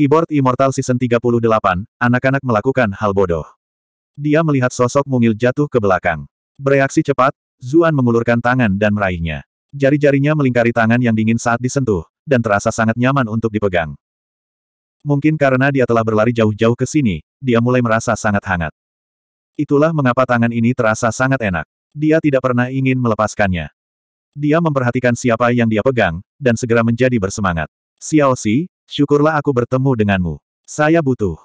Keyboard Immortal Season 38, anak-anak melakukan hal bodoh. Dia melihat sosok mungil jatuh ke belakang. Bereaksi cepat, Zuan mengulurkan tangan dan meraihnya. Jari-jarinya melingkari tangan yang dingin saat disentuh, dan terasa sangat nyaman untuk dipegang. Mungkin karena dia telah berlari jauh-jauh ke sini, dia mulai merasa sangat hangat. Itulah mengapa tangan ini terasa sangat enak. Dia tidak pernah ingin melepaskannya. Dia memperhatikan siapa yang dia pegang, dan segera menjadi bersemangat. Xiao Xi, syukurlah aku bertemu denganmu. Saya butuh.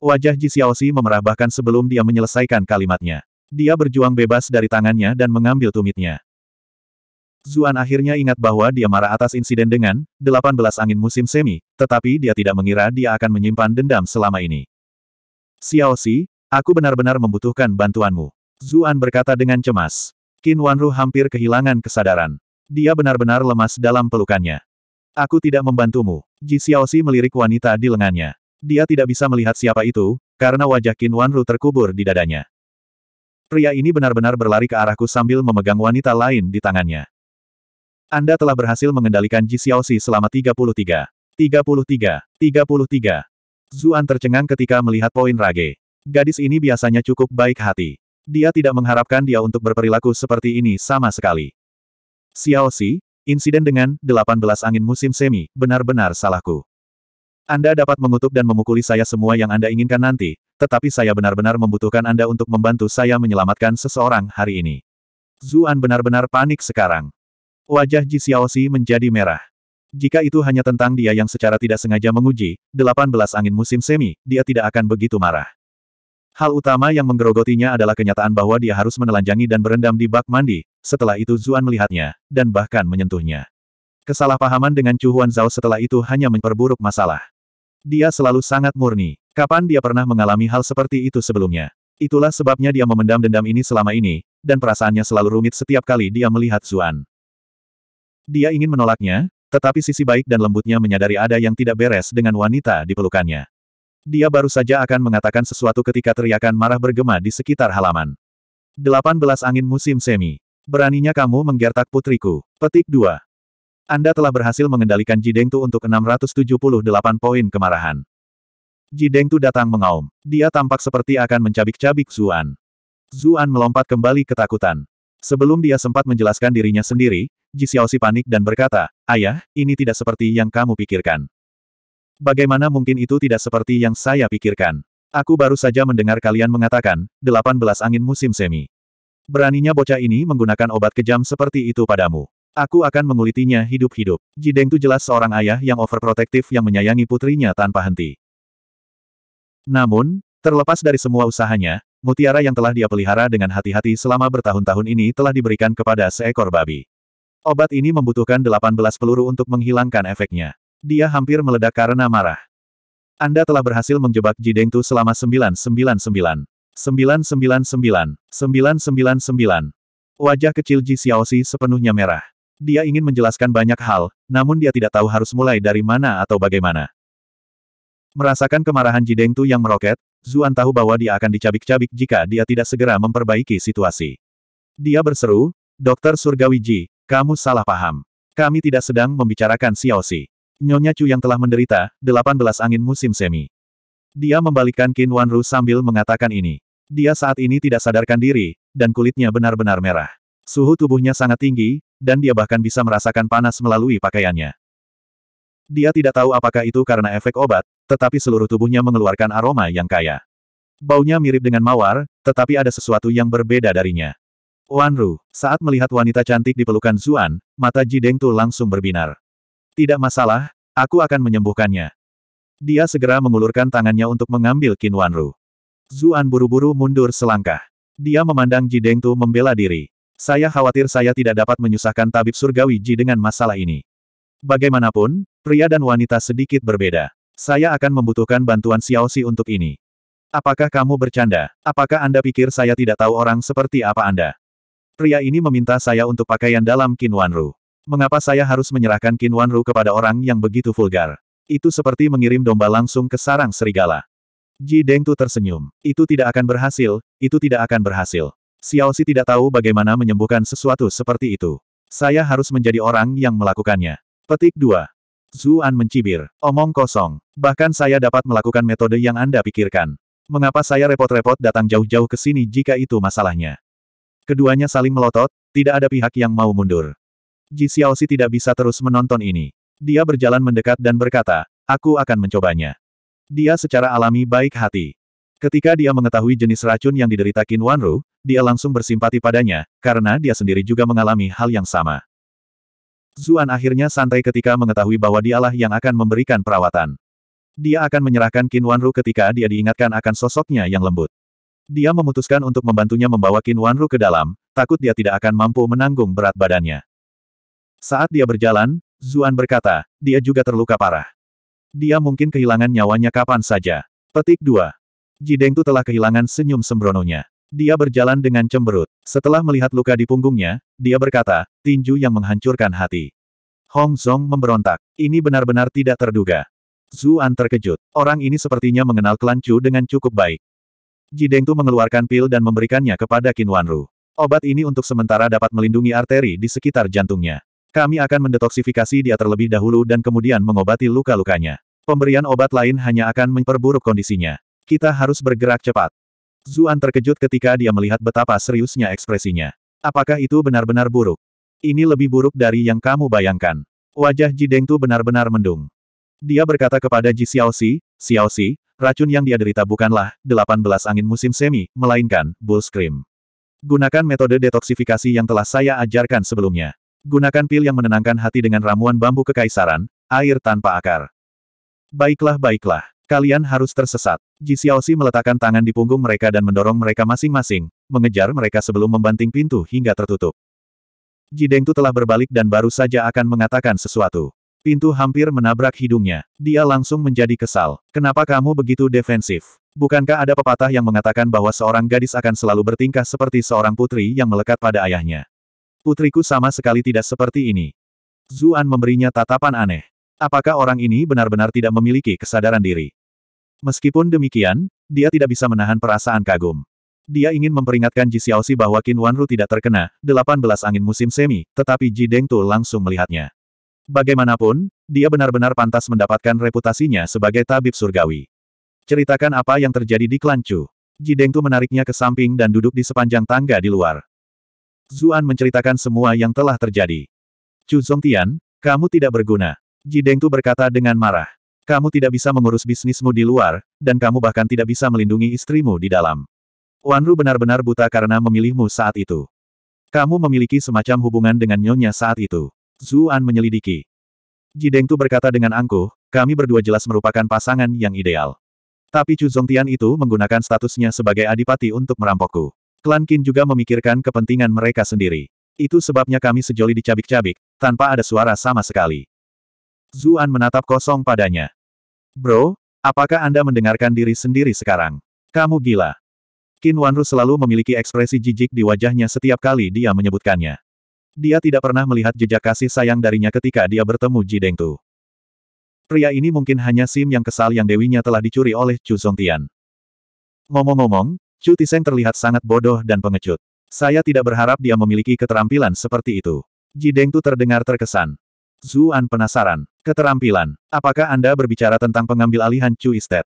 Wajah Ji Xiaoxi memerah bahkan sebelum dia menyelesaikan kalimatnya. Dia berjuang bebas dari tangannya dan mengambil tumitnya. Zuan akhirnya ingat bahwa dia marah atas insiden dengan 18 angin musim semi, tetapi dia tidak mengira dia akan menyimpan dendam selama ini. Xiaoxi, aku benar-benar membutuhkan bantuanmu. Zuan berkata dengan cemas. Qin Wanru hampir kehilangan kesadaran. Dia benar-benar lemas dalam pelukannya. Aku tidak membantumu. Ji Xiaoxi melirik wanita di lengannya. Dia tidak bisa melihat siapa itu, karena wajah Qin Wanru terkubur di dadanya. Pria ini benar-benar berlari ke arahku sambil memegang wanita lain di tangannya. Anda telah berhasil mengendalikan Ji Xiaoxi selama 33. 33. 33. Zuan tercengang ketika melihat poin rage. Gadis ini biasanya cukup baik hati. Dia tidak mengharapkan dia untuk berperilaku seperti ini sama sekali. Xiaoxi, insiden dengan 18 angin musim semi, benar-benar salahku. Anda dapat mengutuk dan memukuli saya semua yang Anda inginkan nanti, tetapi saya benar-benar membutuhkan Anda untuk membantu saya menyelamatkan seseorang hari ini. Zuan benar-benar panik sekarang. Wajah Ji Xiaoxi menjadi merah. Jika itu hanya tentang dia yang secara tidak sengaja menguji, 18 angin musim semi, dia tidak akan begitu marah. Hal utama yang menggerogotinya adalah kenyataan bahwa dia harus menelanjangi dan berendam di bak mandi, setelah itu Zuan melihatnya, dan bahkan menyentuhnya. Kesalahpahaman dengan Chu Huan Zhao setelah itu hanya memperburuk masalah. Dia selalu sangat murni. Kapan dia pernah mengalami hal seperti itu sebelumnya? Itulah sebabnya dia memendam dendam ini selama ini, dan perasaannya selalu rumit setiap kali dia melihat Zuan. Dia ingin menolaknya, tetapi sisi baik dan lembutnya menyadari ada yang tidak beres dengan wanita di pelukannya. Dia baru saja akan mengatakan sesuatu ketika teriakan marah bergema di sekitar halaman. 18 angin musim semi. Beraninya kamu menggertak putriku. Petik 2. Anda telah berhasil mengendalikan Jideng Tu untuk 678 poin kemarahan. Jideng Tu datang mengaum. Dia tampak seperti akan mencabik-cabik Zuan. Zuan melompat kembali ketakutan. Sebelum dia sempat menjelaskan dirinya sendiri, Ji Xiaoxi panik dan berkata, Ayah, ini tidak seperti yang kamu pikirkan. Bagaimana mungkin itu tidak seperti yang saya pikirkan? Aku baru saja mendengar kalian mengatakan, 18 angin musim semi. Beraninya bocah ini menggunakan obat kejam seperti itu padamu. Aku akan mengulitinya hidup-hidup. Jideng itu jelas seorang ayah yang overprotektif yang menyayangi putrinya tanpa henti. Namun, terlepas dari semua usahanya, mutiara yang telah dia pelihara dengan hati-hati selama bertahun-tahun ini telah diberikan kepada seekor babi. Obat ini membutuhkan 18 peluru untuk menghilangkan efeknya. Dia hampir meledak karena marah. Anda telah berhasil menjebak Jideng Tu selama 999. 999. 999. Wajah kecil Ji Xiaoxi sepenuhnya merah. Dia ingin menjelaskan banyak hal, namun dia tidak tahu harus mulai dari mana atau bagaimana. Merasakan kemarahan Jideng Tu yang meroket, Zuan tahu bahwa dia akan dicabik-cabik jika dia tidak segera memperbaiki situasi. Dia berseru, Dokter Surgawi Ji, kamu salah paham. Kami tidak sedang membicarakan Xiaoxi. Nyonya Chu yang telah menderita, 18 angin musim semi. Dia membalikkan Qin Wanru sambil mengatakan ini. Dia saat ini tidak sadarkan diri, dan kulitnya benar-benar merah. Suhu tubuhnya sangat tinggi, dan dia bahkan bisa merasakan panas melalui pakaiannya. Dia tidak tahu apakah itu karena efek obat, tetapi seluruh tubuhnya mengeluarkan aroma yang kaya. Baunya mirip dengan mawar, tetapi ada sesuatu yang berbeda darinya. Wan Ru, saat melihat wanita cantik di pelukan Zuan, mata Ji Deng Tu langsung berbinar. Tidak masalah, aku akan menyembuhkannya. Dia segera mengulurkan tangannya untuk mengambil Qin Wan Ru. Zuan buru-buru mundur selangkah. Dia memandang Ji Deng Tu membela diri. Saya khawatir saya tidak dapat menyusahkan tabib surgawi Ji dengan masalah ini. Bagaimanapun, pria dan wanita sedikit berbeda. Saya akan membutuhkan bantuan Xiaoxi untuk ini. Apakah kamu bercanda? Apakah Anda pikir saya tidak tahu orang seperti apa Anda? Pria ini meminta saya untuk pakaian dalam Qinwanru. Mengapa saya harus menyerahkan Qinwanru kepada orang yang begitu vulgar? Itu seperti mengirim domba langsung ke sarang serigala. Ji Deng Tu tersenyum. Itu tidak akan berhasil, itu tidak akan berhasil. Xiao Xi tidak tahu bagaimana menyembuhkan sesuatu seperti itu. Saya harus menjadi orang yang melakukannya. Petik 2. Zuan mencibir. Omong kosong. Bahkan saya dapat melakukan metode yang Anda pikirkan. Mengapa saya repot-repot datang jauh-jauh ke sini jika itu masalahnya? Keduanya saling melotot, tidak ada pihak yang mau mundur. Ji Xiaoxi tidak bisa terus menonton ini. Dia berjalan mendekat dan berkata, aku akan mencobanya. Dia secara alami baik hati. Ketika dia mengetahui jenis racun yang diderita Qin Wanru, dia langsung bersimpati padanya, karena dia sendiri juga mengalami hal yang sama. Zuan akhirnya santai ketika mengetahui bahwa dialah yang akan memberikan perawatan. Dia akan menyerahkan Qin Wanru ketika dia diingatkan akan sosoknya yang lembut. Dia memutuskan untuk membantunya membawa Qin Wanru ke dalam, takut dia tidak akan mampu menanggung berat badannya. Saat dia berjalan, Zuan berkata, dia juga terluka parah. Dia mungkin kehilangan nyawanya kapan saja. Petik 2. Jideng Tu telah kehilangan senyum sembrononya. Dia berjalan dengan cemberut. Setelah melihat luka di punggungnya, dia berkata, tinju yang menghancurkan hati. Hong Zong memberontak. Ini benar-benar tidak terduga. Zuan terkejut. Orang ini sepertinya mengenal klan Chu dengan cukup baik. Jideng Tu mengeluarkan pil dan memberikannya kepada Qin Wanru. Obat ini untuk sementara dapat melindungi arteri di sekitar jantungnya. Kami akan mendetoksifikasi dia terlebih dahulu dan kemudian mengobati luka-lukanya. Pemberian obat lain hanya akan memperburuk kondisinya. Kita harus bergerak cepat. Zuan terkejut ketika dia melihat betapa seriusnya ekspresinya. Apakah itu benar-benar buruk? Ini lebih buruk dari yang kamu bayangkan. Wajah Ji Dengtu benar-benar mendung. Dia berkata kepada Ji Xiaoxi, Xiaoxi, racun yang dia derita bukanlah 18 angin musim semi, melainkan Bull Scream. Gunakan metode detoksifikasi yang telah saya ajarkan sebelumnya. Gunakan pil yang menenangkan hati dengan ramuan bambu kekaisaran, air tanpa akar. Baiklah baiklah. Kalian harus tersesat. Ji Xiaoxi meletakkan tangan di punggung mereka dan mendorong mereka masing-masing, mengejar mereka sebelum membanting pintu hingga tertutup. Ji Dengtu telah berbalik dan baru saja akan mengatakan sesuatu. Pintu hampir menabrak hidungnya. Dia langsung menjadi kesal. Kenapa kamu begitu defensif? Bukankah ada pepatah yang mengatakan bahwa seorang gadis akan selalu bertingkah seperti seorang putri yang melekat pada ayahnya? Putriku sama sekali tidak seperti ini. Zuan memberinya tatapan aneh. Apakah orang ini benar-benar tidak memiliki kesadaran diri? Meskipun demikian, dia tidak bisa menahan perasaan kagum. Dia ingin memperingatkan Ji Xiaoxi bahwa Qin Wanru tidak terkena 18 angin musim semi, tetapi Ji Dengtu langsung melihatnya. Bagaimanapun, dia benar-benar pantas mendapatkan reputasinya sebagai tabib surgawi. Ceritakan apa yang terjadi di klan Chu. Ji Dengtu menariknya ke samping dan duduk di sepanjang tangga di luar. Zuan menceritakan semua yang telah terjadi. Chu Zongtian, kamu tidak berguna. Ji Dengtu berkata dengan marah. Kamu tidak bisa mengurus bisnismu di luar, dan kamu bahkan tidak bisa melindungi istrimu di dalam. Wanru benar-benar buta karena memilihmu saat itu. Kamu memiliki semacam hubungan dengan nyonya saat itu. Zuan menyelidiki. Jideng Tu berkata dengan angkuh, kami berdua jelas merupakan pasangan yang ideal. Tapi Chu Zongtian itu menggunakan statusnya sebagai adipati untuk merampokku. Klan Qin juga memikirkan kepentingan mereka sendiri. Itu sebabnya kami sejoli dicabik-cabik, tanpa ada suara sama sekali. Zuan menatap kosong padanya. Bro, apakah Anda mendengarkan diri sendiri sekarang? Kamu gila. Qin Wanru selalu memiliki ekspresi jijik di wajahnya setiap kali dia menyebutkannya. Dia tidak pernah melihat jejak kasih sayang darinya ketika dia bertemu Ji Dengtu. Pria ini mungkin hanya Sim yang kesal yang dewinya telah dicuri oleh Chu Zongtian. Ngomong-ngomong, Chu Tiseng terlihat sangat bodoh dan pengecut. Saya tidak berharap dia memiliki keterampilan seperti itu. Ji Dengtu terdengar terkesan. Zuan penasaran. Keterampilan. Apakah Anda berbicara tentang pengambil alihan Chu Estate?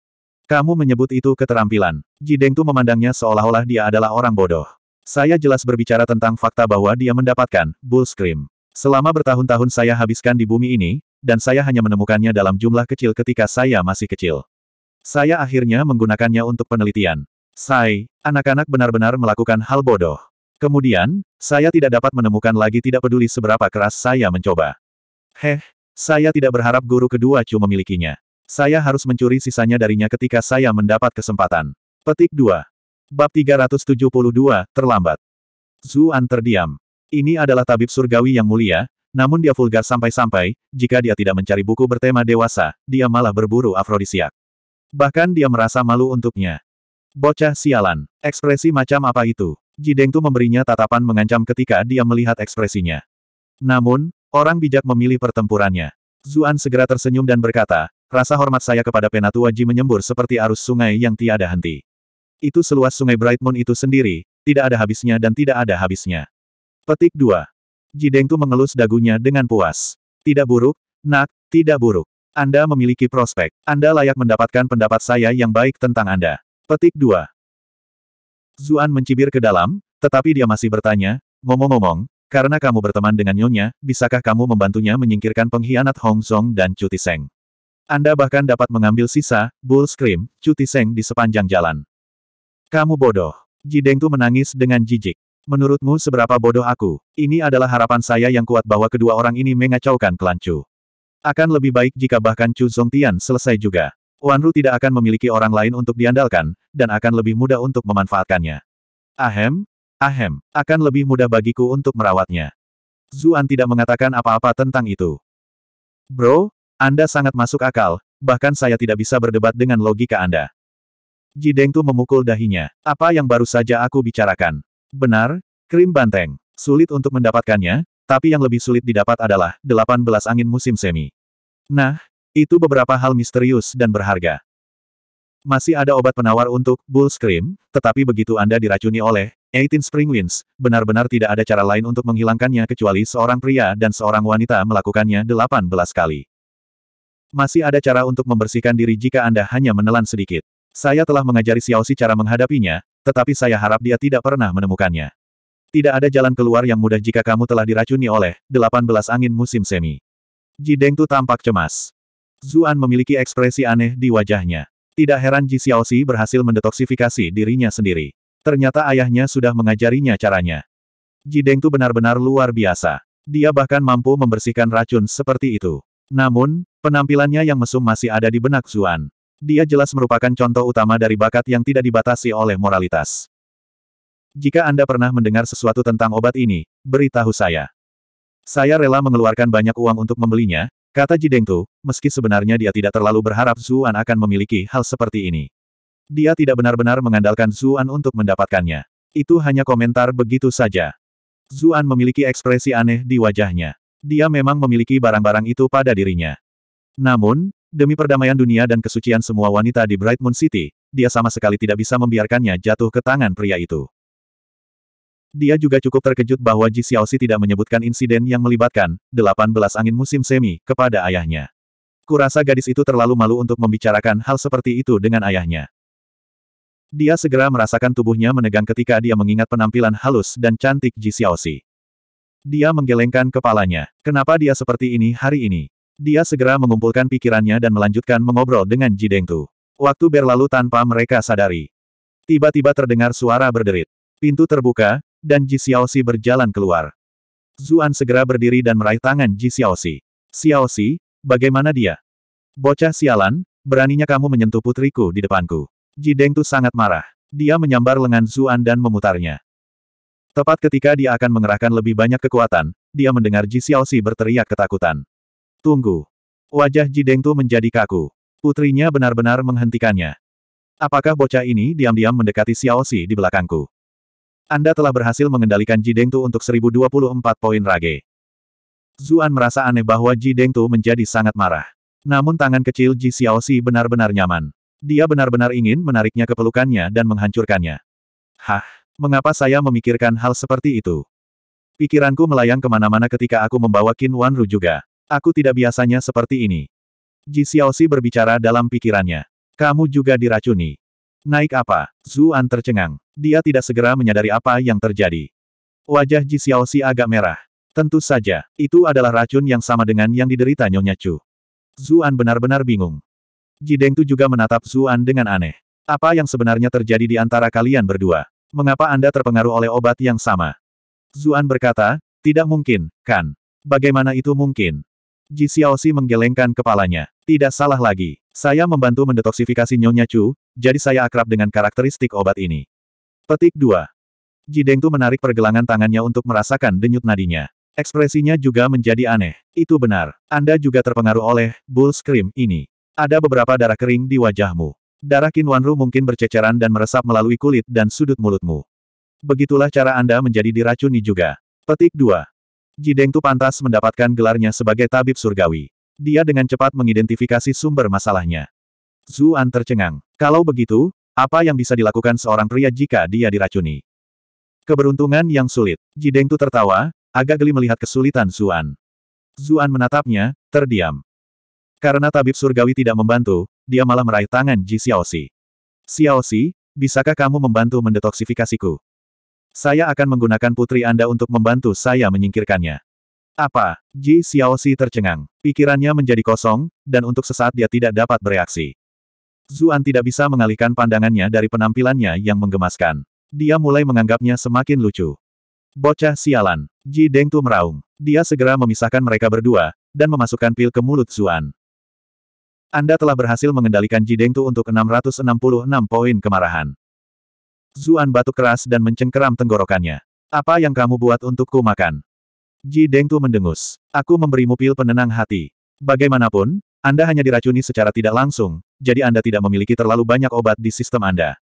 Kamu menyebut itu keterampilan. Ji Deng Tu memandangnya seolah-olah dia adalah orang bodoh. Saya jelas berbicara tentang fakta bahwa dia mendapatkan Bull Scream. Selama bertahun-tahun saya habiskan di bumi ini, dan saya hanya menemukannya dalam jumlah kecil ketika saya masih kecil. Saya akhirnya menggunakannya untuk penelitian. Sai, anak-anak benar-benar melakukan hal bodoh. Kemudian, saya tidak dapat menemukan lagi tidak peduli seberapa keras saya mencoba. Heh, saya tidak berharap guru kedua Chu memilikinya. Saya harus mencuri sisanya darinya ketika saya mendapat kesempatan. Petik 2. Bab 372, terlambat. Zuan terdiam. Ini adalah tabib surgawi yang mulia, namun dia vulgar sampai-sampai, jika dia tidak mencari buku bertema dewasa, dia malah berburu afrodisiak. Bahkan dia merasa malu untuknya. Bocah sialan. Ekspresi macam apa itu? Jideng Tu memberinya tatapan mengancam ketika dia melihat ekspresinya. Namun, Orang bijak memilih pertempurannya. Zuan segera tersenyum dan berkata, rasa hormat saya kepada Penatua Ji menyembur seperti arus sungai yang tiada henti. Itu seluas sungai Bright Moon itu sendiri, tidak ada habisnya dan tidak ada habisnya. Petik 2. Ji Dengtu mengelus dagunya dengan puas. Tidak buruk, Nak, tidak buruk. Anda memiliki prospek. Anda layak mendapatkan pendapat saya yang baik tentang Anda. Petik 2. Zuan mencibir ke dalam, tetapi dia masih bertanya, ngomong-ngomong, karena kamu berteman dengan Nyonya, bisakah kamu membantunya menyingkirkan pengkhianat Hong Song dan Cuti Seng? Anda bahkan dapat mengambil sisa, Bull Scream, Cuti Seng di sepanjang jalan. Kamu bodoh. Jideng Tu menangis dengan jijik. Menurutmu seberapa bodoh aku? Ini adalah harapan saya yang kuat bahwa kedua orang ini mengacaukan klan Chu. Akan lebih baik jika bahkan Chu Zongtian selesai juga. Wanru tidak akan memiliki orang lain untuk diandalkan, dan akan lebih mudah untuk memanfaatkannya. Ahem, ahem, akan lebih mudah bagiku untuk merawatnya. Zuan tidak mengatakan apa-apa tentang itu. Bro, Anda sangat masuk akal, bahkan saya tidak bisa berdebat dengan logika Anda. Jideng Tu memukul dahinya. Apa yang baru saja aku bicarakan? Benar, krim banteng. Sulit untuk mendapatkannya, tapi yang lebih sulit didapat adalah 18 angin musim semi. Nah, itu beberapa hal misterius dan berharga. Masih ada obat penawar untuk Bull Scream, tetapi begitu Anda diracuni oleh 18 Spring Winds, benar-benar tidak ada cara lain untuk menghilangkannya kecuali seorang pria dan seorang wanita melakukannya 18 kali. Masih ada cara untuk membersihkan diri jika Anda hanya menelan sedikit. Saya telah mengajari Xiaoxi cara menghadapinya, tetapi saya harap dia tidak pernah menemukannya. Tidak ada jalan keluar yang mudah jika kamu telah diracuni oleh 18 angin musim semi. Ji Dengtu tampak cemas. Zuan memiliki ekspresi aneh di wajahnya. Tidak heran Ji Xiaoxi berhasil mendetoksifikasi dirinya sendiri. Ternyata ayahnya sudah mengajarinya caranya. Ji Dengtu benar-benar luar biasa. Dia bahkan mampu membersihkan racun seperti itu. Namun, penampilannya yang mesum masih ada di benak Zuan. Dia jelas merupakan contoh utama dari bakat yang tidak dibatasi oleh moralitas. Jika Anda pernah mendengar sesuatu tentang obat ini, beritahu saya. Saya rela mengeluarkan banyak uang untuk membelinya, kata Jideng Tu, meski sebenarnya dia tidak terlalu berharap Zuan akan memiliki hal seperti ini. Dia tidak benar-benar mengandalkan Zuan untuk mendapatkannya. Itu hanya komentar begitu saja. Zuan memiliki ekspresi aneh di wajahnya. Dia memang memiliki barang-barang itu pada dirinya. Namun, Demi perdamaian dunia dan kesucian semua wanita di Bright Moon City, dia sama sekali tidak bisa membiarkannya jatuh ke tangan pria itu. Dia juga cukup terkejut bahwa Ji Xiaoxi tidak menyebutkan insiden yang melibatkan 18 angin musim semi kepada ayahnya. Kurasa gadis itu terlalu malu untuk membicarakan hal seperti itu dengan ayahnya. Dia segera merasakan tubuhnya menegang ketika dia mengingat penampilan halus dan cantik Ji Xiaoxi. Dia menggelengkan kepalanya. Kenapa dia seperti ini hari ini? Dia segera mengumpulkan pikirannya dan melanjutkan mengobrol dengan Ji Dengtu. Waktu berlalu tanpa mereka sadari. Tiba-tiba terdengar suara berderit. Pintu terbuka, dan Ji Xiaoxi berjalan keluar. Zuan segera berdiri dan meraih tangan Ji Xiaoxi. Xiaoxi, bagaimana dia? Bocah sialan, beraninya kamu menyentuh putriku di depanku. Ji Dengtu sangat marah. Dia menyambar lengan Zuan dan memutarnya. Tepat ketika dia akan mengerahkan lebih banyak kekuatan, dia mendengar Ji Xiaoxi berteriak ketakutan. Tunggu. Wajah Ji Dengtu menjadi kaku. Putrinya benar-benar menghentikannya. Apakah bocah ini diam-diam mendekati Xiaoxi di belakangku? Anda telah berhasil mengendalikan Ji Dengtu untuk 1024 poin rage. Zuan merasa aneh bahwa Ji Dengtu menjadi sangat marah. Namun tangan kecil Ji Xiaoxi benar-benar nyaman. Dia benar-benar ingin menariknya ke pelukannya dan menghancurkannya. Hah, mengapa saya memikirkan hal seperti itu? Pikiranku melayang ke mana-mana ketika aku membawa Qin Wanru juga. Aku tidak biasanya seperti ini. Ji Xiaoxi berbicara dalam pikirannya. Kamu juga diracuni. Naik apa? Zuan tercengang. Dia tidak segera menyadari apa yang terjadi. Wajah Ji Xiaoxi agak merah. Tentu saja, itu adalah racun yang sama dengan yang diderita Nyonya Chu. Zuan benar-benar bingung. Ji Dengtu juga menatap Zuan dengan aneh. Apa yang sebenarnya terjadi di antara kalian berdua? Mengapa Anda terpengaruh oleh obat yang sama? Zuan berkata, tidak mungkin, kan? Bagaimana itu mungkin? Ji Xiaoxi menggelengkan kepalanya. Tidak salah lagi. Saya membantu mendetoksifikasi Nyonya Chu, jadi saya akrab dengan karakteristik obat ini. Petik 2. Ji Dengtu menarik pergelangan tangannya untuk merasakan denyut nadinya. Ekspresinya juga menjadi aneh. Itu benar. Anda juga terpengaruh oleh Bull Scream ini. Ada beberapa darah kering di wajahmu. Darah Qinwanru mungkin berceceran dan meresap melalui kulit dan sudut mulutmu. Begitulah cara Anda menjadi diracuni juga. Petik 2. Jideng Tu pantas mendapatkan gelarnya sebagai tabib surgawi. Dia dengan cepat mengidentifikasi sumber masalahnya. Zuan tercengang. Kalau begitu, apa yang bisa dilakukan seorang pria jika dia diracuni? Keberuntungan yang sulit. Jideng Tu tertawa, agak geli melihat kesulitan Zuan. Zuan menatapnya, terdiam. Karena tabib surgawi tidak membantu, dia malah meraih tangan Ji Xiaoxi. Xiaoxi, bisakah kamu membantu mendetoksifikasiku? Saya akan menggunakan putri Anda untuk membantu saya menyingkirkannya. Apa? Ji Xiaoxi tercengang. Pikirannya menjadi kosong, dan untuk sesaat dia tidak dapat bereaksi. Zuan tidak bisa mengalihkan pandangannya dari penampilannya yang menggemaskan. Dia mulai menganggapnya semakin lucu. Bocah sialan. Ji Dengtu meraung. Dia segera memisahkan mereka berdua, dan memasukkan pil ke mulut Zuan. Anda telah berhasil mengendalikan Jidengtu untuk 666 poin kemarahan. Zuan batuk keras dan mencengkeram tenggorokannya. Apa yang kamu buat untukku makan? Ji Dengtu mendengus. Aku memberimu pil penenang hati. Bagaimanapun, Anda hanya diracuni secara tidak langsung, jadi Anda tidak memiliki terlalu banyak obat di sistem Anda.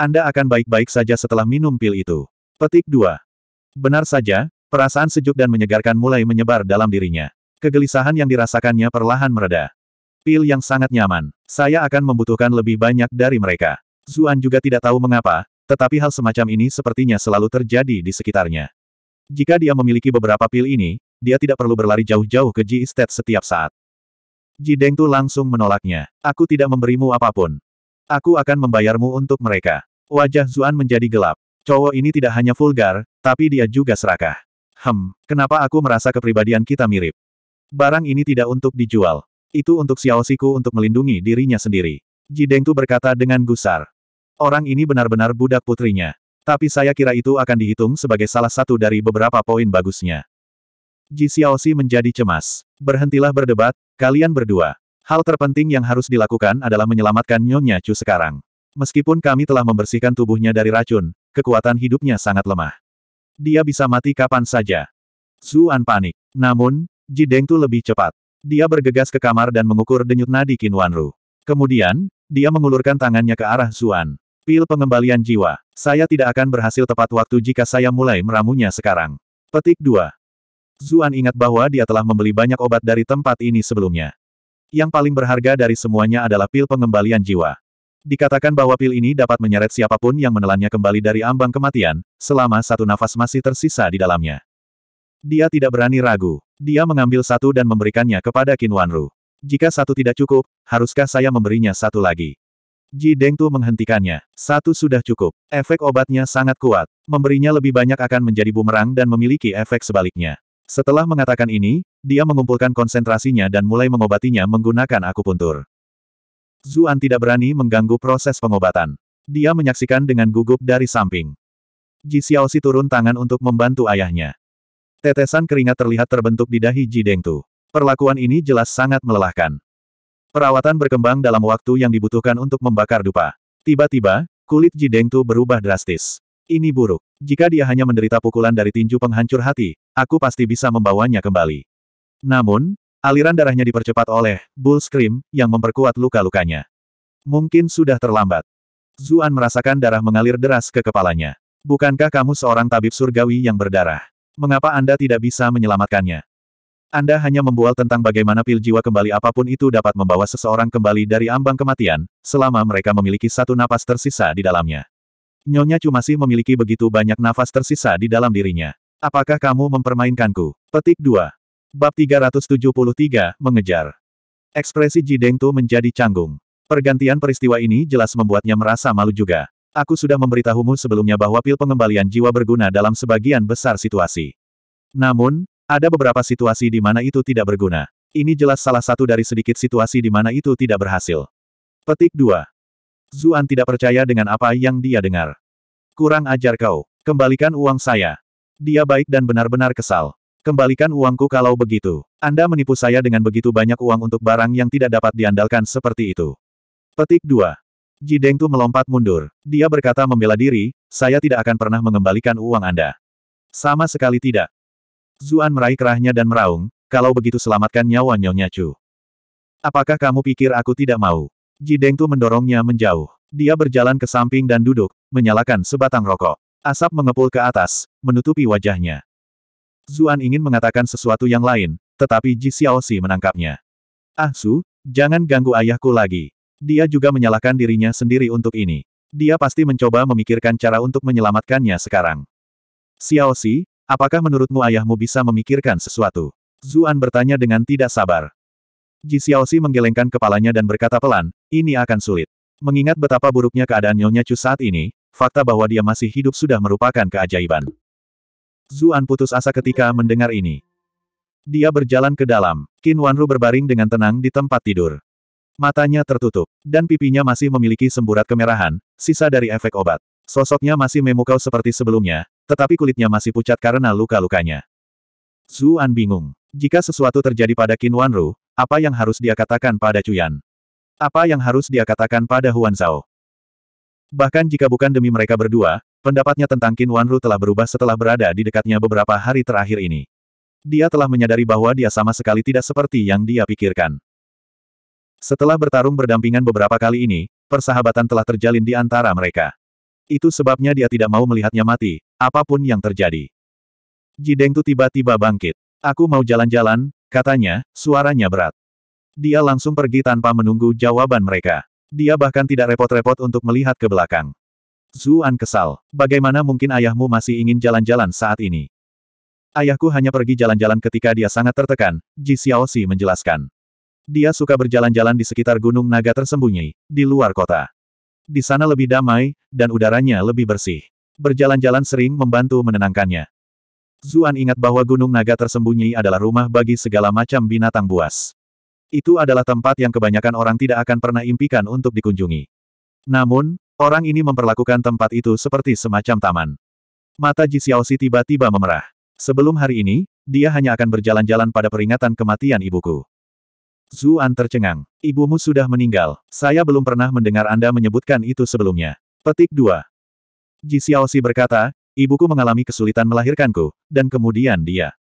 Anda akan baik-baik saja setelah minum pil itu. Petik 2. Benar saja, perasaan sejuk dan menyegarkan mulai menyebar dalam dirinya. Kegelisahan yang dirasakannya perlahan mereda. Pil yang sangat nyaman. Saya akan membutuhkan lebih banyak dari mereka. Zuan juga tidak tahu mengapa, tetapi hal semacam ini sepertinya selalu terjadi di sekitarnya. Jika dia memiliki beberapa pil ini, dia tidak perlu berlari jauh-jauh ke Ji Estate setiap saat. Ji Dengtu langsung menolaknya. Aku tidak memberimu apa pun. Aku akan membayarmu untuk mereka. Wajah Zuan menjadi gelap. Cowok ini tidak hanya vulgar, tapi dia juga serakah. Hem, kenapa aku merasa kepribadian kita mirip? Barang ini tidak untuk dijual. Itu untuk Xiaoxiku untuk melindungi dirinya sendiri. Ji Dengtu berkata dengan gusar. Orang ini benar-benar budak putrinya. Tapi saya kira itu akan dihitung sebagai salah satu dari beberapa poin bagusnya. Ji Xiaoxi menjadi cemas. Berhentilah berdebat, kalian berdua. Hal terpenting yang harus dilakukan adalah menyelamatkan Nyonya Chu sekarang. Meskipun kami telah membersihkan tubuhnya dari racun, kekuatan hidupnya sangat lemah. Dia bisa mati kapan saja. Zuan panik. Namun, Ji Dengtu lebih cepat. Dia bergegas ke kamar dan mengukur denyut nadi Qin Wanru. Kemudian, dia mengulurkan tangannya ke arah Zuan. Pil pengembalian jiwa. Saya tidak akan berhasil tepat waktu jika saya mulai meramunya sekarang. Petik 2. Zuan ingat bahwa dia telah membeli banyak obat dari tempat ini sebelumnya. Yang paling berharga dari semuanya adalah pil pengembalian jiwa. Dikatakan bahwa pil ini dapat menyeret siapa pun yang menelannya kembali dari ambang kematian, selama satu nafas masih tersisa di dalamnya. Dia tidak berani ragu. Dia mengambil satu dan memberikannya kepada Qin Wanru. Jika satu tidak cukup, haruskah saya memberinya satu lagi? Ji Dengtu menghentikannya. Satu sudah cukup. Efek obatnya sangat kuat. Memberinya lebih banyak akan menjadi bumerang dan memiliki efek sebaliknya. Setelah mengatakan ini, dia mengumpulkan konsentrasinya dan mulai mengobatinya menggunakan akupuntur. Zuan tidak berani mengganggu proses pengobatan. Dia menyaksikan dengan gugup dari samping. Ji Xiaoxi turun tangan untuk membantu ayahnya. Tetesan keringat terlihat terbentuk di dahi Ji Dengtu. Perlakuan ini jelas sangat melelahkan. Perawatan berkembang dalam waktu yang dibutuhkan untuk membakar dupa. Tiba-tiba, kulit Ji Dengtu berubah drastis. Ini buruk. Jika dia hanya menderita pukulan dari tinju penghancur hati, aku pasti bisa membawanya kembali. Namun, aliran darahnya dipercepat oleh Bull Scream yang memperkuat luka-lukanya. Mungkin sudah terlambat. Zuan merasakan darah mengalir deras ke kepalanya. Bukankah kamu seorang tabib surgawi yang berdarah? Mengapa Anda tidak bisa menyelamatkannya? Anda hanya membual tentang bagaimana pil jiwa kembali apa pun itu dapat membawa seseorang kembali dari ambang kematian, selama mereka memiliki satu napas tersisa di dalamnya. Nyonya Chu masih memiliki begitu banyak nafas tersisa di dalam dirinya. Apakah kamu mempermainkanku? Petik 2. Bab 373, Mengejar. Ekspresi Ji Dengtu menjadi canggung. Pergantian peristiwa ini jelas membuatnya merasa malu juga. Aku sudah memberitahumu sebelumnya bahwa pil pengembalian jiwa berguna dalam sebagian besar situasi. Namun, ada beberapa situasi di mana itu tidak berguna. Ini jelas salah satu dari sedikit situasi di mana itu tidak berhasil. Petik 2. Zuan tidak percaya dengan apa yang dia dengar. Kurang ajar kau. Kembalikan uang saya. Dia baik dan benar-benar kesal. Kembalikan uangku kalau begitu. Anda menipu saya dengan begitu banyak uang untuk barang yang tidak dapat diandalkan seperti itu. Petik 2. Ji Dengtu melompat mundur. Dia berkata membela diri, saya tidak akan pernah mengembalikan uang Anda. Sama sekali tidak. Zuan meraih kerahnya dan meraung, kalau begitu selamatkan nyawa Nyonya Chu. Apakah kamu pikir aku tidak mau? Ji Dengtu mendorongnya menjauh. Dia berjalan ke samping dan duduk, menyalakan sebatang rokok. Asap mengepul ke atas, menutupi wajahnya. Zuan ingin mengatakan sesuatu yang lain, tetapi Ji Xiaoxi menangkapnya. Ah Su, jangan ganggu ayahku lagi. Dia juga menyalahkan dirinya sendiri untuk ini. Dia pasti mencoba memikirkan cara untuk menyelamatkannya sekarang. Xiao Xi, apakah menurutmu ayahmu bisa memikirkan sesuatu? Zuan bertanya dengan tidak sabar. Ji Xiaoxi menggelengkan kepalanya dan berkata pelan, ini akan sulit. Mengingat betapa buruknya keadaan Nyonya Chu saat ini, fakta bahwa dia masih hidup sudah merupakan keajaiban. Zuan putus asa ketika mendengar ini. Dia berjalan ke dalam. Qin Wanru berbaring dengan tenang di tempat tidur. Matanya tertutup, dan pipinya masih memiliki semburat kemerahan, sisa dari efek obat. Sosoknya masih memukau seperti sebelumnya, tetapi kulitnya masih pucat karena luka-lukanya. Zuan bingung. Jika sesuatu terjadi pada Qin Wanru, apa yang harus dia katakan pada Cuyan? Apa yang harus dia katakan pada Huan Zhao? Bahkan jika bukan demi mereka berdua, pendapatnya tentang Qin Wanru telah berubah setelah berada di dekatnya beberapa hari terakhir ini. Dia telah menyadari bahwa dia sama sekali tidak seperti yang dia pikirkan. Setelah bertarung berdampingan beberapa kali ini, persahabatan telah terjalin di antara mereka. Itu sebabnya dia tidak mau melihatnya mati, apa pun yang terjadi. Jideng Tu tiba-tiba bangkit. Aku mau jalan-jalan, katanya, suaranya berat. Dia langsung pergi tanpa menunggu jawaban mereka. Dia bahkan tidak repot-repot untuk melihat ke belakang. Zuan kesal. Bagaimana mungkin ayahmu masih ingin jalan-jalan saat ini? Ayahku hanya pergi jalan-jalan ketika dia sangat tertekan, Ji Xiaoxi menjelaskan. Dia suka berjalan-jalan di sekitar gunung naga tersembunyi, di luar kota. Di sana lebih damai, dan udaranya lebih bersih. Berjalan-jalan sering membantu menenangkannya. Zuan ingat bahwa Gunung Naga tersembunyi adalah rumah bagi segala macam binatang buas. Itu adalah tempat yang kebanyakan orang tidak akan pernah impikan untuk dikunjungi. Namun, orang ini memperlakukan tempat itu seperti semacam taman. Mata Ji Xiaoxi tiba-tiba memerah. Sebelum hari ini, dia hanya akan berjalan-jalan pada peringatan kematian ibuku. Zuan tercengang. Ibumu sudah meninggal. Saya belum pernah mendengar Anda menyebutkan itu sebelumnya. Petik 2. Ji Xiaoxi berkata, Ibuku mengalami kesulitan melahirkanku, dan kemudian dia.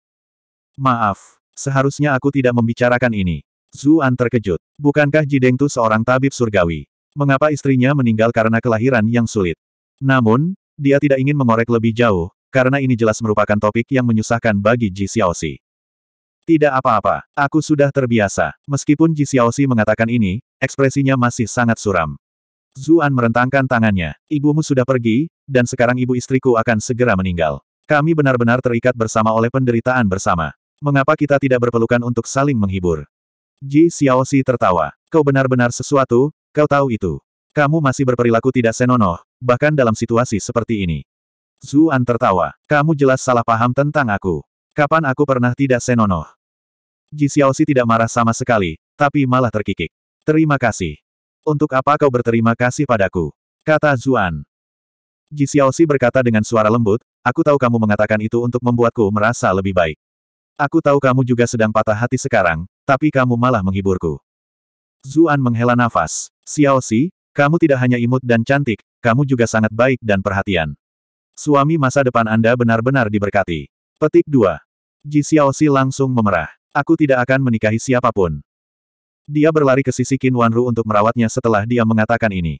Maaf, seharusnya aku tidak membicarakan ini. Zuan terkejut. Bukankah Jideng Tu seorang tabib surgawi? Mengapa istrinya meninggal karena kelahiran yang sulit? Namun, dia tidak ingin mengorek lebih jauh, karena ini jelas merupakan topik yang menyusahkan bagi Ji Xiaoxi. Tidak apa-apa, aku sudah terbiasa. Meskipun Ji Xiaoxi mengatakan ini, ekspresinya masih sangat suram. Zuan merentangkan tangannya. Ibumu sudah pergi, dan sekarang ibu istriku akan segera meninggal. Kami benar-benar terikat bersama oleh penderitaan bersama. Mengapa kita tidak berpelukan untuk saling menghibur? Ji Xiaoxi tertawa. Kau benar-benar sesuatu, kau tahu itu. Kamu masih berperilaku tidak senonoh, bahkan dalam situasi seperti ini. Zuan tertawa. Kamu jelas salah paham tentang aku. Kapan aku pernah tidak senonoh? Ji Xiaoxi tidak marah sama sekali, tapi malah terkikik. Terima kasih. Untuk apa kau berterima kasih padaku? Kata Zuan. Ji Xiaoxi berkata dengan suara lembut, aku tahu kamu mengatakan itu untuk membuatku merasa lebih baik. Aku tahu kamu juga sedang patah hati sekarang, tapi kamu malah menghiburku. Zuan menghela nafas. Xiaoxi, kamu tidak hanya imut dan cantik, kamu juga sangat baik dan perhatian. Suami masa depan Anda benar-benar diberkati. Petik 2. Ji Xiaoxi langsung memerah. Aku tidak akan menikahi siapa pun. Dia berlari ke sisi Qin Wanru untuk merawatnya setelah dia mengatakan ini.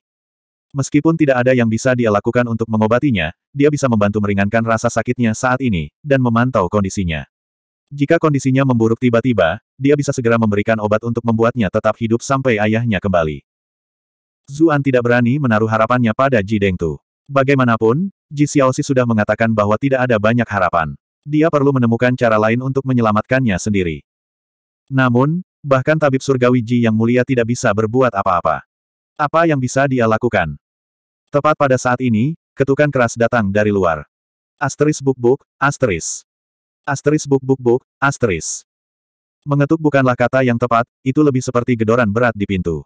Meskipun tidak ada yang bisa dia lakukan untuk mengobatinya, dia bisa membantu meringankan rasa sakitnya saat ini, dan memantau kondisinya. Jika kondisinya memburuk tiba-tiba, dia bisa segera memberikan obat untuk membuatnya tetap hidup sampai ayahnya kembali. Zuan tidak berani menaruh harapannya pada Ji Dengtu. Bagaimanapun, Ji Xiaoxi sudah mengatakan bahwa tidak ada banyak harapan. Dia perlu menemukan cara lain untuk menyelamatkannya sendiri. Namun, Bahkan tabib surgawi Ji yang mulia tidak bisa berbuat apa-apa. Apa yang bisa dia lakukan? Tepat pada saat ini, ketukan keras datang dari luar. Asteris buk-buk, asteris. Asteris buk-buk-buk, asteris. Mengetuk bukanlah kata yang tepat, itu lebih seperti gedoran berat di pintu.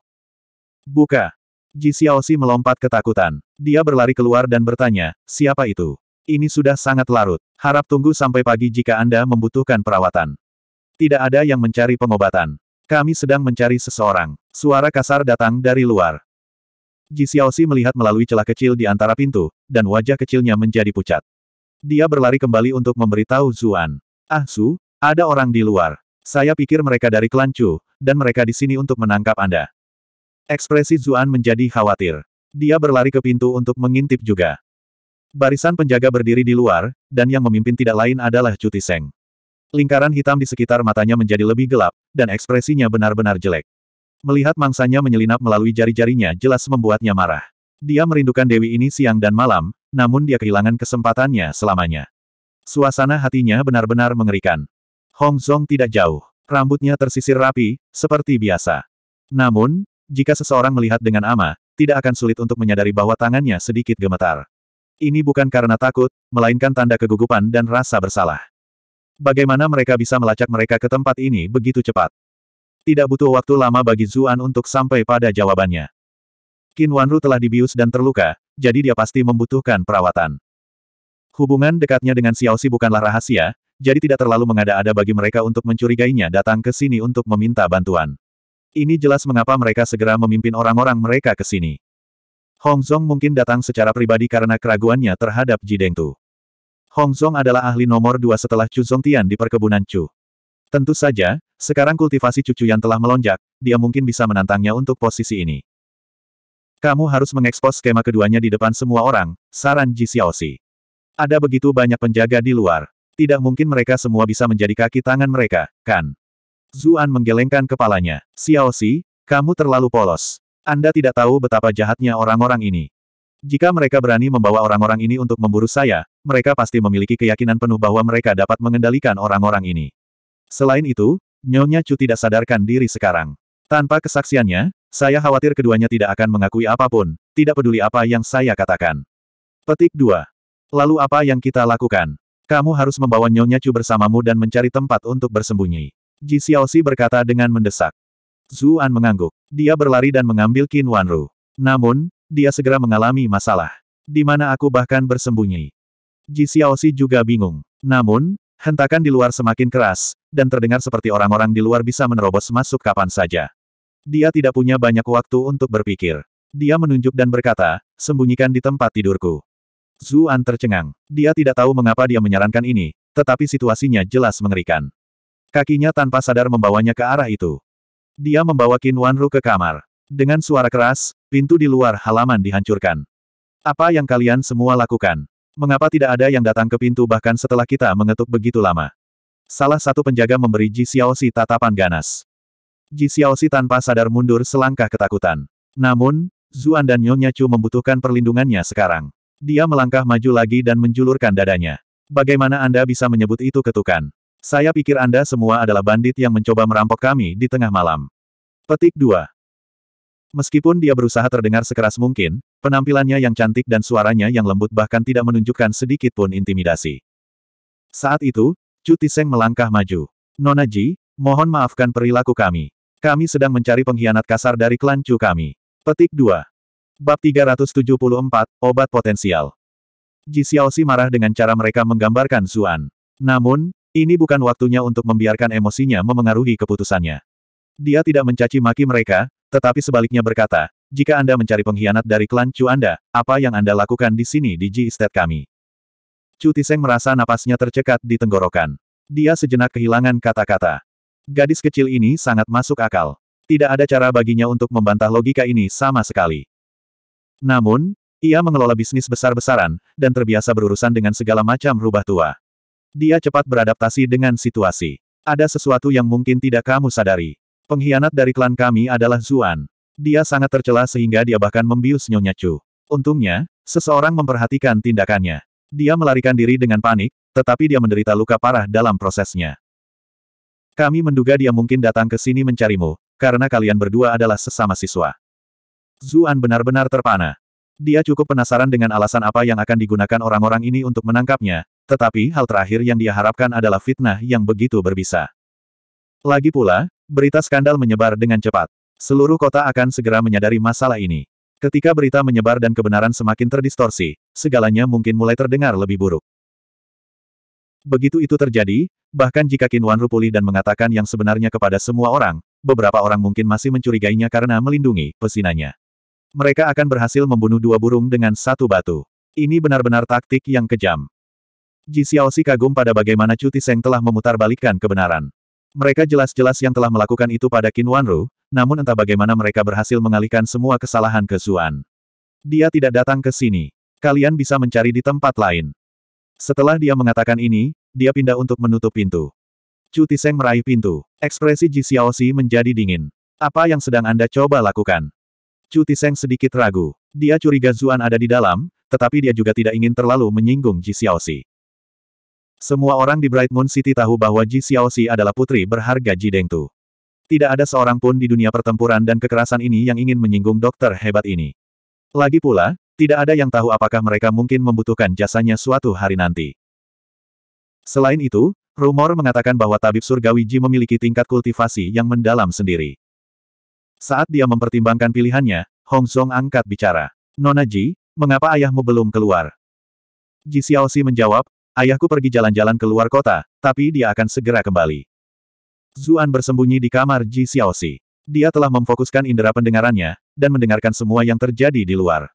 Buka. Ji Xiaoxi melompat ketakutan. Dia berlari keluar dan bertanya, siapa itu? Ini sudah sangat larut. Harap tunggu sampai pagi jika Anda membutuhkan perawatan. Tidak ada yang mencari pengobatan. Kami sedang mencari seseorang. Suara kasar datang dari luar. Ji Xiaoxi melihat melalui celah kecil di antara pintu, dan wajah kecilnya menjadi pucat. Dia berlari kembali untuk memberitahu Zuan. Ah Su, ada orang di luar. Saya pikir mereka dari klan Chu, dan mereka di sini untuk menangkap Anda. Ekspresi Zuan menjadi khawatir. Dia berlari ke pintu untuk mengintip juga. Barisan penjaga berdiri di luar, dan yang memimpin tidak lain adalah Cuti Seng. Lingkaran hitam di sekitar matanya menjadi lebih gelap, dan ekspresinya benar-benar jelek. Melihat mangsanya menyelinap melalui jari-jarinya jelas membuatnya marah. Dia merindukan Dewi ini siang dan malam, namun dia kehilangan kesempatannya selamanya. Suasana hatinya benar-benar mengerikan. Hong Zong tidak jauh. Rambutnya tersisir rapi, seperti biasa. Namun, jika seseorang melihat dengan ama, tidak akan sulit untuk menyadari bahwa tangannya sedikit gemetar. Ini bukan karena takut, melainkan tanda kegugupan dan rasa bersalah. Bagaimana mereka bisa melacak mereka ke tempat ini begitu cepat? Tidak butuh waktu lama bagi Zuan untuk sampai pada jawabannya. Qin Wanru telah dibius dan terluka, jadi dia pasti membutuhkan perawatan. Hubungan dekatnya dengan Xiaoxi bukanlah rahasia, jadi tidak terlalu mengada-ada bagi mereka untuk mencurigainya datang ke sini untuk meminta bantuan. Ini jelas mengapa mereka segera memimpin orang-orang mereka ke sini. Hong Zong mungkin datang secara pribadi karena keraguannya terhadap Ji Dengtu. Hong Zong adalah ahli nomor dua setelah Chu Zongtian di perkebunan Chu. Tentu saja, sekarang kultivasi cucu yang telah melonjak, dia mungkin bisa menantangnya untuk posisi ini. Kamu harus mengekspos skema keduanya di depan semua orang, saran Ji Xiaoxi. Ada begitu banyak penjaga di luar. Tidak mungkin mereka semua bisa menjadi kaki tangan mereka, kan? Zuan menggelengkan kepalanya. Xiao Xi, kamu terlalu polos. Anda tidak tahu betapa jahatnya orang-orang ini. Jika mereka berani membawa orang-orang ini untuk memburu saya, mereka pasti memiliki keyakinan penuh bahwa mereka dapat mengendalikan orang-orang ini. Selain itu, Nyonya Chu tidak sadarkan diri sekarang. Tanpa kesaksiannya, saya khawatir keduanya tidak akan mengakui apa pun, tidak peduli apa yang saya katakan. Petik 2. Lalu apa yang kita lakukan? Kamu harus membawa Nyonya Chu bersamamu dan mencari tempat untuk bersembunyi. Ji Xiaoxi berkata dengan mendesak. Zuan mengangguk. Dia berlari dan mengambil Qin Wanru. Namun, dia segera mengalami masalah. Di mana aku bahkan bersembunyi. Ji Xiaoxi juga bingung. Namun, hentakan di luar semakin keras, dan terdengar seperti orang-orang di luar bisa menerobos masuk kapan saja. Dia tidak punya banyak waktu untuk berpikir. Dia menunjuk dan berkata, sembunyikan di tempat tidurku. Zuan tercengang. Dia tidak tahu mengapa dia menyarankan ini, tetapi situasinya jelas mengerikan. Kakinya tanpa sadar membawanya ke arah itu. Dia membawa Qin Wanru ke kamar. Dengan suara keras, pintu di luar halaman dihancurkan. Apa yang kalian semua lakukan? Mengapa tidak ada yang datang ke pintu bahkan setelah kita mengetuk begitu lama? Salah satu penjaga memberi Ji Xiaoxi tatapan ganas. Ji Xiaoxi tanpa sadar mundur selangkah ketakutan. Namun, Zuan dan Nyonya Chu membutuhkan perlindungannya sekarang. Dia melangkah maju lagi dan menjulurkan dadanya. Bagaimana Anda bisa menyebut itu ketukan? Saya pikir Anda semua adalah bandit yang mencoba merampok kami di tengah malam. Petik 2. Meskipun dia berusaha terdengar sekeras mungkin, penampilannya yang cantik dan suaranya yang lembut bahkan tidak menunjukkan sedikit pun intimidasi. Saat itu, Chu Tiseng melangkah maju. Nona Ji, mohon maafkan perilaku kami. Kami sedang mencari pengkhianat kasar dari klan Chu kami. Petik 2. Bab 374, Obat Potensial. Ji Xiaoxi marah dengan cara mereka menggambarkan Zuan. Namun, ini bukan waktunya untuk membiarkan emosinya memengaruhi keputusannya. Dia tidak mencaci maki mereka, tetapi sebaliknya berkata, jika Anda mencari pengkhianat dari klan Chu Anda, apa yang Anda lakukan di sini di Ji Estate kami? Chu Tiseng merasa napasnya tercekat di tenggorokan. Dia sejenak kehilangan kata-kata. Gadis kecil ini sangat masuk akal. Tidak ada cara baginya untuk membantah logika ini sama sekali. Namun, ia mengelola bisnis besar-besaran, dan terbiasa berurusan dengan segala macam rubah tua. Dia cepat beradaptasi dengan situasi. Ada sesuatu yang mungkin tidak kamu sadari. Pengkhianat dari klan kami adalah Zuan. Dia sangat tercela sehingga dia bahkan membius Nyonya Chu. Untungnya, seseorang memperhatikan tindakannya. Dia melarikan diri dengan panik, tetapi dia menderita luka parah dalam prosesnya. Kami menduga dia mungkin datang ke sini mencarimu, karena kalian berdua adalah sesama siswa. Zuan benar-benar terpana. Dia cukup penasaran dengan alasan apa yang akan digunakan orang-orang ini untuk menangkapnya, tetapi hal terakhir yang dia harapkan adalah fitnah yang begitu berbisa. Lagi pula, berita skandal menyebar dengan cepat. Seluruh kota akan segera menyadari masalah ini. Ketika berita menyebar dan kebenaran semakin terdistorsi, segalanya mungkin mulai terdengar lebih buruk. Begitu itu terjadi, bahkan jika Qin Wanru pulih dan mengatakan yang sebenarnya kepada semua orang, beberapa orang mungkin masih mencurigainya karena melindungi pesinanya. Mereka akan berhasil membunuh dua burung dengan satu batu. Ini benar-benar taktik yang kejam. Ji Xiaoxi kagum pada bagaimana Chu Tiseng telah memutarbalikkan kebenaran. Mereka jelas-jelas yang telah melakukan itu pada Qin Wanru, namun entah bagaimana mereka berhasil mengalihkan semua kesalahan ke Zuan. Dia tidak datang ke sini. Kalian bisa mencari di tempat lain. Setelah dia mengatakan ini, dia pindah untuk menutup pintu. Chu Tiseng meraih pintu. Ekspresi Ji Xiaoxi menjadi dingin. Apa yang sedang Anda coba lakukan? Chu Tiseng sedikit ragu. Dia curiga Zuan ada di dalam, tetapi dia juga tidak ingin terlalu menyinggung Ji Xiaoxi. Semua orang di Bright Moon City tahu bahwa Ji Xiaoxi adalah putri berharga Ji Dengtu. Tidak ada seorang pun di dunia pertempuran dan kekerasan ini yang ingin menyinggung dokter hebat ini. Lagi pula, tidak ada yang tahu apakah mereka mungkin membutuhkan jasanya suatu hari nanti. Selain itu, rumor mengatakan bahwa tabib surgawi Ji memiliki tingkat kultivasi yang mendalam sendiri. Saat dia mempertimbangkan pilihannya, Hong Zong angkat bicara. Nona Ji, mengapa ayahmu belum keluar? Ji Xiaoxi menjawab, ayahku pergi jalan-jalan ke luar kota, tapi dia akan segera kembali. Zuan bersembunyi di kamar Ji Xiaoxi. Dia telah memfokuskan indera pendengarannya, dan mendengarkan semua yang terjadi di luar.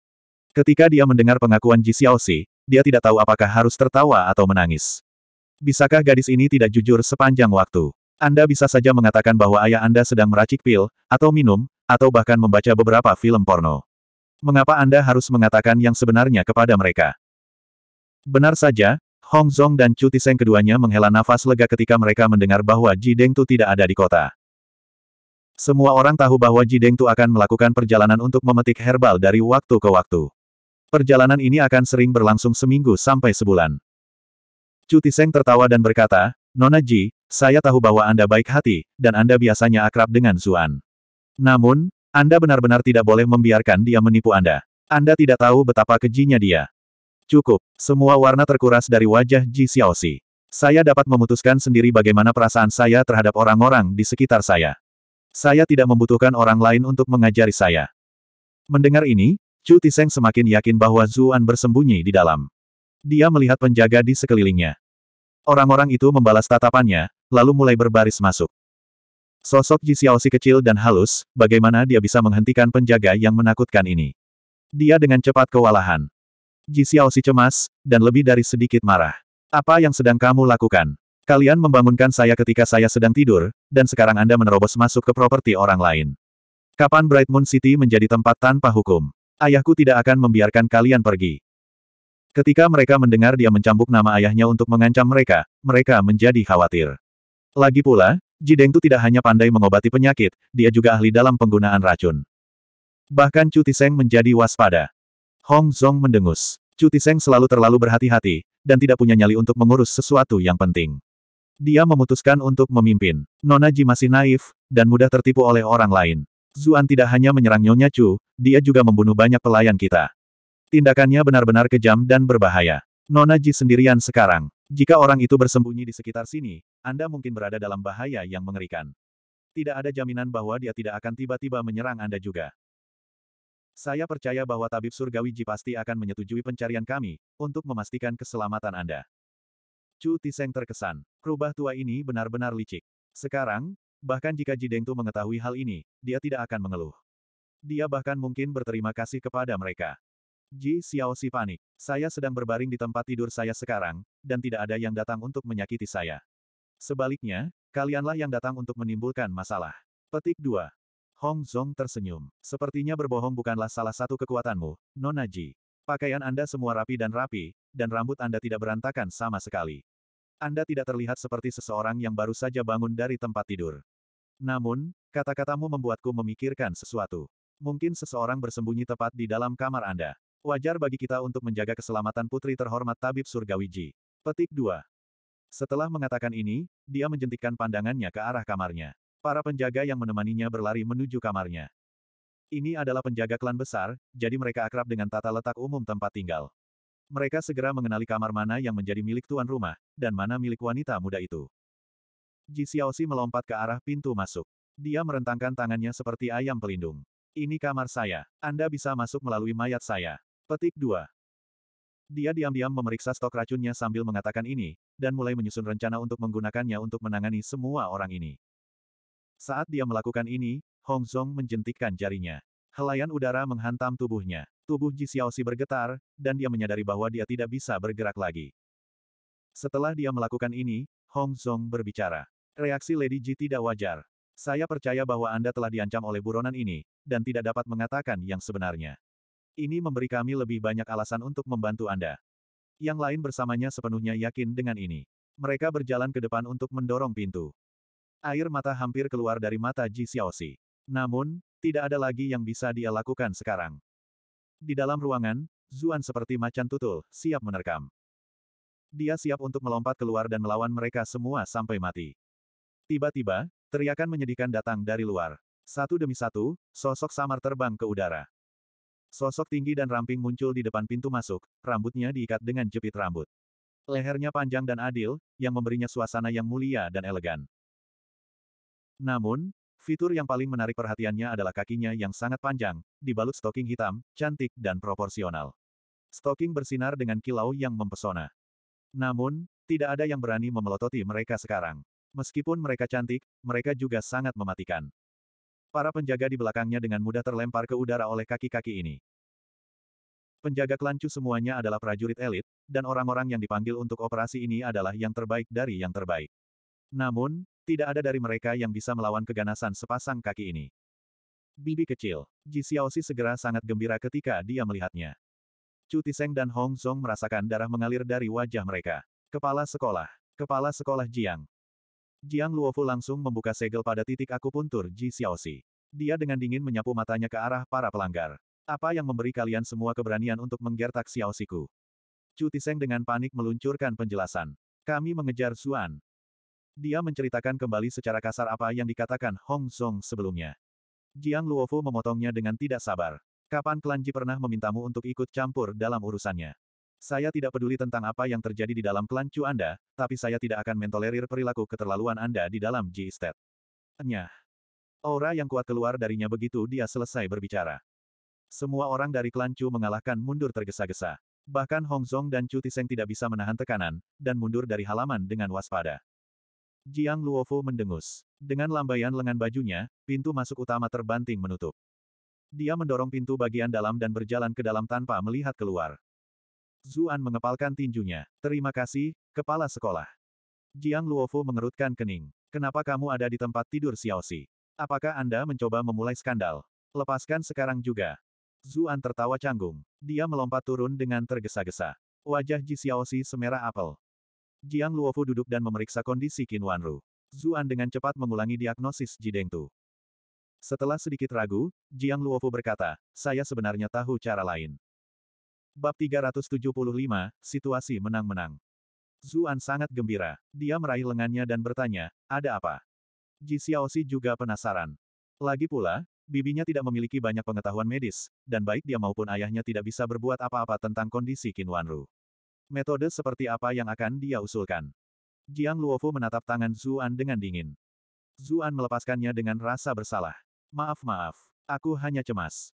Ketika dia mendengar pengakuan Ji Xiaoxi, dia tidak tahu apakah harus tertawa atau menangis. Bisakah gadis ini tidak jujur sepanjang waktu? Anda bisa saja mengatakan bahwa ayah Anda sedang meracik pil, atau minum, atau bahkan membaca beberapa film porno. Mengapa Anda harus mengatakan yang sebenarnya kepada mereka? Benar saja, Hong Zong dan Chu Tiseng keduanya menghela nafas lega ketika mereka mendengar bahwa Ji Deng Tu tidak ada di kota. Semua orang tahu bahwa Ji Deng Tu akan melakukan perjalanan untuk memetik herbal dari waktu ke waktu. Perjalanan ini akan sering berlangsung seminggu sampai sebulan. Chu Tiseng tertawa dan berkata, Nona Ji, saya tahu bahwa Anda baik hati, dan Anda biasanya akrab dengan Zuan. Namun, Anda benar-benar tidak boleh membiarkan dia menipu Anda. Anda tidak tahu betapa kejinya dia. Cukup, semua warna terkuras dari wajah Ji Xiaoxi. Saya dapat memutuskan sendiri bagaimana perasaan saya terhadap orang-orang di sekitar saya. Saya tidak membutuhkan orang lain untuk mengajari saya. Mendengar ini, Chu Tiseng semakin yakin bahwa Zuan bersembunyi di dalam. Dia melihat penjaga di sekelilingnya. Orang-orang itu membalas tatapannya, lalu mulai berbaris masuk. Sosok Ji Xiaoxi kecil dan halus, bagaimana dia bisa menghentikan penjaga yang menakutkan ini? Dia dengan cepat kewalahan. Ji Xiaoxi cemas, dan lebih dari sedikit marah. Apa yang sedang kamu lakukan? Kalian membangunkan saya ketika saya sedang tidur, dan sekarang Anda menerobos masuk ke properti orang lain. Kapan Bright Moon City menjadi tempat tanpa hukum? Ayahku tidak akan membiarkan kalian pergi. Ketika mereka mendengar dia mencambuk nama ayahnya untuk mengancam mereka, mereka menjadi khawatir. Lagi pula, Ji Deng tidak hanya pandai mengobati penyakit, dia juga ahli dalam penggunaan racun. Bahkan Chu Tiseng menjadi waspada. Hong Zong mendengus. Chu Tiseng selalu terlalu berhati-hati, dan tidak punya nyali untuk mengurus sesuatu yang penting. Dia memutuskan untuk memimpin. Nona Ji masih naif, dan mudah tertipu oleh orang lain. Zuan tidak hanya menyerang Nyonya Chu, dia juga membunuh banyak pelayan kita. Tindakannya benar-benar kejam dan berbahaya. Nona Ji sendirian sekarang. Jika orang itu bersembunyi di sekitar sini, Anda mungkin berada dalam bahaya yang mengerikan. Tidak ada jaminan bahwa dia tidak akan tiba-tiba menyerang Anda juga. Saya percaya bahwa tabib surgawi Ji pasti akan menyetujui pencarian kami, untuk memastikan keselamatan Anda. Chu Tiseng terkesan. Rubah tua ini benar-benar licik. Sekarang, bahkan jika Ji Dengtu mengetahui hal ini, dia tidak akan mengeluh. Dia bahkan mungkin berterima kasih kepada mereka. Ji Xiaoxi panik. Saya sedang berbaring di tempat tidur saya sekarang, dan tidak ada yang datang untuk menyakiti saya. Sebaliknya, kalianlah yang datang untuk menimbulkan masalah. Petik 2. Hong Zong tersenyum. Sepertinya berbohong bukanlah salah satu kekuatanmu, Nona Ji. Pakaian Anda semua rapi dan rapi, dan rambut Anda tidak berantakan sama sekali. Anda tidak terlihat seperti seseorang yang baru saja bangun dari tempat tidur. Namun, kata-katamu membuatku memikirkan sesuatu. Mungkin seseorang bersembunyi tepat di dalam kamar Anda. Wajar bagi kita untuk menjaga keselamatan putri terhormat tabib surgawi Ji. Petik 2. Setelah mengatakan ini, dia menjentikkan pandangannya ke arah kamarnya. Para penjaga yang menemaninya berlari menuju kamarnya. Ini adalah penjaga klan besar, jadi mereka akrab dengan tata letak umum tempat tinggal. Mereka segera mengenali kamar mana yang menjadi milik tuan rumah, dan mana milik wanita muda itu. Ji Xiaoxi melompat ke arah pintu masuk. Dia merentangkan tangannya seperti ayam pelindung. Ini kamar saya. Anda bisa masuk melalui mayat saya. Petik 2. Dia diam-diam memeriksa stok racunnya sambil mengatakan ini, dan mulai menyusun rencana untuk menggunakannya untuk menangani semua orang ini. Saat dia melakukan ini, Hong Zong menjentikkan jarinya. Helayan udara menghantam tubuhnya. Tubuh Ji Xiaoxi bergetar, dan dia menyadari bahwa dia tidak bisa bergerak lagi. Setelah dia melakukan ini, Hong Zong berbicara. Reaksi Lady Ji tidak wajar. Saya percaya bahwa Anda telah diancam oleh buronan ini, dan tidak dapat mengatakan yang sebenarnya. Ini memberi kami lebih banyak alasan untuk membantu Anda. Yang lain bersamanya sepenuhnya yakin dengan ini. Mereka berjalan ke depan untuk mendorong pintu. Air mata hampir keluar dari mata Ji Xiaoxi. Namun, tidak ada lagi yang bisa dia lakukan sekarang. Di dalam ruangan, Zuan seperti macan tutul, siap menerkam. Dia siap untuk melompat keluar dan melawan mereka semua sampai mati. Tiba-tiba, teriakan menyedihkan datang dari luar. Satu demi satu, sosok samar terbang ke udara. Sosok tinggi dan ramping muncul di depan pintu masuk, rambutnya diikat dengan jepit rambut. Lehernya panjang dan adil, yang memberinya suasana yang mulia dan elegan. Namun, fitur yang paling menarik perhatiannya adalah kakinya yang sangat panjang, dibalut stoking hitam, cantik dan proporsional. Stoking bersinar dengan kilau yang mempesona. Namun, tidak ada yang berani memelototi mereka sekarang. Meskipun mereka cantik, mereka juga sangat mematikan. Para penjaga di belakangnya dengan mudah terlempar ke udara oleh kaki-kaki ini. Penjaga kelancu semuanya adalah prajurit elit, dan orang-orang yang dipanggil untuk operasi ini adalah yang terbaik dari yang terbaik. Namun, tidak ada dari mereka yang bisa melawan keganasan sepasang kaki ini. Bibi kecil, Ji Xiaoxi segera sangat gembira ketika dia melihatnya. Chu Tiseng dan Hong Zong merasakan darah mengalir dari wajah mereka. Kepala sekolah. Kepala sekolah Jiang. Jiang Luofu langsung membuka segel pada titik akupuntur Ji Xiaoxi. Dia dengan dingin menyapu matanya ke arah para pelanggar. Apa yang memberi kalian semua keberanian untuk menggertak Xiaoxiku? Chu Tiseng dengan panik meluncurkan penjelasan. Kami mengejar Zuan. Dia menceritakan kembali secara kasar apa yang dikatakan Hong Zong sebelumnya. Jiang Luofu memotongnya dengan tidak sabar. Kapan Klanji pernah memintamu untuk ikut campur dalam urusannya? Saya tidak peduli tentang apa yang terjadi di dalam klan Chu Anda, tapi saya tidak akan mentolerir perilaku keterlaluan Anda di dalam Ji Estate. Nyah. Aura yang kuat keluar darinya begitu dia selesai berbicara. Semua orang dari klan Chu mengalahkan mundur tergesa-gesa. Bahkan Hong Zong dan Chu Tiseng tidak bisa menahan tekanan, dan mundur dari halaman dengan waspada. Jiang Luofu mendengus. Dengan lambaian lengan bajunya, pintu masuk utama terbanting menutup. Dia mendorong pintu bagian dalam dan berjalan ke dalam tanpa melihat keluar. Zuan mengepalkan tinjunya. Terima kasih, kepala sekolah. Jiang Luofu mengerutkan kening. Kenapa kamu ada di tempat tidur Xiaoxi? Apakah Anda mencoba memulai skandal? Lepaskan sekarang juga. Zuan tertawa canggung. Dia melompat turun dengan tergesa-gesa. Wajah Ji Xiaoxi semerah apel. Jiang Luofu duduk dan memeriksa kondisi Qin Wanru. Zuan dengan cepat mengulangi diagnosis Ji Dengtu. Setelah sedikit ragu, Jiang Luofu berkata, saya sebenarnya tahu cara lain. Bab 375, Situasi Menang-Menang. Zuan sangat gembira. Dia meraih lengannya dan bertanya, ada apa? Ji Xiaoxi juga penasaran. Lagi pula, bibinya tidak memiliki banyak pengetahuan medis, dan baik dia maupun ayahnya tidak bisa berbuat apa-apa tentang kondisi Qin Wanru. Metode seperti apa yang akan dia usulkan? Jiang Luofu menatap tangan Zuan dengan dingin. Zuan melepaskannya dengan rasa bersalah. Maaf-maaf, aku hanya cemas.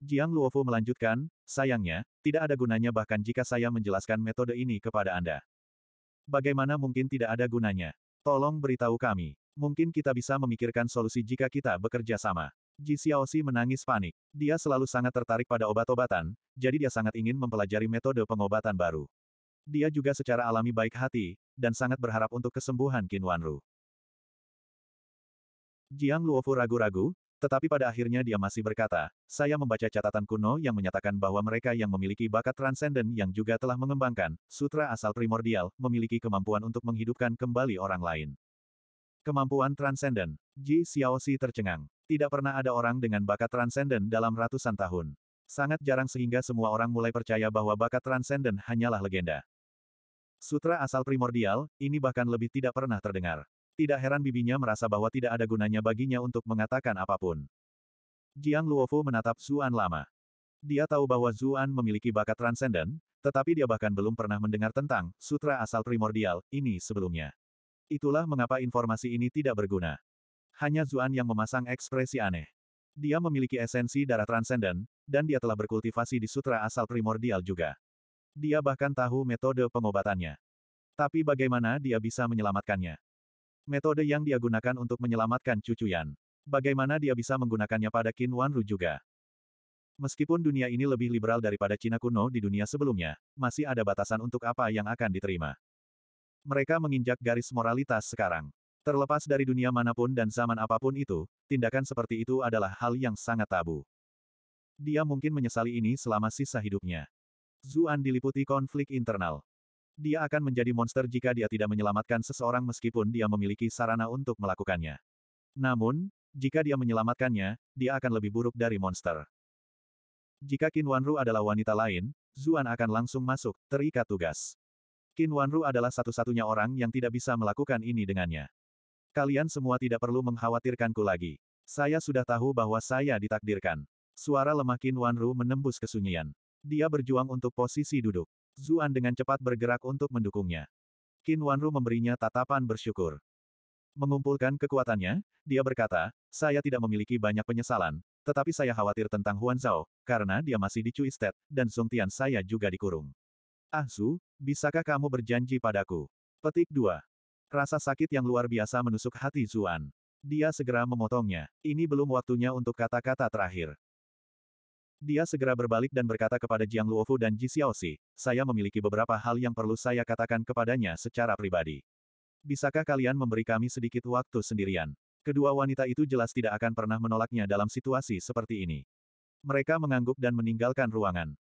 Jiang Luofu melanjutkan, sayangnya, tidak ada gunanya bahkan jika saya menjelaskan metode ini kepada Anda. Bagaimana mungkin tidak ada gunanya? Tolong beritahu kami. Mungkin kita bisa memikirkan solusi jika kita bekerja sama. Ji Xiaoxi menangis panik. Dia selalu sangat tertarik pada obat-obatan, jadi dia sangat ingin mempelajari metode pengobatan baru. Dia juga secara alami baik hati, dan sangat berharap untuk kesembuhan Qin Wanru. Jiang Luofu ragu-ragu, tetapi pada akhirnya dia masih berkata, saya membaca catatan kuno yang menyatakan bahwa mereka yang memiliki bakat transenden yang juga telah mengembangkan, sutra asal primordial, memiliki kemampuan untuk menghidupkan kembali orang lain. Kemampuan transenden. Ji Xiaoxi tercengang. Tidak pernah ada orang dengan bakat transenden dalam ratusan tahun. Sangat jarang sehingga semua orang mulai percaya bahwa bakat transenden hanyalah legenda. Sutra asal primordial, ini bahkan lebih tidak pernah terdengar. Tidak heran bibinya merasa bahwa tidak ada gunanya baginya untuk mengatakan apa pun. Jiang Luofu menatap Zuan lama. Dia tahu bahwa Zuan memiliki bakat transenden, tetapi dia bahkan belum pernah mendengar tentang sutra asal primordial ini sebelumnya. Itulah mengapa informasi ini tidak berguna. Hanya Zuan yang memasang ekspresi aneh. Dia memiliki esensi darah transenden, dan dia telah berkultivasi di sutra asal primordial juga. Dia bahkan tahu metode pengobatannya. Tapi bagaimana dia bisa menyelamatkannya? Metode yang dia gunakan untuk menyelamatkan cucu Yan. Bagaimana dia bisa menggunakannya pada Qin Wanru juga? Meskipun dunia ini lebih liberal daripada Cina kuno di dunia sebelumnya, masih ada batasan untuk apa yang akan diterima. Mereka menginjak garis moralitas sekarang. Terlepas dari dunia mana pun dan zaman apa pun itu, tindakan seperti itu adalah hal yang sangat tabu. Dia mungkin menyesali ini selama sisa hidupnya. Zuan diliputi konflik internal. Dia akan menjadi monster jika dia tidak menyelamatkan seseorang meskipun dia memiliki sarana untuk melakukannya. Namun, jika dia menyelamatkannya, dia akan lebih buruk dari monster. Jika Qin Wanru adalah wanita lain, Zuan akan langsung masuk, terikat tugas. Qin Wanru adalah satu-satunya orang yang tidak bisa melakukan ini dengannya. Kalian semua tidak perlu mengkhawatirkanku lagi. Saya sudah tahu bahwa saya ditakdirkan. Suara lemah Qin Wanru menembus kesunyian. Dia berjuang untuk posisi duduk. Zuan dengan cepat bergerak untuk mendukungnya. Qin Wanru memberinya tatapan bersyukur. Mengumpulkan kekuatannya, dia berkata, saya tidak memiliki banyak penyesalan, tetapi saya khawatir tentang Huan Zhao, karena dia masih di Cui State, dan Song Tian saya juga dikurung. Ah Su, bisakah kamu berjanji padaku? Petik 2. Rasa sakit yang luar biasa menusuk hati Zuan. Dia segera memotongnya. Ini belum waktunya untuk kata-kata terakhir. Dia segera berbalik dan berkata kepada Jiang Luofu dan Ji Xiaoxi, saya memiliki beberapa hal yang perlu saya katakan kepadanya secara pribadi. Bisakah kalian memberi kami sedikit waktu sendirian? Kedua wanita itu jelas tidak akan pernah menolaknya dalam situasi seperti ini. Mereka mengangguk dan meninggalkan ruangan.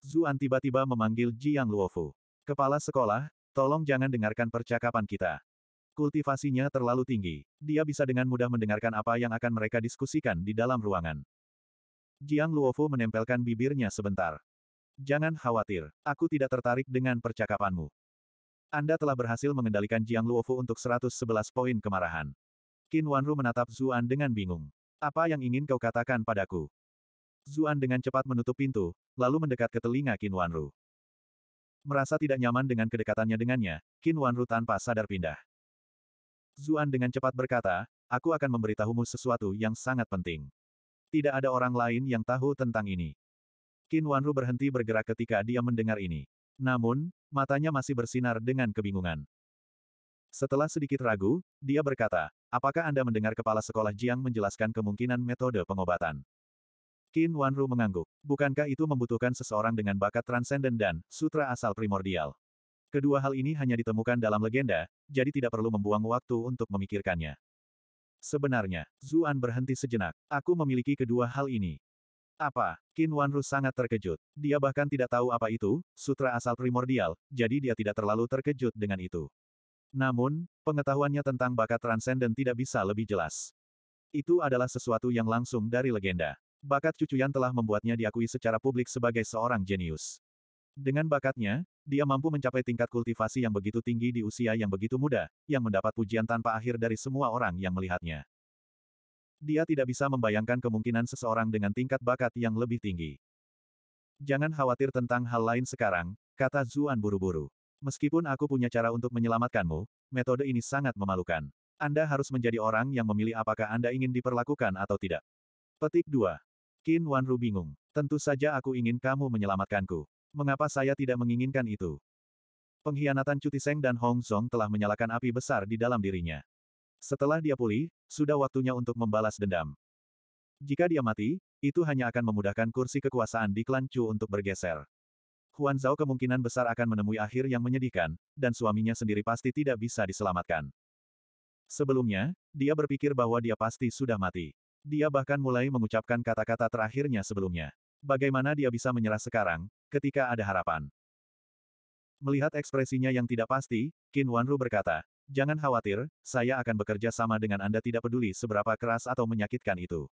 Zuan tiba-tiba memanggil Jiang Luofu. Kepala sekolah, Tolong jangan dengarkan percakapan kita. Kultivasinya terlalu tinggi. Dia bisa dengan mudah mendengarkan apa yang akan mereka diskusikan di dalam ruangan. Jiang Luofu menempelkan bibirnya sebentar. Jangan khawatir, aku tidak tertarik dengan percakapanmu. Anda telah berhasil mengendalikan Jiang Luofu untuk 111 poin kemarahan. Qin Wanru menatap Zuan dengan bingung. Apa yang ingin kau katakan padaku? Zuan dengan cepat menutup pintu, lalu mendekat ke telinga Qin Wanru. Merasa tidak nyaman dengan kedekatannya dengannya, Qin Wanru tanpa sadar pindah. Zuan dengan cepat berkata, aku akan memberitahumu sesuatu yang sangat penting. Tidak ada orang lain yang tahu tentang ini. Qin Wanru berhenti bergerak ketika dia mendengar ini. Namun, matanya masih bersinar dengan kebingungan. Setelah sedikit ragu, dia berkata, apakah Anda mendengar kepala sekolah Jiang menjelaskan kemungkinan metode pengobatan? Qin Wanru mengangguk. Bukankah itu membutuhkan seseorang dengan bakat transenden dan sutra asal primordial? Kedua hal ini hanya ditemukan dalam legenda, jadi tidak perlu membuang waktu untuk memikirkannya. Sebenarnya, Zuan berhenti sejenak. Aku memiliki kedua hal ini. Apa? Qin Wanru sangat terkejut. Dia bahkan tidak tahu apa itu, sutra asal primordial, jadi dia tidak terlalu terkejut dengan itu. Namun, pengetahuannya tentang bakat transenden tidak bisa lebih jelas. Itu adalah sesuatu yang langsung dari legenda. Bakat Cucuyan telah membuatnya diakui secara publik sebagai seorang jenius. Dengan bakatnya, dia mampu mencapai tingkat kultivasi yang begitu tinggi di usia yang begitu muda, yang mendapat pujian tanpa akhir dari semua orang yang melihatnya. Dia tidak bisa membayangkan kemungkinan seseorang dengan tingkat bakat yang lebih tinggi. Jangan khawatir tentang hal lain sekarang, kata Zuan buru-buru. Meskipun aku punya cara untuk menyelamatkanmu, metode ini sangat memalukan. Anda harus menjadi orang yang memilih apakah Anda ingin diperlakukan atau tidak. Petik 2. Qin Wanru bingung. Tentu saja aku ingin kamu menyelamatkanku. Mengapa saya tidak menginginkan itu? Pengkhianatan Cuti Seng dan Hong Zong telah menyalakan api besar di dalam dirinya. Setelah dia pulih, sudah waktunya untuk membalas dendam. Jika dia mati, itu hanya akan memudahkan kursi kekuasaan di klan Chu untuk bergeser. Huan Zhao kemungkinan besar akan menemui akhir yang menyedihkan, dan suaminya sendiri pasti tidak bisa diselamatkan. Sebelumnya, dia berpikir bahwa dia pasti sudah mati. Dia bahkan mulai mengucapkan kata-kata terakhirnya sebelumnya. Bagaimana dia bisa menyerah sekarang, ketika ada harapan? Melihat ekspresinya yang tidak pasti, Qin Wanru berkata, Jangan khawatir, saya akan bekerja sama dengan Anda tidak peduli seberapa keras atau menyakitkan itu.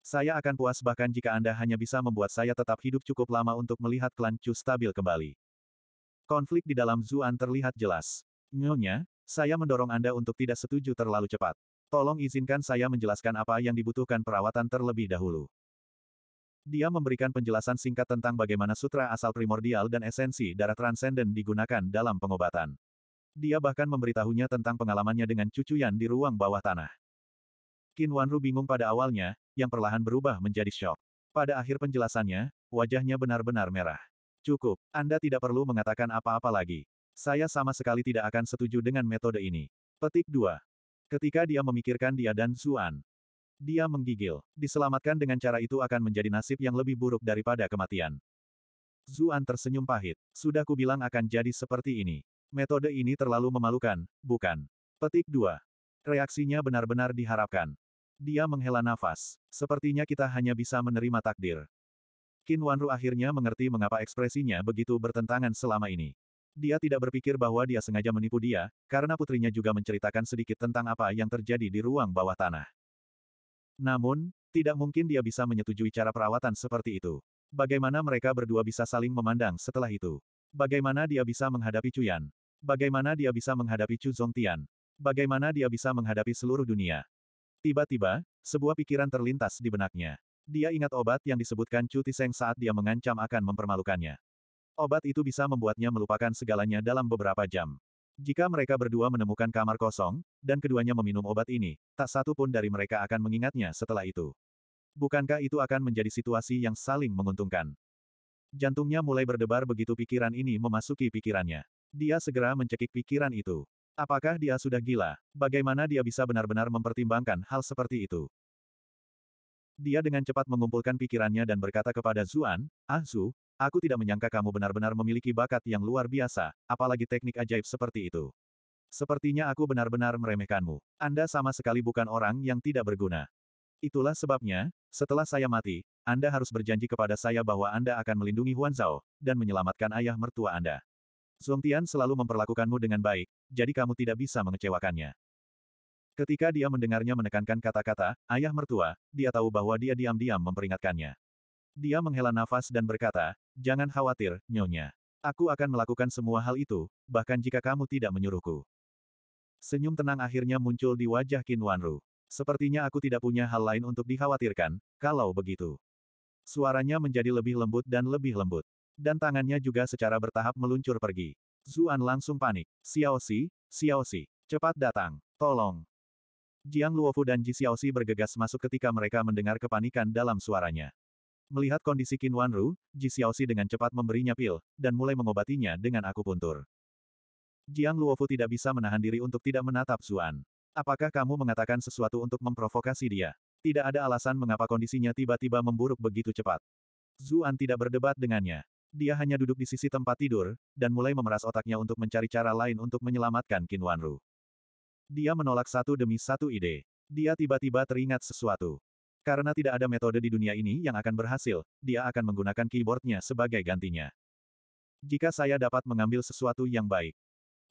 Saya akan puas bahkan jika Anda hanya bisa membuat saya tetap hidup cukup lama untuk melihat klan Chu stabil kembali. Konflik di dalam Zuan terlihat jelas. Nyonya, saya mendorong Anda untuk tidak setuju terlalu cepat. Tolong izinkan saya menjelaskan apa yang dibutuhkan perawatan terlebih dahulu. Dia memberikan penjelasan singkat tentang bagaimana sutra asal primordial dan esensi darah transenden digunakan dalam pengobatan. Dia bahkan memberitahunya tentang pengalamannya dengan cucuyan di ruang bawah tanah. Qin Wanru bingung pada awalnya, yang perlahan berubah menjadi syok. Pada akhir penjelasannya, wajahnya benar-benar merah. Cukup, Anda tidak perlu mengatakan apa-apa lagi. Saya sama sekali tidak akan setuju dengan metode ini. Petik 2. Ketika dia memikirkan dia dan Zuan, dia menggigil. Diselamatkan dengan cara itu akan menjadi nasib yang lebih buruk daripada kematian. Zuan tersenyum pahit. Sudah kubilang akan jadi seperti ini. Metode ini terlalu memalukan, bukan? Petik 2. Reaksinya benar-benar diharapkan. Dia menghela nafas. Sepertinya kita hanya bisa menerima takdir. Qin Wanru akhirnya mengerti mengapa ekspresinya begitu bertentangan selama ini. Dia tidak berpikir bahwa dia sengaja menipu dia, karena putrinya juga menceritakan sedikit tentang apa yang terjadi di ruang bawah tanah. Namun, tidak mungkin dia bisa menyetujui cara perawatan seperti itu. Bagaimana mereka berdua bisa saling memandang setelah itu? Bagaimana dia bisa menghadapi Cuyan? Bagaimana dia bisa menghadapi Chu Zongtian? Bagaimana dia bisa menghadapi seluruh dunia? Tiba-tiba, sebuah pikiran terlintas di benaknya. Dia ingat obat yang disebutkan Chu Tiseng saat dia mengancam akan mempermalukannya. Obat itu bisa membuatnya melupakan segalanya dalam beberapa jam. Jika mereka berdua menemukan kamar kosong, dan keduanya meminum obat ini, tak satu pun dari mereka akan mengingatnya setelah itu. Bukankah itu akan menjadi situasi yang saling menguntungkan? Jantungnya mulai berdebar begitu pikiran ini memasuki pikirannya. Dia segera mencekik pikiran itu. Apakah dia sudah gila? Bagaimana dia bisa benar-benar mempertimbangkan hal seperti itu? Dia dengan cepat mengumpulkan pikirannya dan berkata kepada Zuan, Ah Zu, aku tidak menyangka kamu benar-benar memiliki bakat yang luar biasa, apalagi teknik ajaib seperti itu. Sepertinya aku benar-benar meremehkanmu. Anda sama sekali bukan orang yang tidak berguna. Itulah sebabnya, setelah saya mati, Anda harus berjanji kepada saya bahwa Anda akan melindungi Huan Zhao, dan menyelamatkan ayah mertua Anda. Zongtian selalu memperlakukanmu dengan baik, jadi kamu tidak bisa mengecewakannya. Ketika dia mendengarnya menekankan kata-kata, ayah mertua, dia tahu bahwa dia diam-diam memperingatkannya. Dia menghela nafas dan berkata, jangan khawatir, nyonya. Aku akan melakukan semua hal itu, bahkan jika kamu tidak menyuruhku. Senyum tenang akhirnya muncul di wajah Qin Wanru. Sepertinya aku tidak punya hal lain untuk dikhawatirkan, kalau begitu. Suaranya menjadi lebih lembut dan lebih lembut. Dan tangannya juga secara bertahap meluncur pergi. Zuan langsung panik. Xiao Xi, Xiao Xi, cepat datang. Tolong. Jiang Luofu dan Ji Xiaoxi bergegas masuk ketika mereka mendengar kepanikan dalam suaranya. Melihat kondisi Qin Wanru, Ji Xiaoxi dengan cepat memberinya pil, dan mulai mengobatinya dengan akupuntur. Jiang Luofu tidak bisa menahan diri untuk tidak menatap Zuan. Apakah kamu mengatakan sesuatu untuk memprovokasi dia? Tidak ada alasan mengapa kondisinya tiba-tiba memburuk begitu cepat. Zuan tidak berdebat dengannya. Dia hanya duduk di sisi tempat tidur, dan mulai memeras otaknya untuk mencari cara lain untuk menyelamatkan Qin Wanru. Dia menolak satu demi satu ide. Dia tiba-tiba teringat sesuatu. Karena tidak ada metode di dunia ini yang akan berhasil, dia akan menggunakan keyboardnya sebagai gantinya. Jika saya dapat mengambil sesuatu yang baik.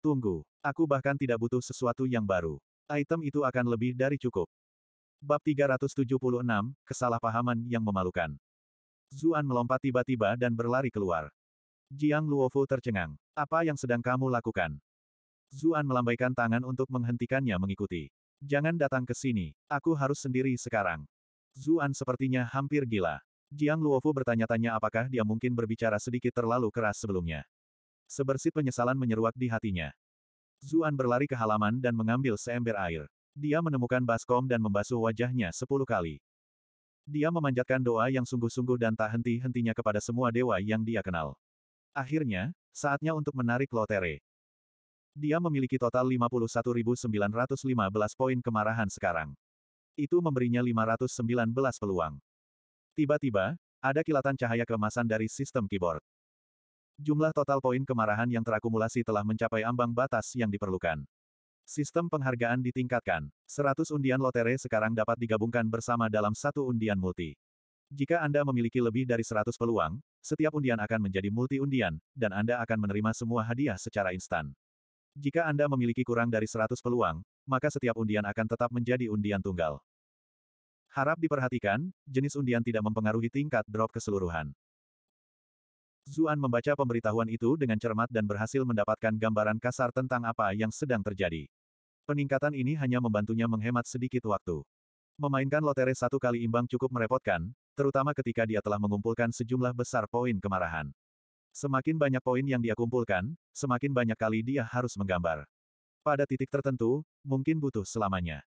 Tunggu, aku bahkan tidak butuh sesuatu yang baru. Item itu akan lebih dari cukup. Bab 376, Kesalahpahaman yang Memalukan. Zuan melompat tiba-tiba dan berlari keluar. Jiang Luofu tercengang. Apa yang sedang kamu lakukan? Zuan melambaikan tangan untuk menghentikannya mengikuti. Jangan datang ke sini. Aku harus sendiri sekarang. Zuan sepertinya hampir gila. Jiang Luofu bertanya-tanya apakah dia mungkin berbicara sedikit terlalu keras sebelumnya. Sebersit penyesalan menyeruak di hatinya. Zuan berlari ke halaman dan mengambil seember air. Dia menemukan baskom dan membasuh wajahnya sepuluh kali. Dia memanjatkan doa yang sungguh-sungguh dan tak henti-hentinya kepada semua dewa yang dia kenal. Akhirnya, saatnya untuk menarik lotere. Dia memiliki total 51.915 poin kemarahan sekarang. Itu memberinya 519 peluang. Tiba-tiba, ada kilatan cahaya keemasan dari sistem keyboard. Jumlah total poin kemarahan yang terakumulasi telah mencapai ambang batas yang diperlukan. Sistem penghargaan ditingkatkan. 100 undian lotere sekarang dapat digabungkan bersama dalam satu undian multi. Jika Anda memiliki lebih dari 100 peluang, setiap undian akan menjadi multi undian, dan Anda akan menerima semua hadiah secara instan. Jika Anda memiliki kurang dari 100 peluang, maka setiap undian akan tetap menjadi undian tunggal. Harap diperhatikan, jenis undian tidak mempengaruhi tingkat drop keseluruhan. Zuan membaca pemberitahuan itu dengan cermat dan berhasil mendapatkan gambaran kasar tentang apa yang sedang terjadi. Peningkatan ini hanya membantunya menghemat sedikit waktu. Memainkan lotere satu kali imbang cukup merepotkan, terutama ketika dia telah mengumpulkan sejumlah besar poin kemarahan. Semakin banyak poin yang dia kumpulkan, semakin banyak kali dia harus menggambar. Pada titik tertentu, mungkin butuh selamanya.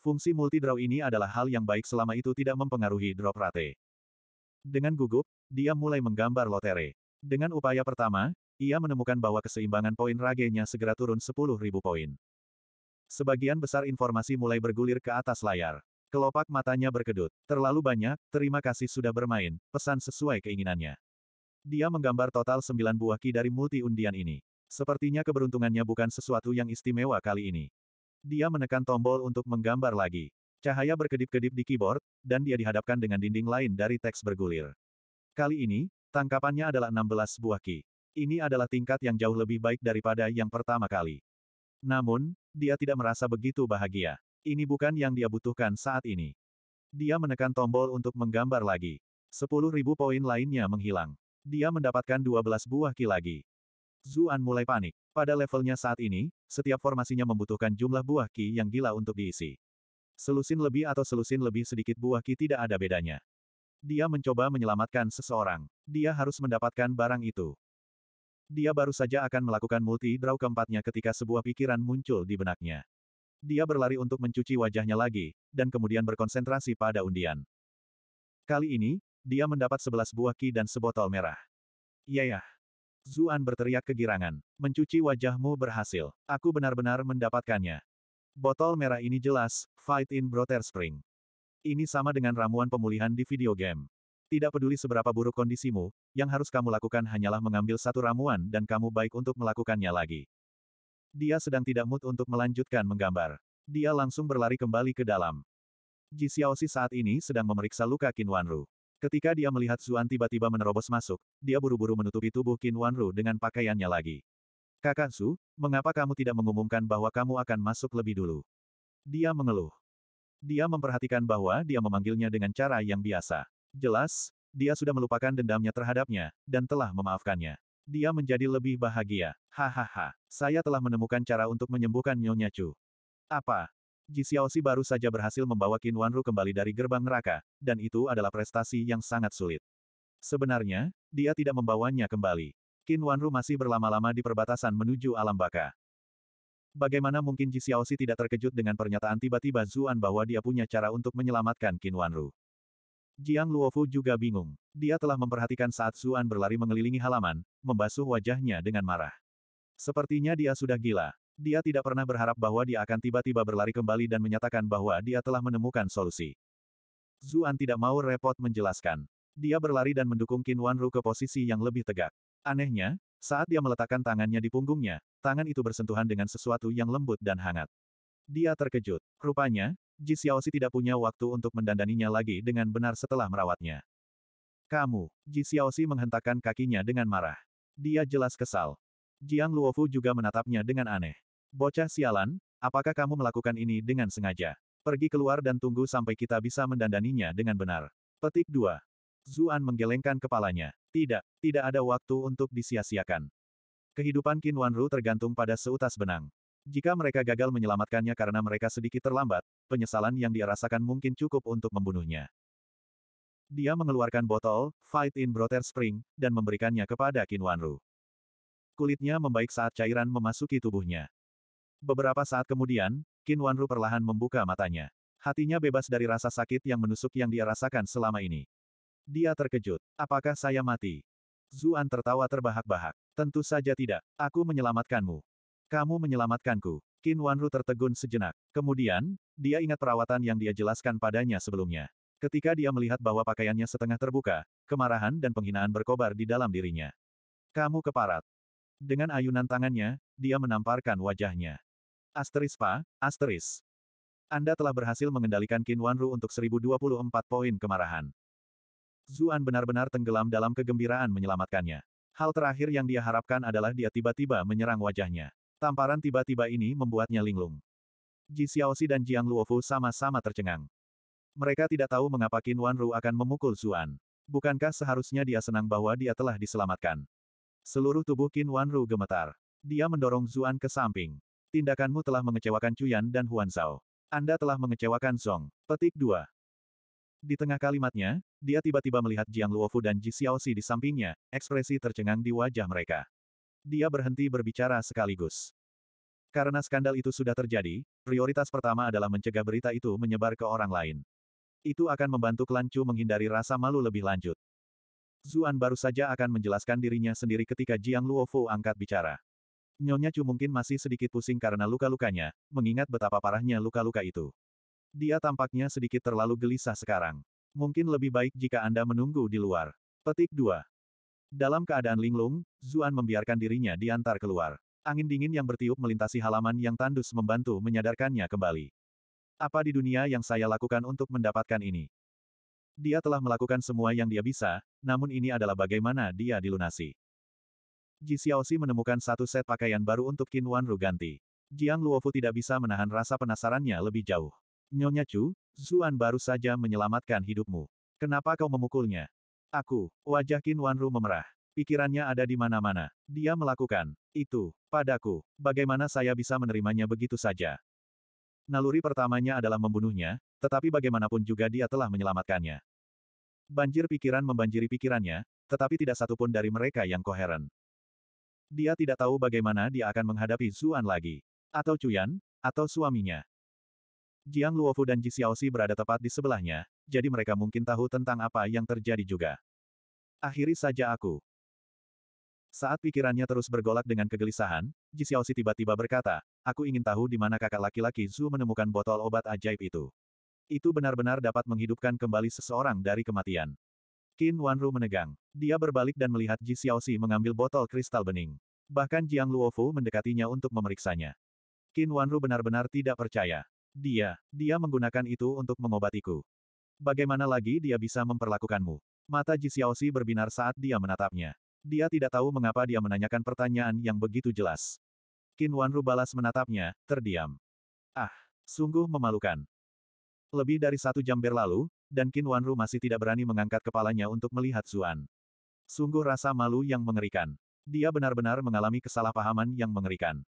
Fungsi multi-draw ini adalah hal yang baik selama itu tidak mempengaruhi drop rate. Dengan gugup, dia mulai menggambar lotere. Dengan upaya pertama, ia menemukan bahwa keseimbangan poin ragenya segera turun 10.000 poin. Sebagian besar informasi mulai bergulir ke atas layar. Kelopak matanya berkedut. Terlalu banyak, terima kasih sudah bermain, pesan sesuai keinginannya. Dia menggambar total sembilan buah ki dari multi undian ini. Sepertinya keberuntungannya bukan sesuatu yang istimewa kali ini. Dia menekan tombol untuk menggambar lagi. Cahaya berkedip-kedip di keyboard, dan dia dihadapkan dengan dinding lain dari teks bergulir. Kali ini, tangkapannya adalah 16 buah ki. Ini adalah tingkat yang jauh lebih baik daripada yang pertama kali. Namun, dia tidak merasa begitu bahagia. Ini bukan yang dia butuhkan saat ini. Dia menekan tombol untuk menggambar lagi. 10.000 poin lainnya menghilang. Dia mendapatkan 12 buah ki lagi. Zuan mulai panik. Pada levelnya saat ini, setiap formasinya membutuhkan jumlah buah ki yang gila untuk diisi. Selusin lebih atau selusin lebih sedikit buah ki tidak ada bedanya. Dia mencoba menyelamatkan seseorang. Dia harus mendapatkan barang itu. Dia baru saja akan melakukan multi-draw keempatnya ketika sebuah pikiran muncul di benaknya. Dia berlari untuk mencuci wajahnya lagi, dan kemudian berkonsentrasi pada undian. Kali ini, dia mendapat sebelas buah ki dan sebotol merah. Yayah! Zuan berteriak kegirangan. Mencuci wajahmu berhasil. Aku benar-benar mendapatkannya. Botol merah ini jelas, Fight in Brother Spring. Ini sama dengan ramuan pemulihan di video game. Tidak peduli seberapa buruk kondisimu, yang harus kamu lakukan hanyalah mengambil satu ramuan dan kamu baik untuk melakukannya lagi. Dia sedang tidak mood untuk melanjutkan menggambar. Dia langsung berlari kembali ke dalam. Ji Xiaoxi saat ini sedang memeriksa luka Qin Wanru. Ketika dia melihat Zuan tiba-tiba menerobos masuk, dia buru-buru menutupi tubuh Qin Wanru dengan pakaiannya lagi. Kakak Su, mengapa kamu tidak mengumumkan bahwa kamu akan masuk lebih dulu? Dia mengeluh. Dia memperhatikan bahwa dia memanggilnya dengan cara yang biasa. Jelas, dia sudah melupakan dendamnya terhadapnya, dan telah memaafkannya. Dia menjadi lebih bahagia. Hahaha, saya telah menemukan cara untuk menyembuhkan Nyonya Chu. Apa? Ji Xiaoxi baru saja berhasil membawa Qin Wanru kembali dari gerbang neraka, dan itu adalah prestasi yang sangat sulit. Sebenarnya, dia tidak membawanya kembali. Qin Wanru masih berlama-lama di perbatasan menuju alam baka. Bagaimana mungkin Ji Xiaoxi tidak terkejut dengan pernyataan tiba-tiba Zuan bahwa dia punya cara untuk menyelamatkan Qin Wanru? Jiang Luofu juga bingung. Dia telah memperhatikan saat Zuan berlari mengelilingi halaman, membasuh wajahnya dengan marah. Sepertinya dia sudah gila. Dia tidak pernah berharap bahwa dia akan tiba-tiba berlari kembali dan menyatakan bahwa dia telah menemukan solusi. Zuan tidak mau repot menjelaskan. Dia berlari dan mendukung Qin Wanru ke posisi yang lebih tegak. Anehnya, saat dia meletakkan tangannya di punggungnya, tangan itu bersentuhan dengan sesuatu yang lembut dan hangat. Dia terkejut. Rupanya, Ji Xiaoxi tidak punya waktu untuk mendandaninya lagi dengan benar setelah merawatnya. Kamu, Ji Xiaoxi menghentakkan kakinya dengan marah. Dia jelas kesal. Jiang Luofu juga menatapnya dengan aneh. Bocah sialan, apakah kamu melakukan ini dengan sengaja? Pergi keluar dan tunggu sampai kita bisa mendandaninya dengan benar. Petik 2. Zuan menggelengkan kepalanya. Tidak, tidak ada waktu untuk disia-siakan. Kehidupan Qin Wanru tergantung pada seutas benang. Jika mereka gagal menyelamatkannya karena mereka sedikit terlambat, penyesalan yang dia rasakan mungkin cukup untuk membunuhnya. Dia mengeluarkan botol, Fight in Brother Spring, dan memberikannya kepada Qin Wanru. Kulitnya membaik saat cairan memasuki tubuhnya. Beberapa saat kemudian, Qin Wanru perlahan membuka matanya. Hatinya bebas dari rasa sakit yang menusuk yang dia rasakan selama ini. Dia terkejut. Apakah saya mati? Zuan tertawa terbahak-bahak. Tentu saja tidak. Aku menyelamatkanmu. Kamu menyelamatkanku. Qin Wanru tertegun sejenak. Kemudian, dia ingat perawatan yang dia jelaskan padanya sebelumnya. Ketika dia melihat bahwa pakaiannya setengah terbuka, kemarahan dan penghinaan berkobar di dalam dirinya. Kamu keparat. Dengan ayunan tangannya, dia menamparkan wajahnya. Asteris Pa, Asteris. Anda telah berhasil mengendalikan Qin Wanru untuk 1024 poin kemarahan. Zuan benar-benar tenggelam dalam kegembiraan menyelamatkannya. Hal terakhir yang dia harapkan adalah dia tiba-tiba menyerang wajahnya. Tamparan tiba-tiba ini membuatnya linglung. Ji Xiaoxi dan Jiang Luofu sama-sama tercengang. Mereka tidak tahu mengapa Qin Wanru akan memukul Zuan. Bukankah seharusnya dia senang bahwa dia telah diselamatkan? Seluruh tubuh Qin Wanru gemetar. Dia mendorong Zuan ke samping. Tindakanmu telah mengecewakan Cuyan dan Huan Zhao. Anda telah mengecewakan Song. Petik 2. Di tengah kalimatnya, dia tiba-tiba melihat Jiang Luofu dan Ji Xiaoxi di sampingnya, ekspresi tercengang di wajah mereka. Dia berhenti berbicara sekaligus. Karena skandal itu sudah terjadi, prioritas pertama adalah mencegah berita itu menyebar ke orang lain. Itu akan membantu Klan Chu menghindari rasa malu lebih lanjut. Zuan baru saja akan menjelaskan dirinya sendiri ketika Jiang Luofu angkat bicara. Nyonya Chu mungkin masih sedikit pusing karena luka-lukanya, mengingat betapa parahnya luka-luka itu. Dia tampaknya sedikit terlalu gelisah sekarang. Mungkin lebih baik jika Anda menunggu di luar. Petik 2. Dalam keadaan linglung, Zuan membiarkan dirinya diantar keluar. Angin dingin yang bertiup melintasi halaman yang tandus membantu menyadarkannya kembali. Apa di dunia yang saya lakukan untuk mendapatkan ini? Dia telah melakukan semua yang dia bisa, namun ini adalah bagaimana dia dilunasi. Ji Xiaoxi menemukan satu set pakaian baru untuk Qin Wanru ganti. Jiang Luofu tidak bisa menahan rasa penasarannya lebih jauh. Nyonya Chu, Zuan baru saja menyelamatkan hidupmu. Kenapa kau memukulnya? Aku, wajah Qin Wanru memerah. Pikirannya ada di mana-mana. Dia melakukan itu padaku. Bagaimana saya bisa menerimanya begitu saja? Naluri pertamanya adalah membunuhnya, tetapi bagaimanapun juga dia telah menyelamatkannya. Banjir pikiran membanjiri pikirannya, tetapi tidak satupun dari mereka yang koheren. Dia tidak tahu bagaimana dia akan menghadapi Zuan lagi. Atau Cuyan, atau suaminya. Jiang Luofu dan Ji Xiaoxi berada tepat di sebelahnya, jadi mereka mungkin tahu tentang apa yang terjadi juga. Akhiri saja aku. Saat pikirannya terus bergolak dengan kegelisahan, Ji Xiaoxi tiba-tiba berkata, aku ingin tahu di mana kakak laki-laki Zhu menemukan botol obat ajaib itu. Itu benar-benar dapat menghidupkan kembali seseorang dari kematian. Qin Wanru menegang. Dia berbalik dan melihat Ji Xiaoxi mengambil botol kristal bening. Bahkan Jiang Luofu mendekatinya untuk memeriksanya. Qin Wanru benar-benar tidak percaya. Dia, dia menggunakan itu untuk mengobatiku. Bagaimana lagi dia bisa memperlakukanmu? Mata Ji Xiaoxi berbinar saat dia menatapnya. Dia tidak tahu mengapa dia menanyakan pertanyaan yang begitu jelas. Qin Wanru balas menatapnya, terdiam. Ah, sungguh memalukan. Lebih dari satu jam berlalu, dan Qin Wanru masih tidak berani mengangkat kepalanya untuk melihat Zuan. Sungguh rasa malu yang mengerikan. Dia benar-benar mengalami kesalahpahaman yang mengerikan.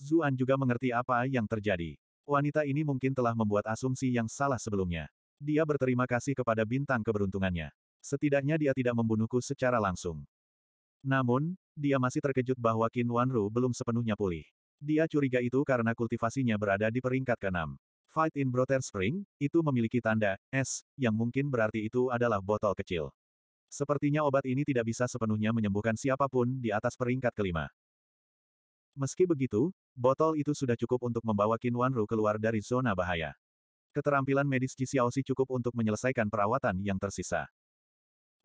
Zuan juga mengerti apa yang terjadi. Wanita ini mungkin telah membuat asumsi yang salah sebelumnya. Dia berterima kasih kepada bintang keberuntungannya. Setidaknya dia tidak membunuhku secara langsung. Namun, dia masih terkejut bahwa Qin Wanru belum sepenuhnya pulih. Dia curiga itu karena kultivasinya berada di peringkat ke-6. Fight in Brother Spring, itu memiliki tanda S, yang mungkin berarti itu adalah botol kecil. Sepertinya obat ini tidak bisa sepenuhnya menyembuhkan siapa pun di atas peringkat kelima. Meski begitu, botol itu sudah cukup untuk membawa Qin Wanru keluar dari zona bahaya. Keterampilan medis Ji Xiaoxi cukup untuk menyelesaikan perawatan yang tersisa.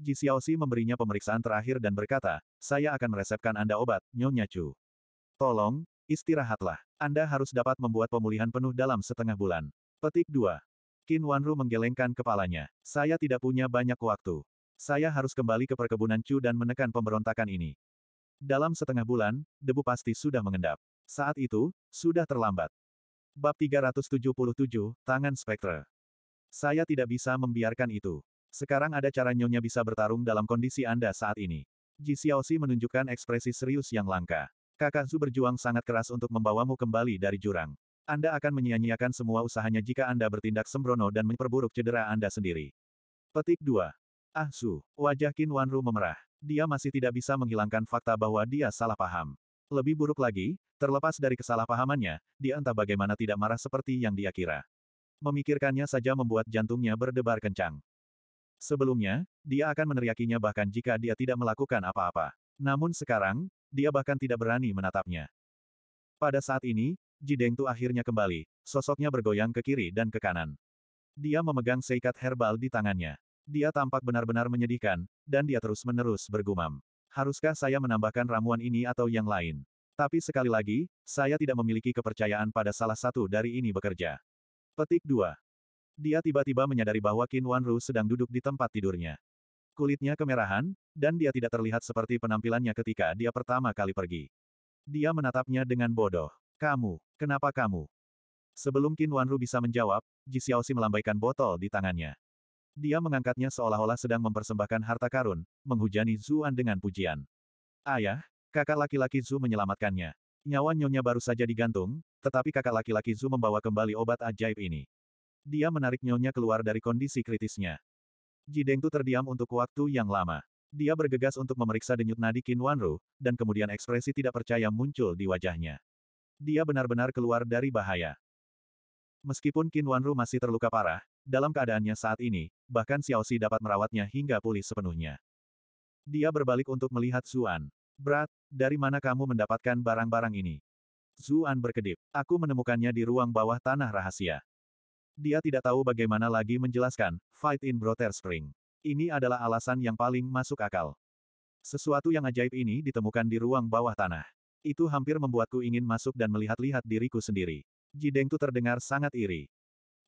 Ji Xiaoxi memberinya pemeriksaan terakhir dan berkata, saya akan meresepkan Anda obat, Nyonya Chu. Tolong, istirahatlah. Anda harus dapat membuat pemulihan penuh dalam setengah bulan. Petik 2. Qin Wanru menggelengkan kepalanya. Saya tidak punya banyak waktu. Saya harus kembali ke perkebunan Chu dan menekan pemberontakan ini. Dalam setengah bulan, debu pasti sudah mengendap. Saat itu, sudah terlambat. Bab 377, Tangan Spektre. Saya tidak bisa membiarkan itu. Sekarang ada cara Nyonya bisa bertarung dalam kondisi Anda saat ini. Ji Xiaoxi menunjukkan ekspresi serius yang langka. Kakak Zhu berjuang sangat keras untuk membawamu kembali dari jurang. Anda akan menyia-nyiakan semua usahanya jika Anda bertindak sembrono dan memperburuk cedera Anda sendiri. Petik 2. Ah Su, wajah Qin Wanru memerah. Dia masih tidak bisa menghilangkan fakta bahwa dia salah paham. Lebih buruk lagi, terlepas dari kesalahpahamannya, dia entah bagaimana tidak marah seperti yang dia kira. Memikirkannya saja membuat jantungnya berdebar kencang. Sebelumnya, dia akan meneriakinya bahkan jika dia tidak melakukan apa-apa. Namun sekarang, dia bahkan tidak berani menatapnya. Pada saat ini, Ji Dengtu akhirnya kembali, sosoknya bergoyang ke kiri dan ke kanan. Dia memegang seikat herbal di tangannya. Dia tampak benar-benar menyedihkan, dan dia terus-menerus bergumam. Haruskah saya menambahkan ramuan ini atau yang lain? Tapi sekali lagi, saya tidak memiliki kepercayaan pada salah satu dari ini bekerja. Petik 2. Dia tiba-tiba menyadari bahwa Qin Wanru sedang duduk di tempat tidurnya. Kulitnya kemerahan, dan dia tidak terlihat seperti penampilannya ketika dia pertama kali pergi. Dia menatapnya dengan bodoh. Kamu, kenapa kamu? Sebelum Qin Wanru bisa menjawab, Ji Xiaoxi melambaikan botol di tangannya. Dia mengangkatnya seolah-olah sedang mempersembahkan harta karun, menghujani Zuan dengan pujian. Ayah, kakak laki-laki Zu menyelamatkannya. Nyawa nyonya baru saja digantung, tetapi kakak laki-laki Zu membawa kembali obat ajaib ini. Dia menarik nyonya keluar dari kondisi kritisnya. Ji Dengtu terdiam untuk waktu yang lama. Dia bergegas untuk memeriksa denyut nadi Qin Wanru, dan kemudian ekspresi tidak percaya muncul di wajahnya. Dia benar-benar keluar dari bahaya. Meskipun Qin Wanru masih terluka parah, dalam keadaannya saat ini, bahkan Xiaoxi dapat merawatnya hingga pulih sepenuhnya. Dia berbalik untuk melihat Zuan. Berat, dari mana kamu mendapatkan barang-barang ini? Zuan berkedip. Aku menemukannya di ruang bawah tanah rahasia. Dia tidak tahu bagaimana lagi menjelaskan, fight in Brother Spring. Ini adalah alasan yang paling masuk akal. Sesuatu yang ajaib ini ditemukan di ruang bawah tanah. Itu hampir membuatku ingin masuk dan melihat-lihat diriku sendiri. Ji Dengtu terdengar sangat iri.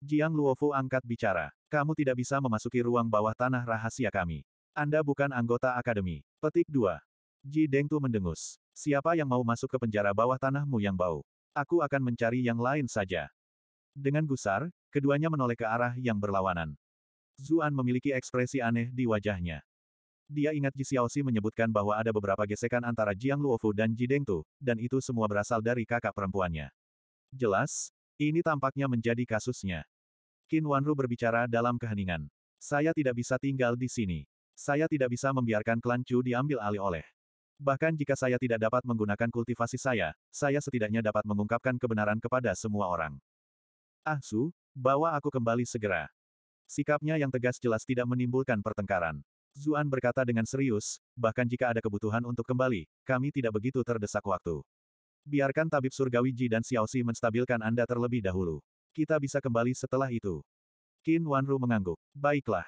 Jiang Luofu angkat bicara. Kamu tidak bisa memasuki ruang bawah tanah rahasia kami. Anda bukan anggota akademi. Petik 2. Ji Dengtu mendengus. Siapa yang mau masuk ke penjara bawah tanahmu yang bau? Aku akan mencari yang lain saja. Dengan gusar, Keduanya menoleh ke arah yang berlawanan. Zuan memiliki ekspresi aneh di wajahnya. Dia ingat Ji Xiaoxi menyebutkan bahwa ada beberapa gesekan antara Jiang Luofu dan Ji Dengtu, dan itu semua berasal dari kakak perempuannya. Jelas, ini tampaknya menjadi kasusnya. Qin Wanru berbicara dalam keheningan. Saya tidak bisa tinggal di sini. Saya tidak bisa membiarkan klan Chu diambil alih oleh. Bahkan jika saya tidak dapat menggunakan kultivasi saya, saya setidaknya dapat mengungkapkan kebenaran kepada semua orang. Ah Su, bawa aku kembali segera. Sikapnya yang tegas jelas tidak menimbulkan pertengkaran. Zuan berkata dengan serius, bahkan jika ada kebutuhan untuk kembali, kami tidak begitu terdesak waktu. Biarkan tabib surgawi Ji dan Xiaoxi menstabilkan Anda terlebih dahulu. Kita bisa kembali setelah itu. Qin Wanru mengangguk. Baiklah.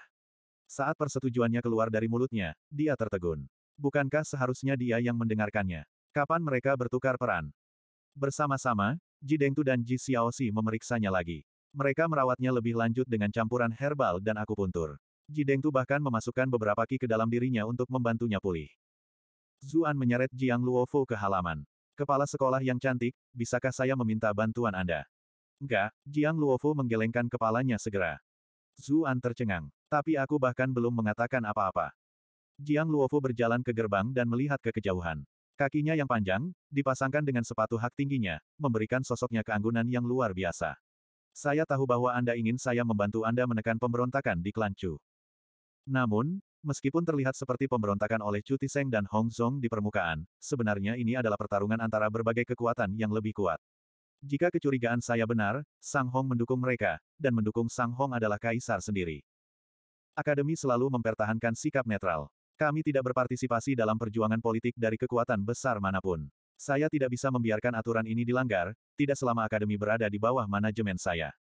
Saat persetujuannya keluar dari mulutnya, dia tertegun. Bukankah seharusnya dia yang mendengarkannya? Kapan mereka bertukar peran? Bersama-sama, Ji Dengtu dan Ji Xiaoxi memeriksanya lagi. Mereka merawatnya lebih lanjut dengan campuran herbal dan akupuntur. Ji Dengtu bahkan memasukkan beberapa ki ke dalam dirinya untuk membantunya pulih. Zuan menyeret Jiang Luofu ke halaman. Kepala sekolah yang cantik, bisakah saya meminta bantuan Anda? Enggak, Jiang Luofu menggelengkan kepalanya segera. Zuan tercengang. Tapi aku bahkan belum mengatakan apa-apa. Jiang Luofu berjalan ke gerbang dan melihat ke kejauhan. Kakinya yang panjang, dipasangkan dengan sepatu hak tingginya, memberikan sosoknya keanggunan yang luar biasa. Saya tahu bahwa Anda ingin saya membantu Anda menekan pemberontakan di klan Chu. Namun, meskipun terlihat seperti pemberontakan oleh Chu Tiseng dan Hong Zong di permukaan, sebenarnya ini adalah pertarungan antara berbagai kekuatan yang lebih kuat. Jika kecurigaan saya benar, Sang Hong mendukung mereka, dan mendukung Sang Hong adalah kaisar sendiri. Akademi selalu mempertahankan sikap netral. Kami tidak berpartisipasi dalam perjuangan politik dari kekuatan besar mana pun. Saya tidak bisa membiarkan aturan ini dilanggar, tidak selama akademi berada di bawah manajemen saya.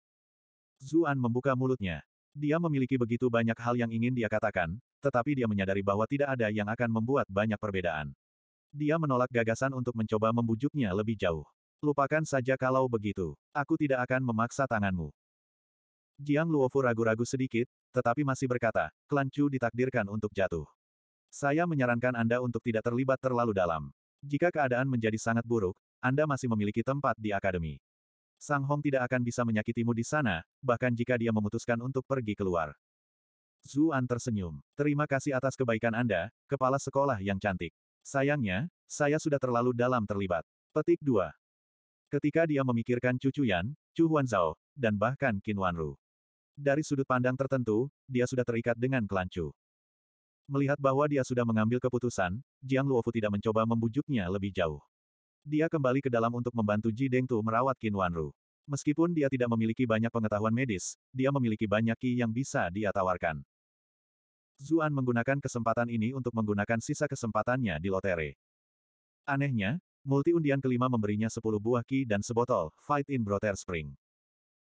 Zuan membuka mulutnya. Dia memiliki begitu banyak hal yang ingin dia katakan, tetapi dia menyadari bahwa tidak ada yang akan membuat banyak perbedaan. Dia menolak gagasan untuk mencoba membujuknya lebih jauh. Lupakan saja kalau begitu. Aku tidak akan memaksa tanganmu. Jiang Luofu ragu-ragu sedikit, tetapi masih berkata, klan Chu ditakdirkan untuk jatuh. Saya menyarankan Anda untuk tidak terlibat terlalu dalam. Jika keadaan menjadi sangat buruk, Anda masih memiliki tempat di akademi. Sang Hong tidak akan bisa menyakitimu di sana, bahkan jika dia memutuskan untuk pergi keluar. Zuan tersenyum. Terima kasih atas kebaikan Anda, kepala sekolah yang cantik. Sayangnya, saya sudah terlalu dalam terlibat. Petik 2. Ketika dia memikirkan Chu Yan, Chu Huanzhao, dan bahkan Qin Wanru. Dari sudut pandang tertentu, dia sudah terikat dengan klan. Melihat bahwa dia sudah mengambil keputusan, Jiang Luofu tidak mencoba membujuknya lebih jauh. Dia kembali ke dalam untuk membantu Ji Dengtu merawat Qin Wanru. Meskipun dia tidak memiliki banyak pengetahuan medis, dia memiliki banyak ki yang bisa dia tawarkan. Zuan menggunakan kesempatan ini untuk menggunakan sisa kesempatannya di lotere. Anehnya, multi undian kelima memberinya 10 buah ki dan sebotol Fight in Brother Spring.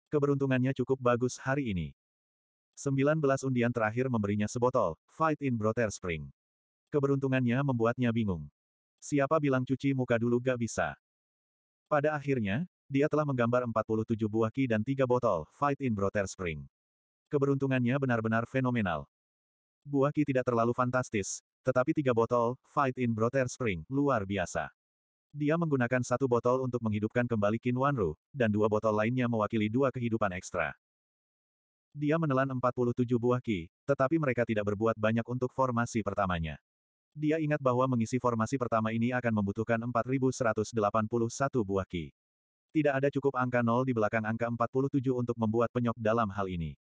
Keberuntungannya cukup bagus hari ini. 19 undian terakhir memberinya sebotol Fight in Brother Spring. Keberuntungannya membuatnya bingung. Siapa bilang cuci muka dulu gak bisa? Pada akhirnya, dia telah menggambar 47 buah ki dan 3 botol Fight in Brother Spring. Keberuntungannya benar-benar fenomenal. Buah ki tidak terlalu fantastis, tetapi tiga botol Fight in Brother Spring luar biasa. Dia menggunakan satu botol untuk menghidupkan kembali Qin Wanru, dan dua botol lainnya mewakili dua kehidupan ekstra. Dia menelan 47 buah ki, tetapi mereka tidak berbuat banyak untuk formasi pertamanya. Dia ingat bahwa mengisi formasi pertama ini akan membutuhkan 4181 buah ki. Tidak ada cukup angka 0 di belakang angka 47 untuk membuat penyok dalam hal ini.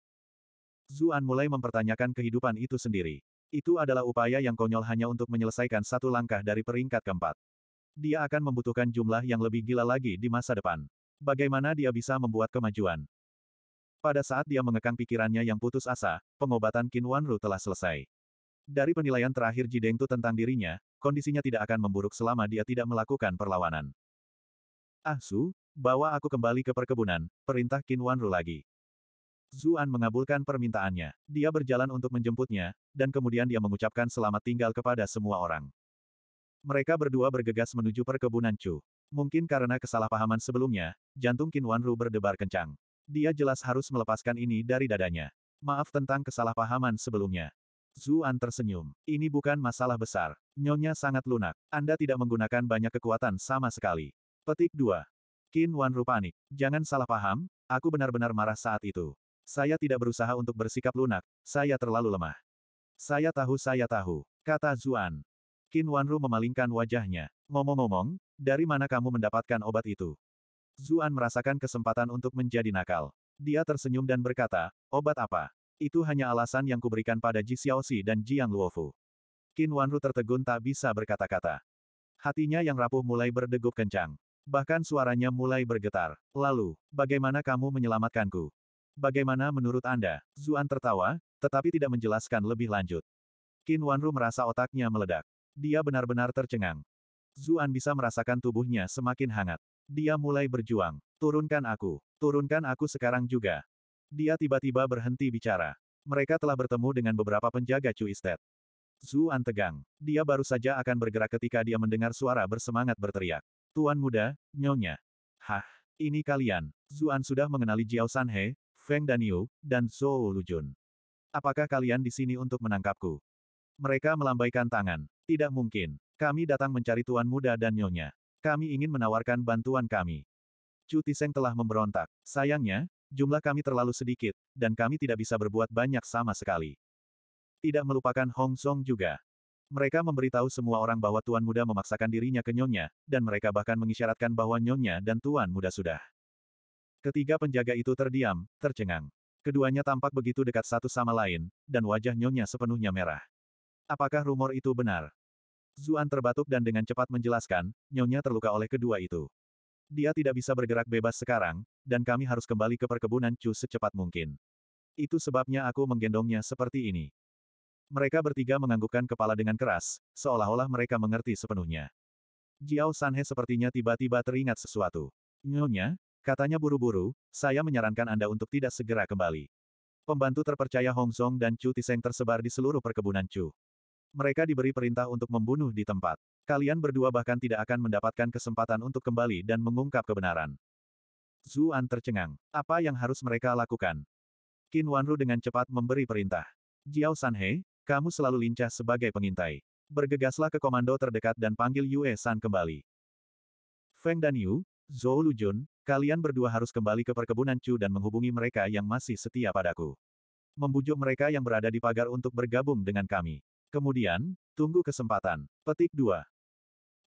Zuan mulai mempertanyakan kehidupan itu sendiri. Itu adalah upaya yang konyol hanya untuk menyelesaikan satu langkah dari peringkat keempat. Dia akan membutuhkan jumlah yang lebih gila lagi di masa depan. Bagaimana dia bisa membuat kemajuan? Pada saat dia mengekang pikirannya yang putus asa, pengobatan Qin Wanru telah selesai. Dari penilaian terakhir Ji Dengtu tentang dirinya, kondisinya tidak akan memburuk selama dia tidak melakukan perlawanan. Ah Su, bawa aku kembali ke perkebunan, perintah Qin Wanru lagi. Zuan mengabulkan permintaannya. Dia berjalan untuk menjemputnya, dan kemudian dia mengucapkan selamat tinggal kepada semua orang. Mereka berdua bergegas menuju perkebunan Chu. Mungkin karena kesalahpahaman sebelumnya, jantung Qin Wanru berdebar kencang. Dia jelas harus melepaskan ini dari dadanya. Maaf tentang kesalahpahaman sebelumnya. Zuan tersenyum. Ini bukan masalah besar. Nyonya sangat lunak. Anda tidak menggunakan banyak kekuatan sama sekali. Petik 2. Qin Wanru panik. Jangan salah paham, aku benar-benar marah saat itu. Saya tidak berusaha untuk bersikap lunak, saya terlalu lemah. Saya tahu saya tahu, kata Zuan. Qin Wanru memalingkan wajahnya. Ngomong-ngomong, dari mana kamu mendapatkan obat itu? Zuan merasakan kesempatan untuk menjadi nakal. Dia tersenyum dan berkata, obat apa? Itu hanya alasan yang kuberikan pada Ji Xiaoxi dan Jiang Luofu. Qin Wanru tertegun tak bisa berkata-kata. Hatinya yang rapuh mulai berdegup kencang. Bahkan suaranya mulai bergetar. Lalu, bagaimana kamu menyelamatkanku? Bagaimana menurut Anda? Zuan tertawa, tetapi tidak menjelaskan lebih lanjut. Qin Wanru merasa otaknya meledak. Dia benar-benar tercengang. Zuan bisa merasakan tubuhnya semakin hangat. Dia mulai berjuang. Turunkan aku. Turunkan aku sekarang juga. Dia tiba-tiba berhenti bicara. Mereka telah bertemu dengan beberapa penjaga Chu Estate. Zuan tegang. Dia baru saja akan bergerak ketika dia mendengar suara bersemangat berteriak. Tuan muda, nyonya. Hah, ini kalian. Zuan sudah mengenali Jiao Sanhe, Feng Danyu, dan Zhou Lujun. Apakah kalian di sini untuk menangkapku? Mereka melambaikan tangan. Tidak mungkin. Kami datang mencari tuan muda dan nyonya. Kami ingin menawarkan bantuan kami. Chu Tiseng telah memberontak. Sayangnya, jumlah kami terlalu sedikit, dan kami tidak bisa berbuat banyak sama sekali. Tidak melupakan Hong Song juga. Mereka memberitahu semua orang bahwa Tuan Muda memaksakan dirinya ke Nyonya, dan mereka bahkan mengisyaratkan bahwa Nyonya dan Tuan Muda sudah. Ketiga penjaga itu terdiam, tercengang. Keduanya tampak begitu dekat satu sama lain, dan wajah Nyonya sepenuhnya merah. Apakah rumor itu benar? Zuan terbatuk dan dengan cepat menjelaskan, nyonya terluka oleh kedua itu. Dia tidak bisa bergerak bebas sekarang, dan kami harus kembali ke perkebunan Chu secepat mungkin. Itu sebabnya aku menggendongnya seperti ini. Mereka bertiga menganggukkan kepala dengan keras, seolah-olah mereka mengerti sepenuhnya. Jiao Sanhe sepertinya tiba-tiba teringat sesuatu. Nyonya, katanya buru-buru, saya menyarankan Anda untuk tidak segera kembali. Pembantu terpercaya Hong Zong dan Chu Tiseng tersebar di seluruh perkebunan Chu. Mereka diberi perintah untuk membunuh di tempat. Kalian berdua bahkan tidak akan mendapatkan kesempatan untuk kembali dan mengungkap kebenaran. Zuan tercengang. Apa yang harus mereka lakukan? Qin Wanru dengan cepat memberi perintah. Jiao Sanhe, kamu selalu lincah sebagai pengintai. Bergegaslah ke komando terdekat dan panggil Yue San kembali. Feng dan Yu, Zhou Lujun, kalian berdua harus kembali ke perkebunan Chu dan menghubungi mereka yang masih setia padaku. Membujuk mereka yang berada di pagar untuk bergabung dengan kami. Kemudian, tunggu kesempatan. Petik 2.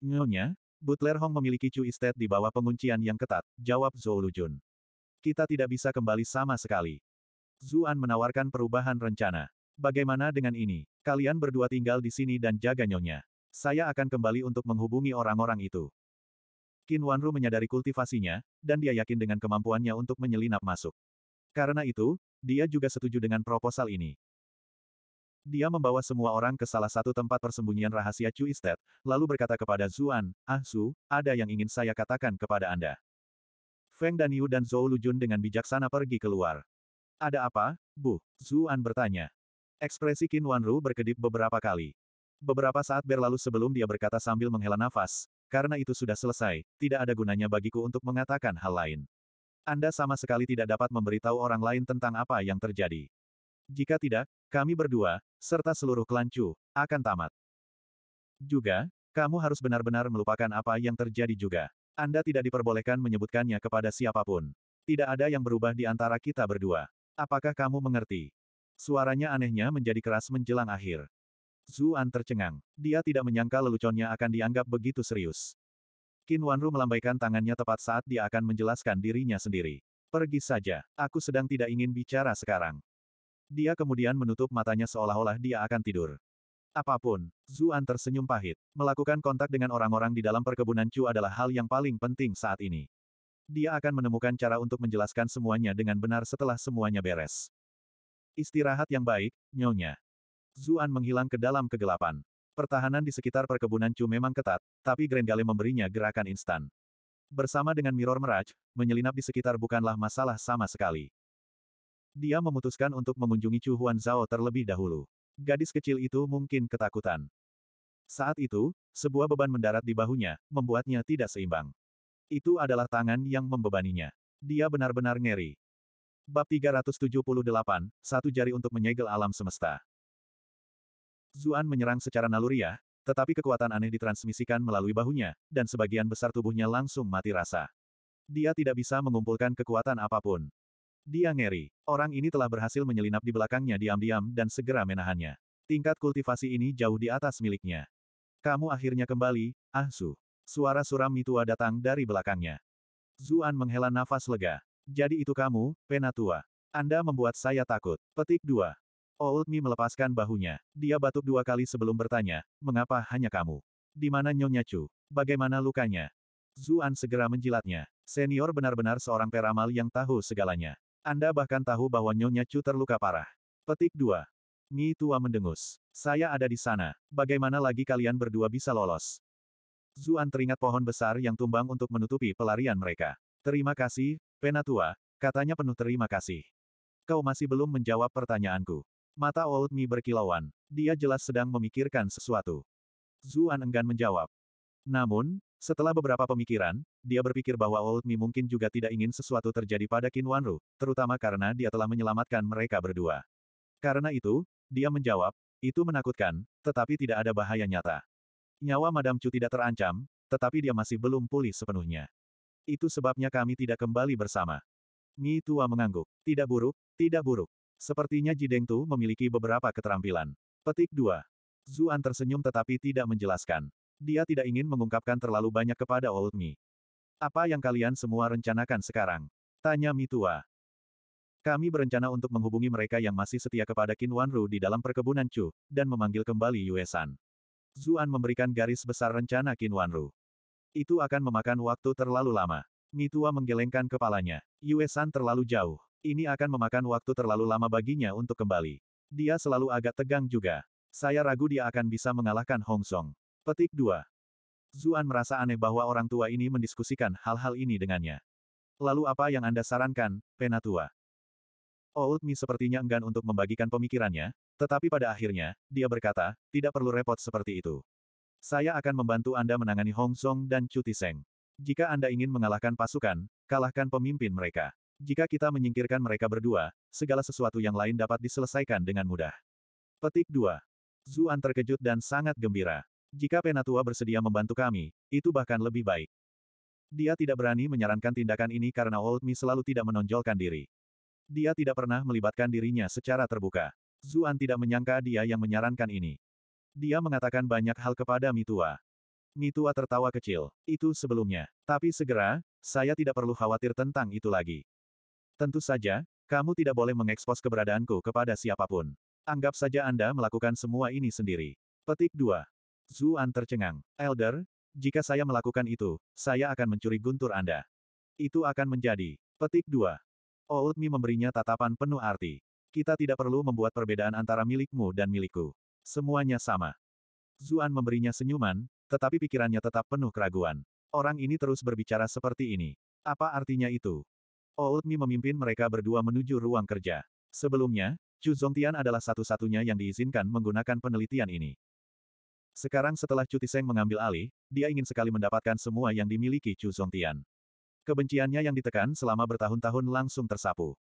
Nyonya, Butler Hong memiliki Chu Estate di bawah penguncian yang ketat, jawab Zhou Lujun. Kita tidak bisa kembali sama sekali. Zuan menawarkan perubahan rencana. Bagaimana dengan ini? Kalian berdua tinggal di sini dan jaga nyonya. Saya akan kembali untuk menghubungi orang-orang itu. Qin Wanru menyadari kultivasinya, dan dia yakin dengan kemampuannya untuk menyelinap masuk. Karena itu, dia juga setuju dengan proposal ini. Dia membawa semua orang ke salah satu tempat persembunyian rahasia Chu Estate, lalu berkata kepada Zuan, Ah Su, ada yang ingin saya katakan kepada Anda. Feng dan Yu dan Zhou Lujun dengan bijaksana pergi keluar. Ada apa, Bu? Zuan bertanya. Ekspresi Qin Wanru berkedip beberapa kali. Beberapa saat berlalu sebelum dia berkata sambil menghela nafas, karena itu sudah selesai, tidak ada gunanya bagiku untuk mengatakan hal lain. Anda sama sekali tidak dapat memberitahu orang lain tentang apa yang terjadi. Jika tidak, kami berdua, serta seluruh klan Chu, akan tamat. Juga, kamu harus benar-benar melupakan apa yang terjadi juga. Anda tidak diperbolehkan menyebutkannya kepada siapa pun. Tidak ada yang berubah di antara kita berdua. Apakah kamu mengerti? Suaranya anehnya menjadi keras menjelang akhir. Zuan tercengang. Dia tidak menyangka leluconnya akan dianggap begitu serius. Qin Wanru melambaikan tangannya tepat saat dia akan menjelaskan dirinya sendiri. Pergi saja, aku sedang tidak ingin bicara sekarang. Dia kemudian menutup matanya seolah-olah dia akan tidur. Apa pun, Zuan tersenyum pahit. Melakukan kontak dengan orang-orang di dalam perkebunan Chu adalah hal yang paling penting saat ini. Dia akan menemukan cara untuk menjelaskan semuanya dengan benar setelah semuanya beres. Istirahat yang baik, Nyonya. Zuan menghilang ke dalam kegelapan. Pertahanan di sekitar perkebunan Chu memang ketat, tapi Grenggale memberinya gerakan instan. Bersama dengan Mirror Meraj, menyelinap di sekitar bukanlah masalah sama sekali. Dia memutuskan untuk mengunjungi Chu Huan Zhao terlebih dahulu. Gadis kecil itu mungkin ketakutan. Saat itu, sebuah beban mendarat di bahunya, membuatnya tidak seimbang. Itu adalah tangan yang membebaninya. Dia benar-benar ngeri. Bab 378, satu jari untuk menyegel alam semesta. Zuan menyerang secara naluriah, tetapi kekuatan aneh ditransmisikan melalui bahunya, dan sebagian besar tubuhnya langsung mati rasa. Dia tidak bisa mengumpulkan kekuatan apa pun. Dia ngeri. Orang ini telah berhasil menyelinap di belakangnya diam-diam dan segera menahannya. Tingkat kultivasi ini jauh di atas miliknya. Kamu akhirnya kembali, Ah Su. Suara suram Mitua datang dari belakangnya. Zuan menghela nafas lega. Jadi itu kamu, Penatua. Anda membuat saya takut. Petik 2. Old Mi melepaskan bahunya. Dia batuk dua kali sebelum bertanya, mengapa hanya kamu? Di mana Nyonya Chu? Bagaimana lukanya? Zuan segera menjilatnya. Senior benar-benar seorang peramal yang tahu segalanya. Anda bahkan tahu bahwa Nyonya Chu terluka parah. Petik 2. Mi tua mendengus. Saya ada di sana. Bagaimana lagi kalian berdua bisa lolos? Zuan teringat pohon besar yang tumbang untuk menutupi pelarian mereka. Terima kasih, Penatua, katanya penuh terima kasih. Kau masih belum menjawab pertanyaanku. Mata Old Mi berkilauan. Dia jelas sedang memikirkan sesuatu. Zuan enggan menjawab. Namun, setelah beberapa pemikiran, dia berpikir bahwa Old Mi mungkin juga tidak ingin sesuatu terjadi pada Qin Wanru, terutama karena dia telah menyelamatkan mereka berdua. Karena itu, dia menjawab, itu menakutkan, tetapi tidak ada bahaya nyata. Nyawa Madam Chu tidak terancam, tetapi dia masih belum pulih sepenuhnya. Itu sebabnya kami tidak kembali bersama. Mi Tua mengangguk. Tidak buruk, tidak buruk. Sepertinya Ji Deng Tu memiliki beberapa keterampilan. Petik 2. Zuan tersenyum tetapi tidak menjelaskan. Dia tidak ingin mengungkapkan terlalu banyak kepada Old Mi. Apa yang kalian semua rencanakan sekarang? Tanya Mi Tua. Kami berencana untuk menghubungi mereka yang masih setia kepada Qin Wanru di dalam perkebunan Chu, dan memanggil kembali Yue San. Zuan memberikan garis besar rencana Qin Wanru. Itu akan memakan waktu terlalu lama. Mitua menggelengkan kepalanya. Yue San terlalu jauh. Ini akan memakan waktu terlalu lama baginya untuk kembali. Dia selalu agak tegang juga. Saya ragu dia akan bisa mengalahkan Hong Song. Petik 2. Zuan merasa aneh bahwa orang tua ini mendiskusikan hal-hal ini dengannya. Lalu apa yang Anda sarankan, Penatua? Old Mi sepertinya enggan untuk membagikan pemikirannya, tetapi pada akhirnya, dia berkata, tidak perlu repot seperti itu. Saya akan membantu Anda menangani Hong Song dan Chu Tiseng. Jika Anda ingin mengalahkan pasukan, kalahkan pemimpin mereka. Jika kita menyingkirkan mereka berdua, segala sesuatu yang lain dapat diselesaikan dengan mudah. Petik 2. Zuan terkejut dan sangat gembira. Jika Penatua bersedia membantu kami, itu bahkan lebih baik. Dia tidak berani menyarankan tindakan ini karena Old Mi selalu tidak menonjolkan diri. Dia tidak pernah melibatkan dirinya secara terbuka. Zuan tidak menyangka dia yang menyarankan ini. Dia mengatakan banyak hal kepada Mitua. Mitua tertawa kecil. Itu sebelumnya. Tapi segera, saya tidak perlu khawatir tentang itu lagi. Tentu saja, kamu tidak boleh mengekspos keberadaanku kepada siapa pun. Anggap saja Anda melakukan semua ini sendiri. Petik 2. Zuan tercengang. Elder, jika saya melakukan itu, saya akan mencuri guntur Anda. Itu akan menjadi. Petik 2. Old Mi memberinya tatapan penuh arti. Kita tidak perlu membuat perbedaan antara milikmu dan milikku. Semuanya sama. Zuan memberinya senyuman, tetapi pikirannya tetap penuh keraguan. Orang ini terus berbicara seperti ini. Apa artinya itu? Old Mi memimpin mereka berdua menuju ruang kerja. Sebelumnya, Chu Zongtian adalah satu-satunya yang diizinkan menggunakan penelitian ini. Sekarang setelah Chu Tiseng mengambil alih, dia ingin sekali mendapatkan semua yang dimiliki Chu Zongtian. Kebenciannya yang ditekan selama bertahun-tahun langsung tersapu.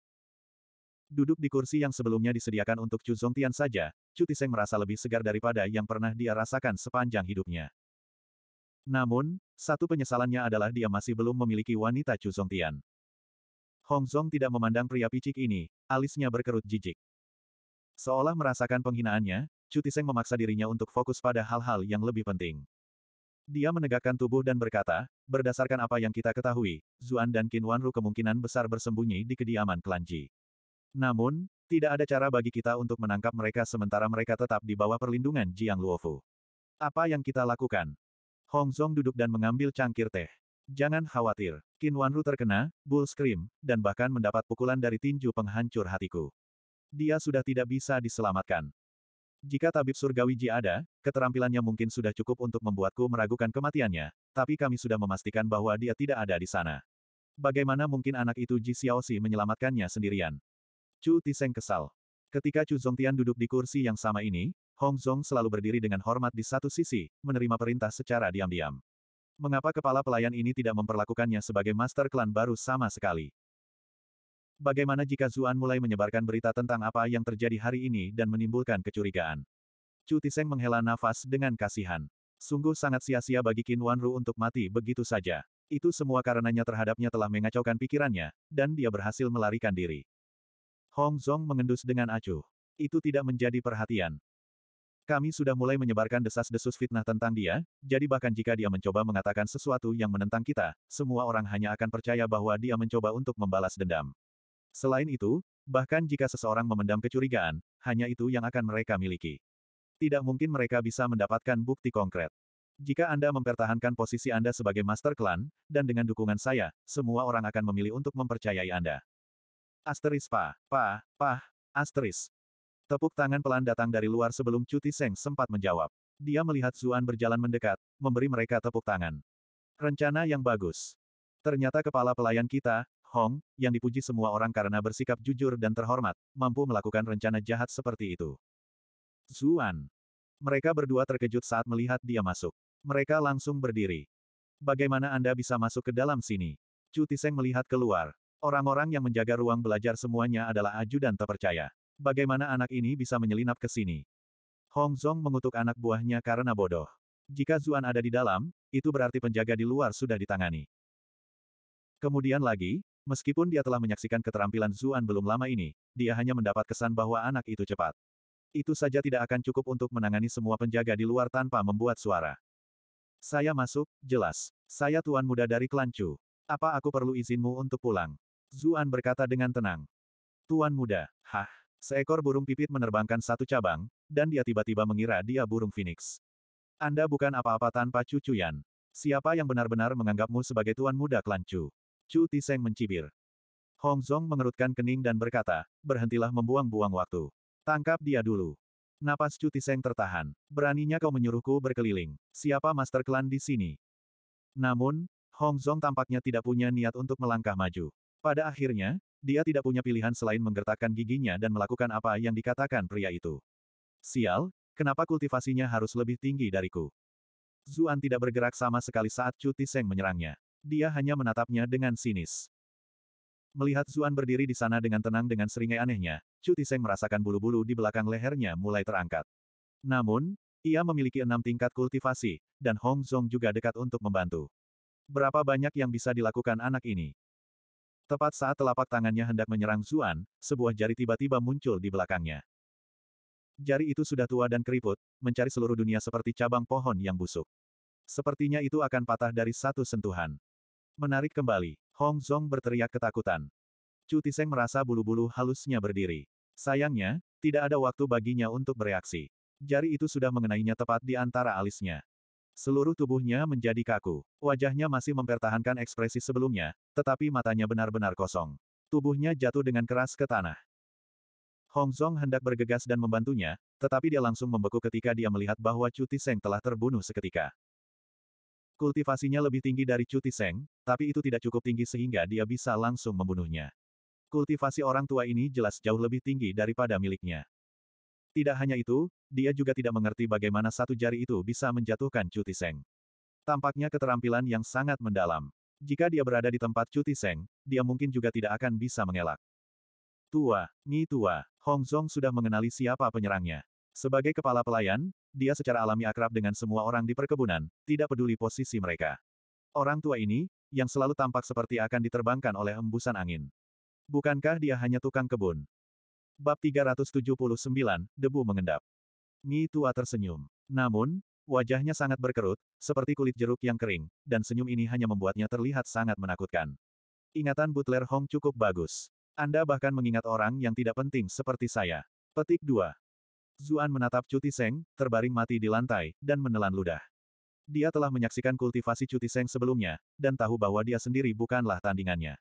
Duduk di kursi yang sebelumnya disediakan untuk Chu Zongtian saja, Chu Tiseng merasa lebih segar daripada yang pernah dia rasakan sepanjang hidupnya. Namun, satu penyesalannya adalah dia masih belum memiliki wanita Chu Zongtian. Hong Zong tidak memandang pria picik ini, alisnya berkerut jijik. Seolah merasakan penghinaannya, Chu Tiseng memaksa dirinya untuk fokus pada hal-hal yang lebih penting. Dia menegakkan tubuh dan berkata, berdasarkan apa yang kita ketahui, Zuan dan Qin Wanru kemungkinan besar bersembunyi di kediaman klan Ji. Namun, tidak ada cara bagi kita untuk menangkap mereka sementara mereka tetap di bawah perlindungan Jiang Luofu. Apa yang kita lakukan? Hong Zong duduk dan mengambil cangkir teh. Jangan khawatir, Qin Wanru terkena, Bull Scream, dan bahkan mendapat pukulan dari tinju penghancur hatiku. Dia sudah tidak bisa diselamatkan. Jika tabib surgawi Ji ada, keterampilannya mungkin sudah cukup untuk membuatku meragukan kematiannya, tapi kami sudah memastikan bahwa dia tidak ada di sana. Bagaimana mungkin anak itu Ji Xiaoxi menyelamatkannya sendirian? Chu Tiseng kesal. Ketika Chu Zongtian duduk di kursi yang sama ini, Hong Zong selalu berdiri dengan hormat di satu sisi, menerima perintah secara diam-diam. Mengapa kepala pelayan ini tidak memperlakukannya sebagai master klan baru sama sekali? Bagaimana jika Zuan mulai menyebarkan berita tentang apa yang terjadi hari ini dan menimbulkan kecurigaan? Chu Tiseng menghela nafas dengan kasihan. Sungguh sangat sia-sia bagi Qin Wanru untuk mati begitu saja. Itu semua karenanya terhadapnya telah mengacaukan pikirannya, dan dia berhasil melarikan diri. Hong Zong mengendus dengan acuh. Itu tidak menjadi perhatian. Kami sudah mulai menyebarkan desas-desus fitnah tentang dia, jadi bahkan jika dia mencoba mengatakan sesuatu yang menentang kita, semua orang hanya akan percaya bahwa dia mencoba untuk membalas dendam. Selain itu, bahkan jika seseorang memendam kecurigaan, hanya itu yang akan mereka miliki. Tidak mungkin mereka bisa mendapatkan bukti konkret. Jika Anda mempertahankan posisi Anda sebagai master klan, dan dengan dukungan saya, semua orang akan memilih untuk mempercayai Anda. Asteris pa, pa, pa, asteris. Tepuk tangan pelan datang dari luar sebelum Cuti Seng sempat menjawab. Dia melihat Zuan berjalan mendekat, memberi mereka tepuk tangan. Rencana yang bagus. Ternyata kepala pelayan kita, Hong, yang dipuji semua orang karena bersikap jujur dan terhormat, mampu melakukan rencana jahat seperti itu. Zuan. Mereka berdua terkejut saat melihat dia masuk. Mereka langsung berdiri. Bagaimana Anda bisa masuk ke dalam sini? Cuti Seng melihat keluar. Orang-orang yang menjaga ruang belajar semuanya adalah ajudan terpercaya. Bagaimana anak ini bisa menyelinap ke sini? Hong Zong mengutuk anak buahnya karena bodoh. Jika Zuan ada di dalam, itu berarti penjaga di luar sudah ditangani. Kemudian lagi, meskipun dia telah menyaksikan keterampilan Zuan belum lama ini, dia hanya mendapat kesan bahwa anak itu cepat. Itu saja tidak akan cukup untuk menangani semua penjaga di luar tanpa membuat suara. Saya masuk, jelas. Saya tuan muda dari klan Chu. Apa aku perlu izinmu untuk pulang? Zuan berkata dengan tenang. Tuan muda, hah? Seekor burung pipit menerbangkan satu cabang, dan dia tiba-tiba mengira dia burung phoenix. Anda bukan apa-apa tanpa cucuyan. Siapa yang benar-benar menganggapmu sebagai tuan muda klan Chu? Chu Tiseng mencibir. Hong Zong mengerutkan kening dan berkata, berhentilah membuang-buang waktu. Tangkap dia dulu. Napas Chu Tiseng tertahan. Beraninya kau menyuruhku berkeliling. Siapa master klan di sini? Namun, Hong Zong tampaknya tidak punya niat untuk melangkah maju. Pada akhirnya, dia tidak punya pilihan selain menggertakkan giginya dan melakukan apa yang dikatakan pria itu. Sial, kenapa kultivasinya harus lebih tinggi dariku? Zuan tidak bergerak sama sekali saat Chu Tiseng menyerangnya. Dia hanya menatapnya dengan sinis. Melihat Zuan berdiri di sana dengan tenang dengan seringai anehnya, Chu Tiseng merasakan bulu-bulu di belakang lehernya mulai terangkat. Namun, ia memiliki enam tingkat kultivasi, dan Hong Zong juga dekat untuk membantu. Berapa banyak yang bisa dilakukan anak ini? Tepat saat telapak tangannya hendak menyerang Zuan, sebuah jari tiba-tiba muncul di belakangnya. Jari itu sudah tua dan keriput, mencari seluruh dunia seperti cabang pohon yang busuk. Sepertinya itu akan patah dari satu sentuhan. Menarik kembali, Hong Zong berteriak ketakutan. Chu Tiseng merasa bulu-bulu halusnya berdiri. Sayangnya, tidak ada waktu baginya untuk bereaksi. Jari itu sudah mengenainya tepat di antara alisnya. Seluruh tubuhnya menjadi kaku. Wajahnya masih mempertahankan ekspresi sebelumnya, tetapi matanya benar-benar kosong. Tubuhnya jatuh dengan keras ke tanah. Hong Zong hendak bergegas dan membantunya, tetapi dia langsung membeku ketika dia melihat bahwa Chu Tiseng telah terbunuh seketika. Kultivasinya lebih tinggi dari Chu Tiseng, tapi itu tidak cukup tinggi sehingga dia bisa langsung membunuhnya. Kultivasi orang tua ini jelas jauh lebih tinggi daripada miliknya. Tidak hanya itu, dia juga tidak mengerti bagaimana satu jari itu bisa menjatuhkan Cuti Seng. Tampaknya keterampilan yang sangat mendalam. Jika dia berada di tempat Cuti Seng, dia mungkin juga tidak akan bisa mengelak. Tua, Mi Tua, Hong Zong sudah mengenali siapa penyerangnya. Sebagai kepala pelayan, dia secara alami akrab dengan semua orang di perkebunan, tidak peduli posisi mereka. Orang tua ini, yang selalu tampak seperti akan diterbangkan oleh embusan angin. Bukankah dia hanya tukang kebun? Bab 379, Debu Mengendap. Mi tua tersenyum. Namun, wajahnya sangat berkerut, seperti kulit jeruk yang kering, dan senyum ini hanya membuatnya terlihat sangat menakutkan. Ingatan Butler Hong cukup bagus. Anda bahkan mengingat orang yang tidak penting seperti saya. Petik 2. Zuan menatap Cuti Seng, terbaring mati di lantai, dan menelan ludah. Dia telah menyaksikan kultivasi Cuti Seng sebelumnya, dan tahu bahwa dia sendiri bukanlah tandingannya.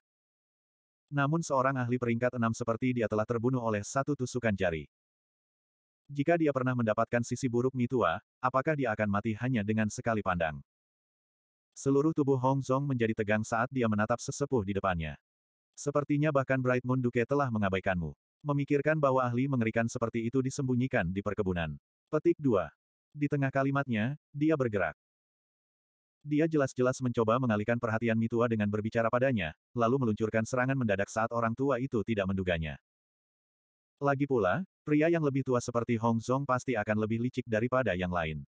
Namun seorang ahli peringkat enam seperti dia telah terbunuh oleh satu tusukan jari. Jika dia pernah mendapatkan sisi buruk Mitua, apakah dia akan mati hanya dengan sekali pandang? Seluruh tubuh Hong Zong menjadi tegang saat dia menatap sesepuh di depannya. Sepertinya bahkan Bright Moon Duke telah mengabaikanmu. Memikirkan bahwa ahli mengerikan seperti itu disembunyikan di perkebunan. Petik 2. Di tengah kalimatnya, dia bergerak. Dia jelas-jelas mencoba mengalihkan perhatian Mitua dengan berbicara padanya, lalu meluncurkan serangan mendadak saat orang tua itu tidak menduganya. Lagi pula, pria yang lebih tua seperti Hong Zong pasti akan lebih licik daripada yang lain.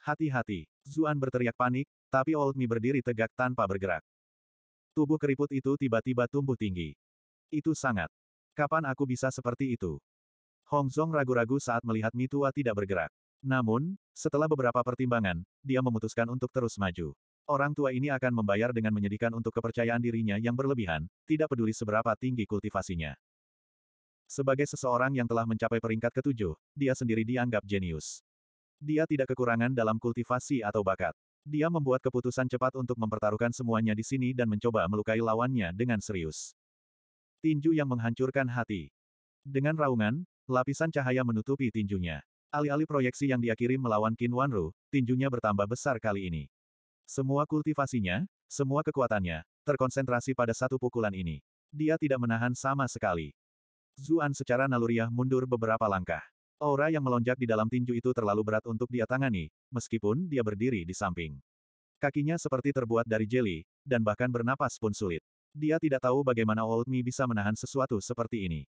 Hati-hati, Zuan berteriak panik, tapi Old Mi berdiri tegak tanpa bergerak. Tubuh keriput itu tiba-tiba tumbuh tinggi. Itu sangat. Kapan aku bisa seperti itu? Hong Zong ragu-ragu saat melihat Mitua tidak bergerak. Namun, setelah beberapa pertimbangan, dia memutuskan untuk terus maju. Orang tua ini akan membayar dengan menyedihkan untuk kepercayaan dirinya yang berlebihan, tidak peduli seberapa tinggi kultivasinya. Sebagai seseorang yang telah mencapai peringkat ketujuh, dia sendiri dianggap jenius. Dia tidak kekurangan dalam kultivasi atau bakat. Dia membuat keputusan cepat untuk mempertaruhkan semuanya di sini dan mencoba melukai lawannya dengan serius. Tinju yang menghancurkan hati. Dengan raungan, lapisan cahaya menutupi tinjunya. Alih-alih proyeksi yang dia kirim melawan Qin Wanru, tinjunya bertambah besar kali ini. Semua kultivasinya, semua kekuatannya, terkonsentrasi pada satu pukulan ini. Dia tidak menahan sama sekali. Zuan secara naluriah mundur beberapa langkah. Aura yang melonjak di dalam tinju itu terlalu berat untuk dia tangani, meskipun dia berdiri di samping. Kakinya seperti terbuat dari jeli, dan bahkan bernapas pun sulit. Dia tidak tahu bagaimana Old Mi bisa menahan sesuatu seperti ini.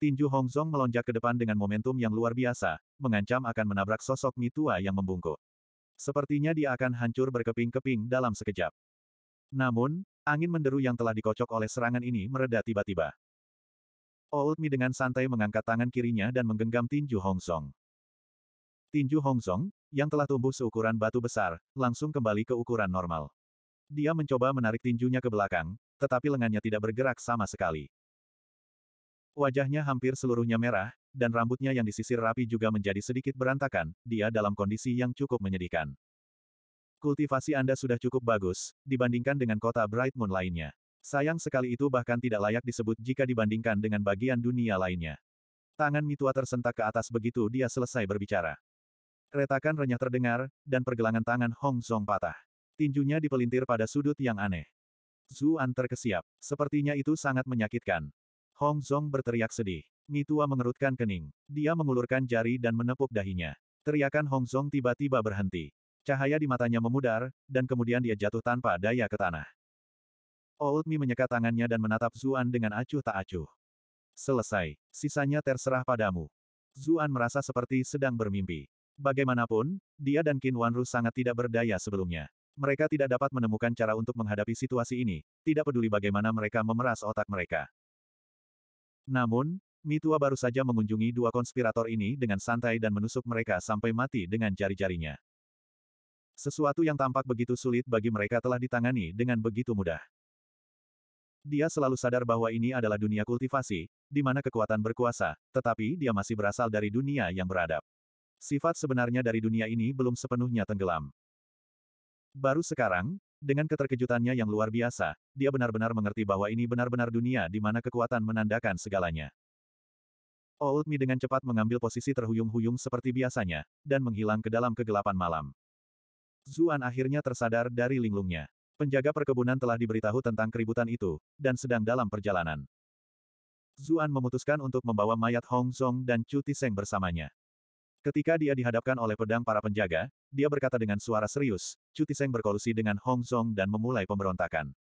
Tinju Hong Zong melonjak ke depan dengan momentum yang luar biasa, mengancam akan menabrak sosok Mi tua yang membungkuk. Sepertinya dia akan hancur berkeping-keping dalam sekejap. Namun, angin menderu yang telah dikocok oleh serangan ini mereda tiba-tiba. Old Mi dengan santai mengangkat tangan kirinya dan menggenggam tinju Hong Song. Tinju Hong Song, yang telah tumbuh seukuran batu besar, langsung kembali ke ukuran normal. Dia mencoba menarik tinjunya ke belakang, tetapi lengannya tidak bergerak sama sekali. Wajahnya hampir seluruhnya merah, dan rambutnya yang disisir rapi juga menjadi sedikit berantakan, dia dalam kondisi yang cukup menyedihkan. Kultivasi Anda sudah cukup bagus, dibandingkan dengan kota Bright Moon lainnya. Sayang sekali itu bahkan tidak layak disebut jika dibandingkan dengan bagian dunia lainnya. Tangan Mitua tersentak ke atas begitu dia selesai berbicara. Retakan renyah terdengar, dan pergelangan tangan Hong Zong patah. Tinjunya dipelintir pada sudut yang aneh. Zuan terkesiap. Sepertinya itu sangat menyakitkan. Hong Zong berteriak sedih. Mitua mengerutkan kening. Dia mengulurkan jari dan menepuk dahinya. Teriakan Hong Zong tiba-tiba berhenti. Cahaya di matanya memudar, dan kemudian dia jatuh tanpa daya ke tanah. Old Mi menyekat tangannya dan menatap Zuan dengan acuh tak acuh. Selesai. Sisanya terserah padamu. Zuan merasa seperti sedang bermimpi. Bagaimanapun, dia dan Qin Wanru sangat tidak berdaya sebelumnya. Mereka tidak dapat menemukan cara untuk menghadapi situasi ini, tidak peduli bagaimana mereka memeras otak mereka. Namun, Mitua baru saja mengunjungi dua konspirator ini dengan santai dan menusuk mereka sampai mati dengan jari-jarinya. Sesuatu yang tampak begitu sulit bagi mereka telah ditangani dengan begitu mudah. Dia selalu sadar bahwa ini adalah dunia kultivasi, di mana kekuatan berkuasa, tetapi dia masih berasal dari dunia yang beradab. Sifat sebenarnya dari dunia ini belum sepenuhnya tenggelam. Baru sekarang, dengan keterkejutannya yang luar biasa, dia benar-benar mengerti bahwa ini benar-benar dunia di mana kekuatan menandakan segalanya. Old Mi dengan cepat mengambil posisi terhuyung-huyung seperti biasanya, dan menghilang ke dalam kegelapan malam. Zuan akhirnya tersadar dari linglungnya. Penjaga perkebunan telah diberitahu tentang keributan itu, dan sedang dalam perjalanan. Zuan memutuskan untuk membawa mayat Hong Zong dan Chu Tiseng bersamanya. Ketika dia dihadapkan oleh pedang para penjaga, dia berkata dengan suara serius, Chu Tiseng berkolusi dengan Hong Zong dan memulai pemberontakan.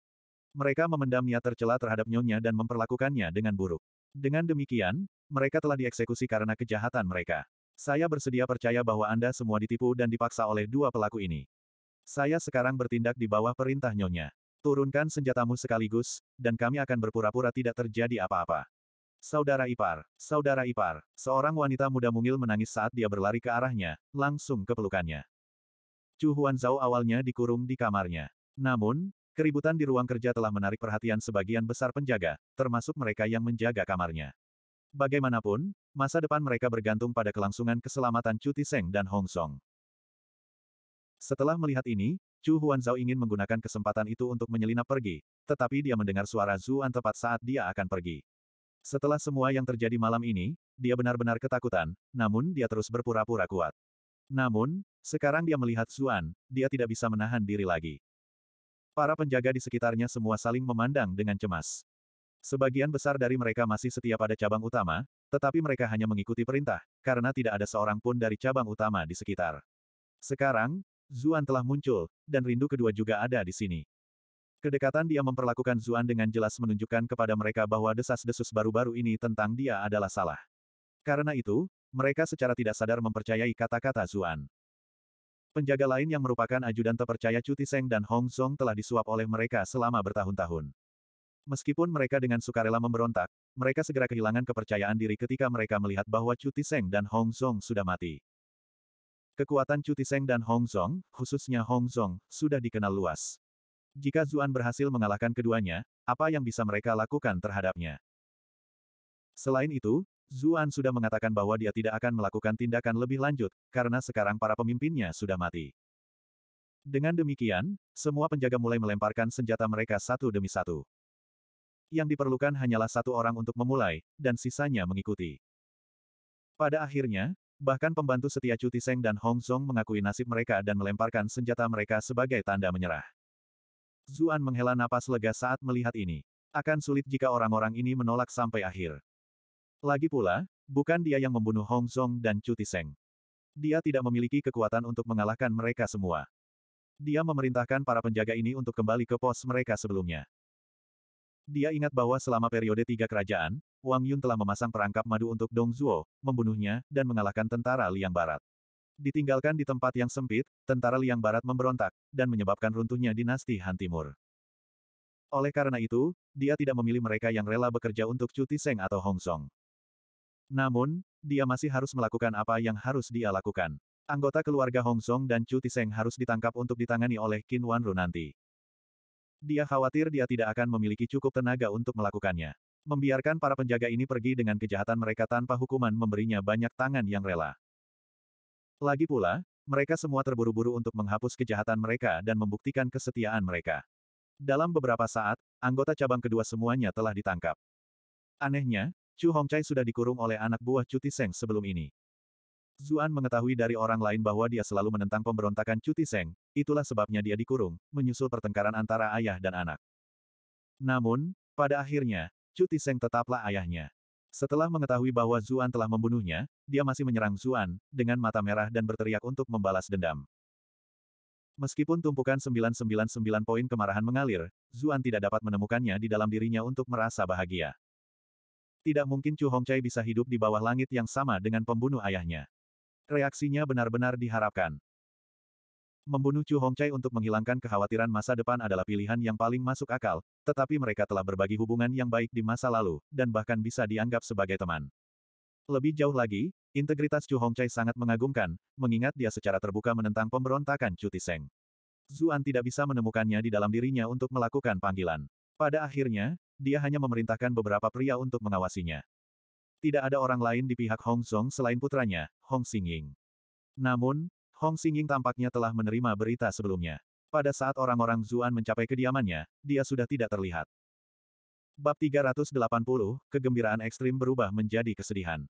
Mereka memendam niat tercela terhadap nyonya dan memperlakukannya dengan buruk. Dengan demikian, mereka telah dieksekusi karena kejahatan mereka. Saya bersedia percaya bahwa Anda semua ditipu dan dipaksa oleh dua pelaku ini. Saya sekarang bertindak di bawah perintah Nyonya. Turunkan senjatamu sekaligus, dan kami akan berpura-pura tidak terjadi apa-apa. Saudara ipar, saudara ipar, seorang wanita muda mungil menangis saat dia berlari ke arahnya, langsung ke pelukannya. Chu Huanzhao awalnya dikurung di kamarnya. Namun, keributan di ruang kerja telah menarik perhatian sebagian besar penjaga, termasuk mereka yang menjaga kamarnya. Bagaimanapun, masa depan mereka bergantung pada kelangsungan keselamatan Chu Tiseng dan Hong Song. Setelah melihat ini, Chu Huanzhao ingin menggunakan kesempatan itu untuk menyelinap pergi, tetapi dia mendengar suara Zuan tepat saat dia akan pergi. Setelah semua yang terjadi malam ini, dia benar-benar ketakutan, namun dia terus berpura-pura kuat. Namun, sekarang dia melihat Zuan, dia tidak bisa menahan diri lagi. Para penjaga di sekitarnya semua saling memandang dengan cemas. Sebagian besar dari mereka masih setia pada cabang utama, tetapi mereka hanya mengikuti perintah, karena tidak ada seorang pun dari cabang utama di sekitar. Sekarang, Zuan telah muncul, dan rindu kedua juga ada di sini. Kedekatan dia memperlakukan Zuan dengan jelas menunjukkan kepada mereka bahwa desas-desus baru-baru ini tentang dia adalah salah. Karena itu, mereka secara tidak sadar mempercayai kata-kata Zuan. Penjaga lain yang merupakan ajudan terpercaya Chu Tiseng dan Hong Zong telah disuap oleh mereka selama bertahun-tahun. Meskipun mereka dengan sukarela memberontak, mereka segera kehilangan kepercayaan diri ketika mereka melihat bahwa Chu Tiseng dan Hong Zong sudah mati. Kekuatan Cutiseng dan Hong Zong, khususnya Hong Zong, sudah dikenal luas. Jika Zuan berhasil mengalahkan keduanya, apa yang bisa mereka lakukan terhadapnya? Selain itu, Zuan sudah mengatakan bahwa dia tidak akan melakukan tindakan lebih lanjut, karena sekarang para pemimpinnya sudah mati. Dengan demikian, semua penjaga mulai melemparkan senjata mereka satu demi satu. Yang diperlukan hanyalah satu orang untuk memulai, dan sisanya mengikuti. Pada akhirnya, bahkan pembantu setia Cuti Seng dan Hong Zong mengakui nasib mereka dan melemparkan senjata mereka sebagai tanda menyerah. Zuan menghela napas lega saat melihat ini. Akan sulit jika orang-orang ini menolak sampai akhir. Lagi pula, bukan dia yang membunuh Hong Zong dan Cuti Seng. Dia tidak memiliki kekuatan untuk mengalahkan mereka semua. Dia memerintahkan para penjaga ini untuk kembali ke pos mereka sebelumnya. Dia ingat bahwa selama periode tiga kerajaan, Wang Yun telah memasang perangkap madu untuk Dong Zuo, membunuhnya, dan mengalahkan tentara Liang Barat. Ditinggalkan di tempat yang sempit, tentara Liang Barat memberontak, dan menyebabkan runtuhnya dinasti Han Timur. Oleh karena itu, dia tidak memilih mereka yang rela bekerja untuk Cuti Seng atau Hong Song. Namun, dia masih harus melakukan apa yang harus dia lakukan. Anggota keluarga Hong Song dan Cuti Seng harus ditangkap untuk ditangani oleh Qin Wanru nanti. Dia khawatir dia tidak akan memiliki cukup tenaga untuk melakukannya. Membiarkan para penjaga ini pergi dengan kejahatan mereka tanpa hukuman memberinya banyak tangan yang rela. Lagi pula, mereka semua terburu-buru untuk menghapus kejahatan mereka dan membuktikan kesetiaan mereka. Dalam beberapa saat, anggota cabang kedua semuanya telah ditangkap. Anehnya, Chu Hongcai sudah dikurung oleh anak buah Cuti Seng sebelum ini. Zuan mengetahui dari orang lain bahwa dia selalu menentang pemberontakan Cuti Seng, itulah sebabnya dia dikurung, menyusul pertengkaran antara ayah dan anak. Namun, pada akhirnya, Cuti Seng tetaplah ayahnya. Setelah mengetahui bahwa Zuan telah membunuhnya, dia masih menyerang Zuan, dengan mata merah dan berteriak untuk membalas dendam. Meskipun tumpukan 999 poin kemarahan mengalir, Zuan tidak dapat menemukannya di dalam dirinya untuk merasa bahagia. Tidak mungkin Chu Hongcai bisa hidup di bawah langit yang sama dengan pembunuh ayahnya. Reaksinya benar-benar diharapkan. Membunuh Chu Hongcai untuk menghilangkan kekhawatiran masa depan adalah pilihan yang paling masuk akal, tetapi mereka telah berbagi hubungan yang baik di masa lalu, dan bahkan bisa dianggap sebagai teman. Lebih jauh lagi, integritas Chu Hongcai sangat mengagumkan, mengingat dia secara terbuka menentang pemberontakan Chu Tiseng. Zuan tidak bisa menemukannya di dalam dirinya untuk melakukan panggilan. Pada akhirnya, dia hanya memerintahkan beberapa pria untuk mengawasinya. Tidak ada orang lain di pihak Hong Song selain putranya, Hong Xingying. Namun, Hong Xingying tampaknya telah menerima berita sebelumnya. Pada saat orang-orang Zuan mencapai kediamannya, dia sudah tidak terlihat. Bab 380, kegembiraan ekstrim berubah menjadi kesedihan.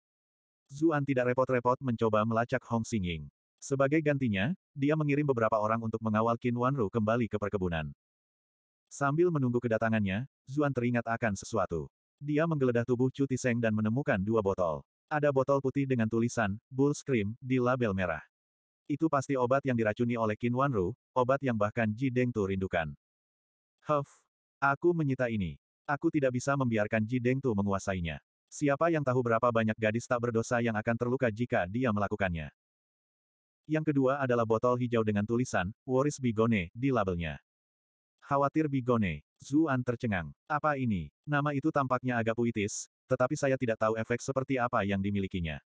Zuan tidak repot-repot mencoba melacak Hong Xingying. Sebagai gantinya, dia mengirim beberapa orang untuk mengawal Qin Wanru kembali ke perkebunan. Sambil menunggu kedatangannya, Zuan teringat akan sesuatu. Dia menggeledah tubuh Chu Tiseng dan menemukan dua botol. Ada botol putih dengan tulisan, Bull Scream, di label merah. Itu pasti obat yang diracuni oleh Qin Wanru, obat yang bahkan Ji Deng Tu rindukan. Huff, aku menyita ini. Aku tidak bisa membiarkan Ji Deng Tu menguasainya. Siapa yang tahu berapa banyak gadis tak berdosa yang akan terluka jika dia melakukannya. Yang kedua adalah botol hijau dengan tulisan, Waris Bigone, di labelnya. Khawatir Bigone, Zuan tercengang. Apa ini? Nama itu tampaknya agak puitis, tetapi saya tidak tahu efek seperti apa yang dimilikinya.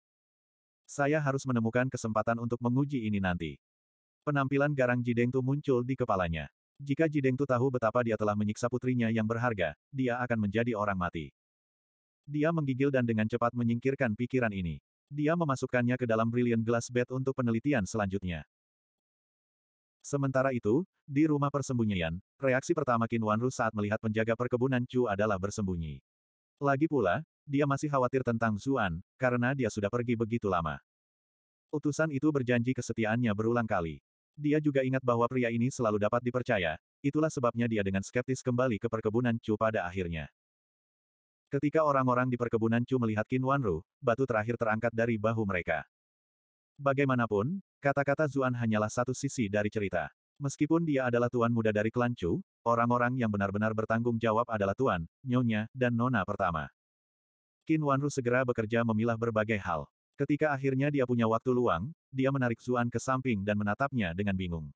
Saya harus menemukan kesempatan untuk menguji ini nanti. Penampilan Garang Jideng Tu muncul di kepalanya. Jika Jideng Tu tahu betapa dia telah menyiksa putrinya yang berharga, dia akan menjadi orang mati. Dia menggigil dan dengan cepat menyingkirkan pikiran ini. Dia memasukkannya ke dalam Brilliant Glass Bed untuk penelitian selanjutnya. Sementara itu, di rumah persembunyian, reaksi pertama Qin Wanru saat melihat penjaga perkebunan Chu adalah bersembunyi. Lagi pula, dia masih khawatir tentang Zuan, karena dia sudah pergi begitu lama. Utusan itu berjanji kesetiaannya berulang kali. Dia juga ingat bahwa pria ini selalu dapat dipercaya, itulah sebabnya dia dengan skeptis kembali ke perkebunan Chu pada akhirnya. Ketika orang-orang di perkebunan Chu melihat Qin Wanru, batu terakhir terangkat dari bahu mereka. Bagaimanapun, kata-kata Zuan hanyalah satu sisi dari cerita. Meskipun dia adalah tuan muda dari klan Chu, orang-orang yang benar-benar bertanggung jawab adalah tuan, nyonya, dan nona pertama. Qin Wanru segera bekerja memilah berbagai hal. Ketika akhirnya dia punya waktu luang, dia menarik Zuan ke samping dan menatapnya dengan bingung.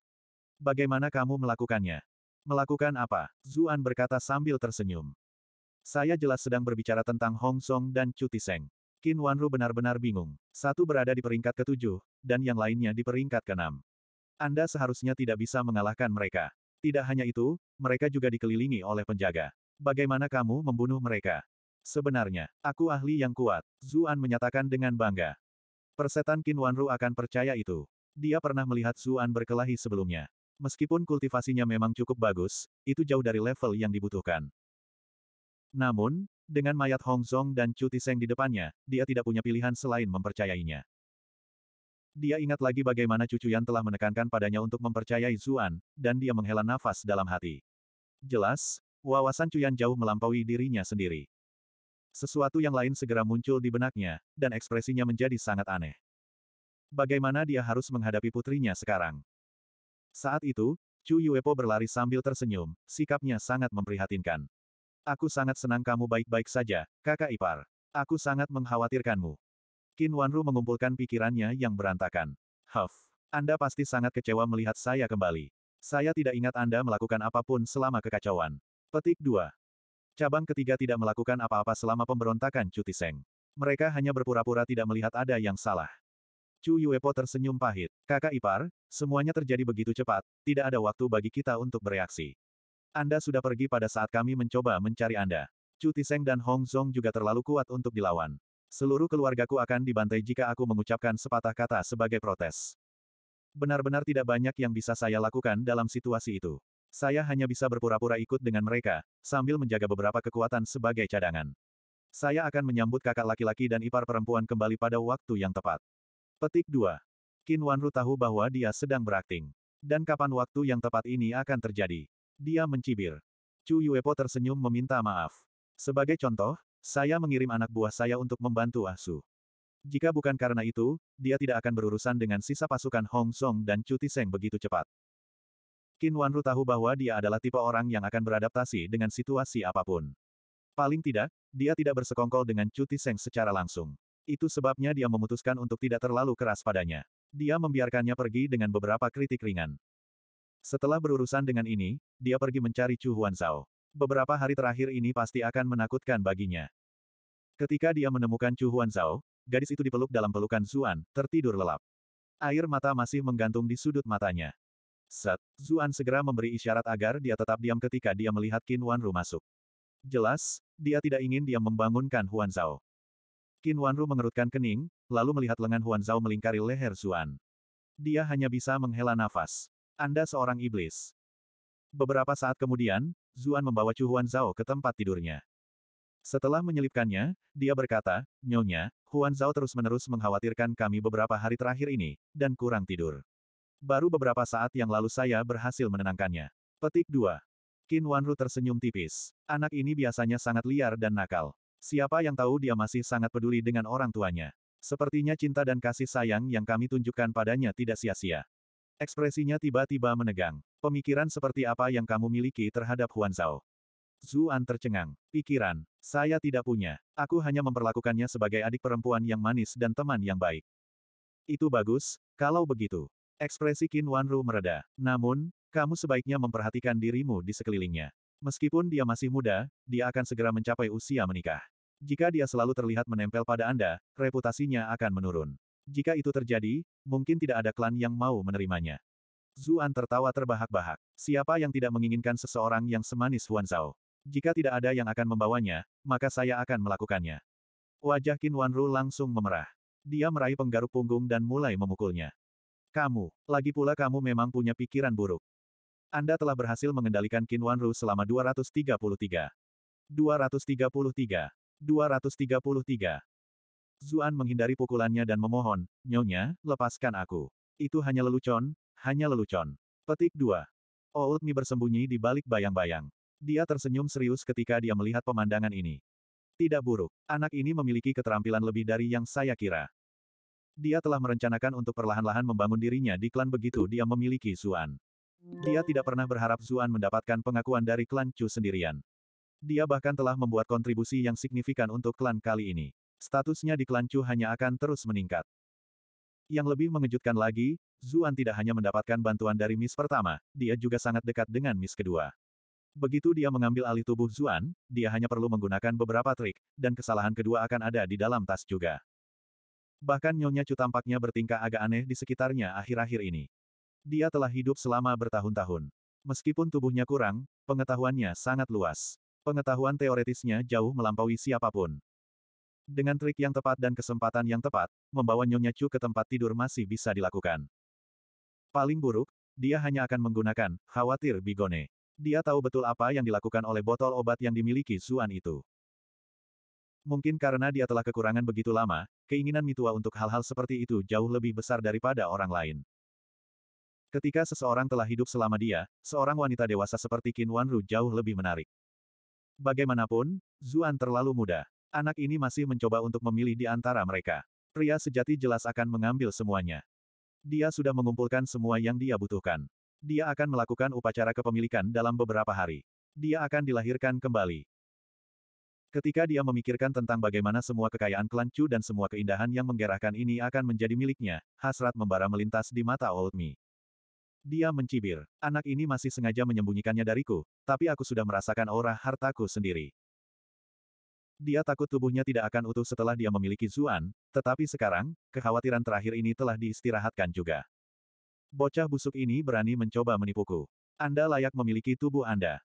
Bagaimana kamu melakukannya? Melakukan apa? Zuan berkata sambil tersenyum. Saya jelas sedang berbicara tentang Hong Song dan Chu Tiseng. Qin Wanru benar-benar bingung. Satu berada di peringkat ketujuh, dan yang lainnya di peringkat keenam. Anda seharusnya tidak bisa mengalahkan mereka. Tidak hanya itu, mereka juga dikelilingi oleh penjaga. Bagaimana kamu membunuh mereka? Sebenarnya, aku ahli yang kuat, Zuan menyatakan dengan bangga. Persetan Qin Wanru akan percaya itu. Dia pernah melihat Zuan berkelahi sebelumnya. Meskipun kultivasinya memang cukup bagus, itu jauh dari level yang dibutuhkan. Namun, dengan mayat Hong Zong dan Chu Tiseng di depannya, dia tidak punya pilihan selain mempercayainya. Dia ingat lagi bagaimana Cucu Yan telah menekankan padanya untuk mempercayai Zuan, dan dia menghela nafas dalam hati. Jelas, wawasan Cuyan jauh melampaui dirinya sendiri. Sesuatu yang lain segera muncul di benaknya, dan ekspresinya menjadi sangat aneh. Bagaimana dia harus menghadapi putrinya sekarang? Saat itu, Chu Yuepo berlari sambil tersenyum, sikapnya sangat memprihatinkan. Aku sangat senang kamu baik-baik saja, kakak ipar. Aku sangat mengkhawatirkanmu. Qin Wanru mengumpulkan pikirannya yang berantakan. Huff, Anda pasti sangat kecewa melihat saya kembali. Saya tidak ingat Anda melakukan apa pun selama kekacauan. Petik 2. Cabang ketiga tidak melakukan apa-apa selama pemberontakan Chu Tiseng. Mereka hanya berpura-pura tidak melihat ada yang salah. Chu Yuepo tersenyum pahit. Kakak ipar, Semuanya terjadi begitu cepat, tidak ada waktu bagi kita untuk bereaksi. Anda sudah pergi pada saat kami mencoba mencari Anda. Chu Tiseng dan Hong Zong juga terlalu kuat untuk dilawan. Seluruh keluargaku akan dibantai jika aku mengucapkan sepatah kata sebagai protes. Benar-benar tidak banyak yang bisa saya lakukan dalam situasi itu. Saya hanya bisa berpura-pura ikut dengan mereka, sambil menjaga beberapa kekuatan sebagai cadangan. Saya akan menyambut kakak laki-laki dan ipar perempuan kembali pada waktu yang tepat. Petik 2. Qin Wanru tahu bahwa dia sedang berakting. Dan kapan waktu yang tepat ini akan terjadi? Dia mencibir. Chu Yuepo tersenyum meminta maaf. Sebagai contoh, saya mengirim anak buah saya untuk membantu Asu. Jika bukan karena itu, dia tidak akan berurusan dengan sisa pasukan Hong Song dan Chu Tiseng begitu cepat. Qin Wanru tahu bahwa dia adalah tipe orang yang akan beradaptasi dengan situasi apa pun. Paling tidak, dia tidak bersekongkol dengan Chu Tiseng secara langsung. Itu sebabnya dia memutuskan untuk tidak terlalu keras padanya. Dia membiarkannya pergi dengan beberapa kritik ringan. Setelah berurusan dengan ini, dia pergi mencari Chu Huanzhao. Beberapa hari terakhir ini pasti akan menakutkan baginya. Ketika dia menemukan Chu Huanzhao, gadis itu dipeluk dalam pelukan Zuan, tertidur lelap. Air mata masih menggantung di sudut matanya. Set, Zuan segera memberi isyarat agar dia tetap diam ketika dia melihat Qin Wanru masuk. Jelas, dia tidak ingin dia membangunkan Huanzhao. Qin Wanru mengerutkan kening, lalu melihat lengan Huan Zhao melingkari leher Zuan. Dia hanya bisa menghela nafas. Anda seorang iblis. Beberapa saat kemudian, Zuan membawa Chu Huan Zhao ke tempat tidurnya. Setelah menyelipkannya, dia berkata, Nyonya, Huan Zhao terus-menerus mengkhawatirkan kami beberapa hari terakhir ini, dan kurang tidur. Baru beberapa saat yang lalu saya berhasil menenangkannya. Petik 2. Qin Wanru tersenyum tipis. Anak ini biasanya sangat liar dan nakal. Siapa yang tahu dia masih sangat peduli dengan orang tuanya. Sepertinya cinta dan kasih sayang yang kami tunjukkan padanya tidak sia-sia. Ekspresinya tiba-tiba menegang. Pemikiran seperti apa yang kamu miliki terhadap Huan Zhao? Zuan tercengang. Pikiran. Saya tidak punya. Aku hanya memperlakukannya sebagai adik perempuan yang manis dan teman yang baik. Itu bagus, kalau begitu. Ekspresi Qin Wanru mereda. Namun, kamu sebaiknya memperhatikan dirimu di sekelilingnya. Meskipun dia masih muda, dia akan segera mencapai usia menikah. Jika dia selalu terlihat menempel pada Anda, reputasinya akan menurun. Jika itu terjadi, mungkin tidak ada klan yang mau menerimanya. Zuan tertawa terbahak-bahak. Siapa yang tidak menginginkan seseorang yang semanis Huan Zhao? Jika tidak ada yang akan membawanya, maka saya akan melakukannya. Wajah Qin Wanru langsung memerah. Dia meraih penggaruk punggung dan mulai memukulnya. Kamu, lagi pula kamu memang punya pikiran buruk. Anda telah berhasil mengendalikan Qin Wanru selama 233. 233. 233. Zuan menghindari pukulannya dan memohon, Nyonya, lepaskan aku. Itu hanya lelucon, hanya lelucon. Petik 2. Old Mi bersembunyi di balik bayang-bayang. Dia tersenyum serius ketika dia melihat pemandangan ini. Tidak buruk, anak ini memiliki keterampilan lebih dari yang saya kira. Dia telah merencanakan untuk perlahan-lahan membangun dirinya di klan begitu dia memiliki Zuan. Dia tidak pernah berharap Zuan mendapatkan pengakuan dari klan Chu sendirian. Dia bahkan telah membuat kontribusi yang signifikan untuk klan kali ini. Statusnya di klan Chu hanya akan terus meningkat. Yang lebih mengejutkan lagi, Zuan tidak hanya mendapatkan bantuan dari Miss pertama, dia juga sangat dekat dengan Miss kedua. Begitu dia mengambil alih tubuh Zuan, dia hanya perlu menggunakan beberapa trik, dan kesalahan kedua akan ada di dalam tas juga. Bahkan Nyonya Chu tampaknya bertingkah agak aneh di sekitarnya akhir-akhir ini. Dia telah hidup selama bertahun-tahun. Meskipun tubuhnya kurang, pengetahuannya sangat luas. Pengetahuan teoretisnya jauh melampaui siapa pun. Dengan trik yang tepat dan kesempatan yang tepat, membawa Nyonya Chu ke tempat tidur masih bisa dilakukan. Paling buruk, dia hanya akan menggunakan khawatir bigone. Dia tahu betul apa yang dilakukan oleh botol obat yang dimiliki Zuan itu. Mungkin karena dia telah kekurangan begitu lama, keinginan Mitua untuk hal-hal seperti itu jauh lebih besar daripada orang lain. Ketika seseorang telah hidup selama dia, seorang wanita dewasa seperti Qin Wanru jauh lebih menarik. Bagaimanapun, Zuan terlalu muda. Anak ini masih mencoba untuk memilih di antara mereka. Pria sejati jelas akan mengambil semuanya. Dia sudah mengumpulkan semua yang dia butuhkan. Dia akan melakukan upacara kepemilikan dalam beberapa hari. Dia akan dilahirkan kembali. Ketika dia memikirkan tentang bagaimana semua kekayaan klan Chu dan semua keindahan yang menggerahkan ini akan menjadi miliknya, hasrat membara melintas di mata Old Me. Dia mencibir. Anak ini masih sengaja menyembunyikannya dariku, tapi aku sudah merasakan aura hartaku sendiri. Dia takut tubuhnya tidak akan utuh setelah dia memiliki Zuan, tetapi sekarang, kekhawatiran terakhir ini telah diistirahatkan juga. Bocah busuk ini berani mencoba menipuku. Anda layak memiliki tubuh Anda.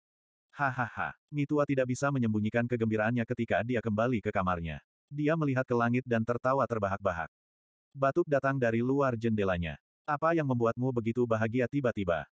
Hahaha. Mitua tidak bisa menyembunyikan kegembiraannya ketika dia kembali ke kamarnya. Dia melihat ke langit dan tertawa terbahak-bahak. Batuk datang dari luar jendelanya. Apa yang membuatmu begitu bahagia tiba-tiba?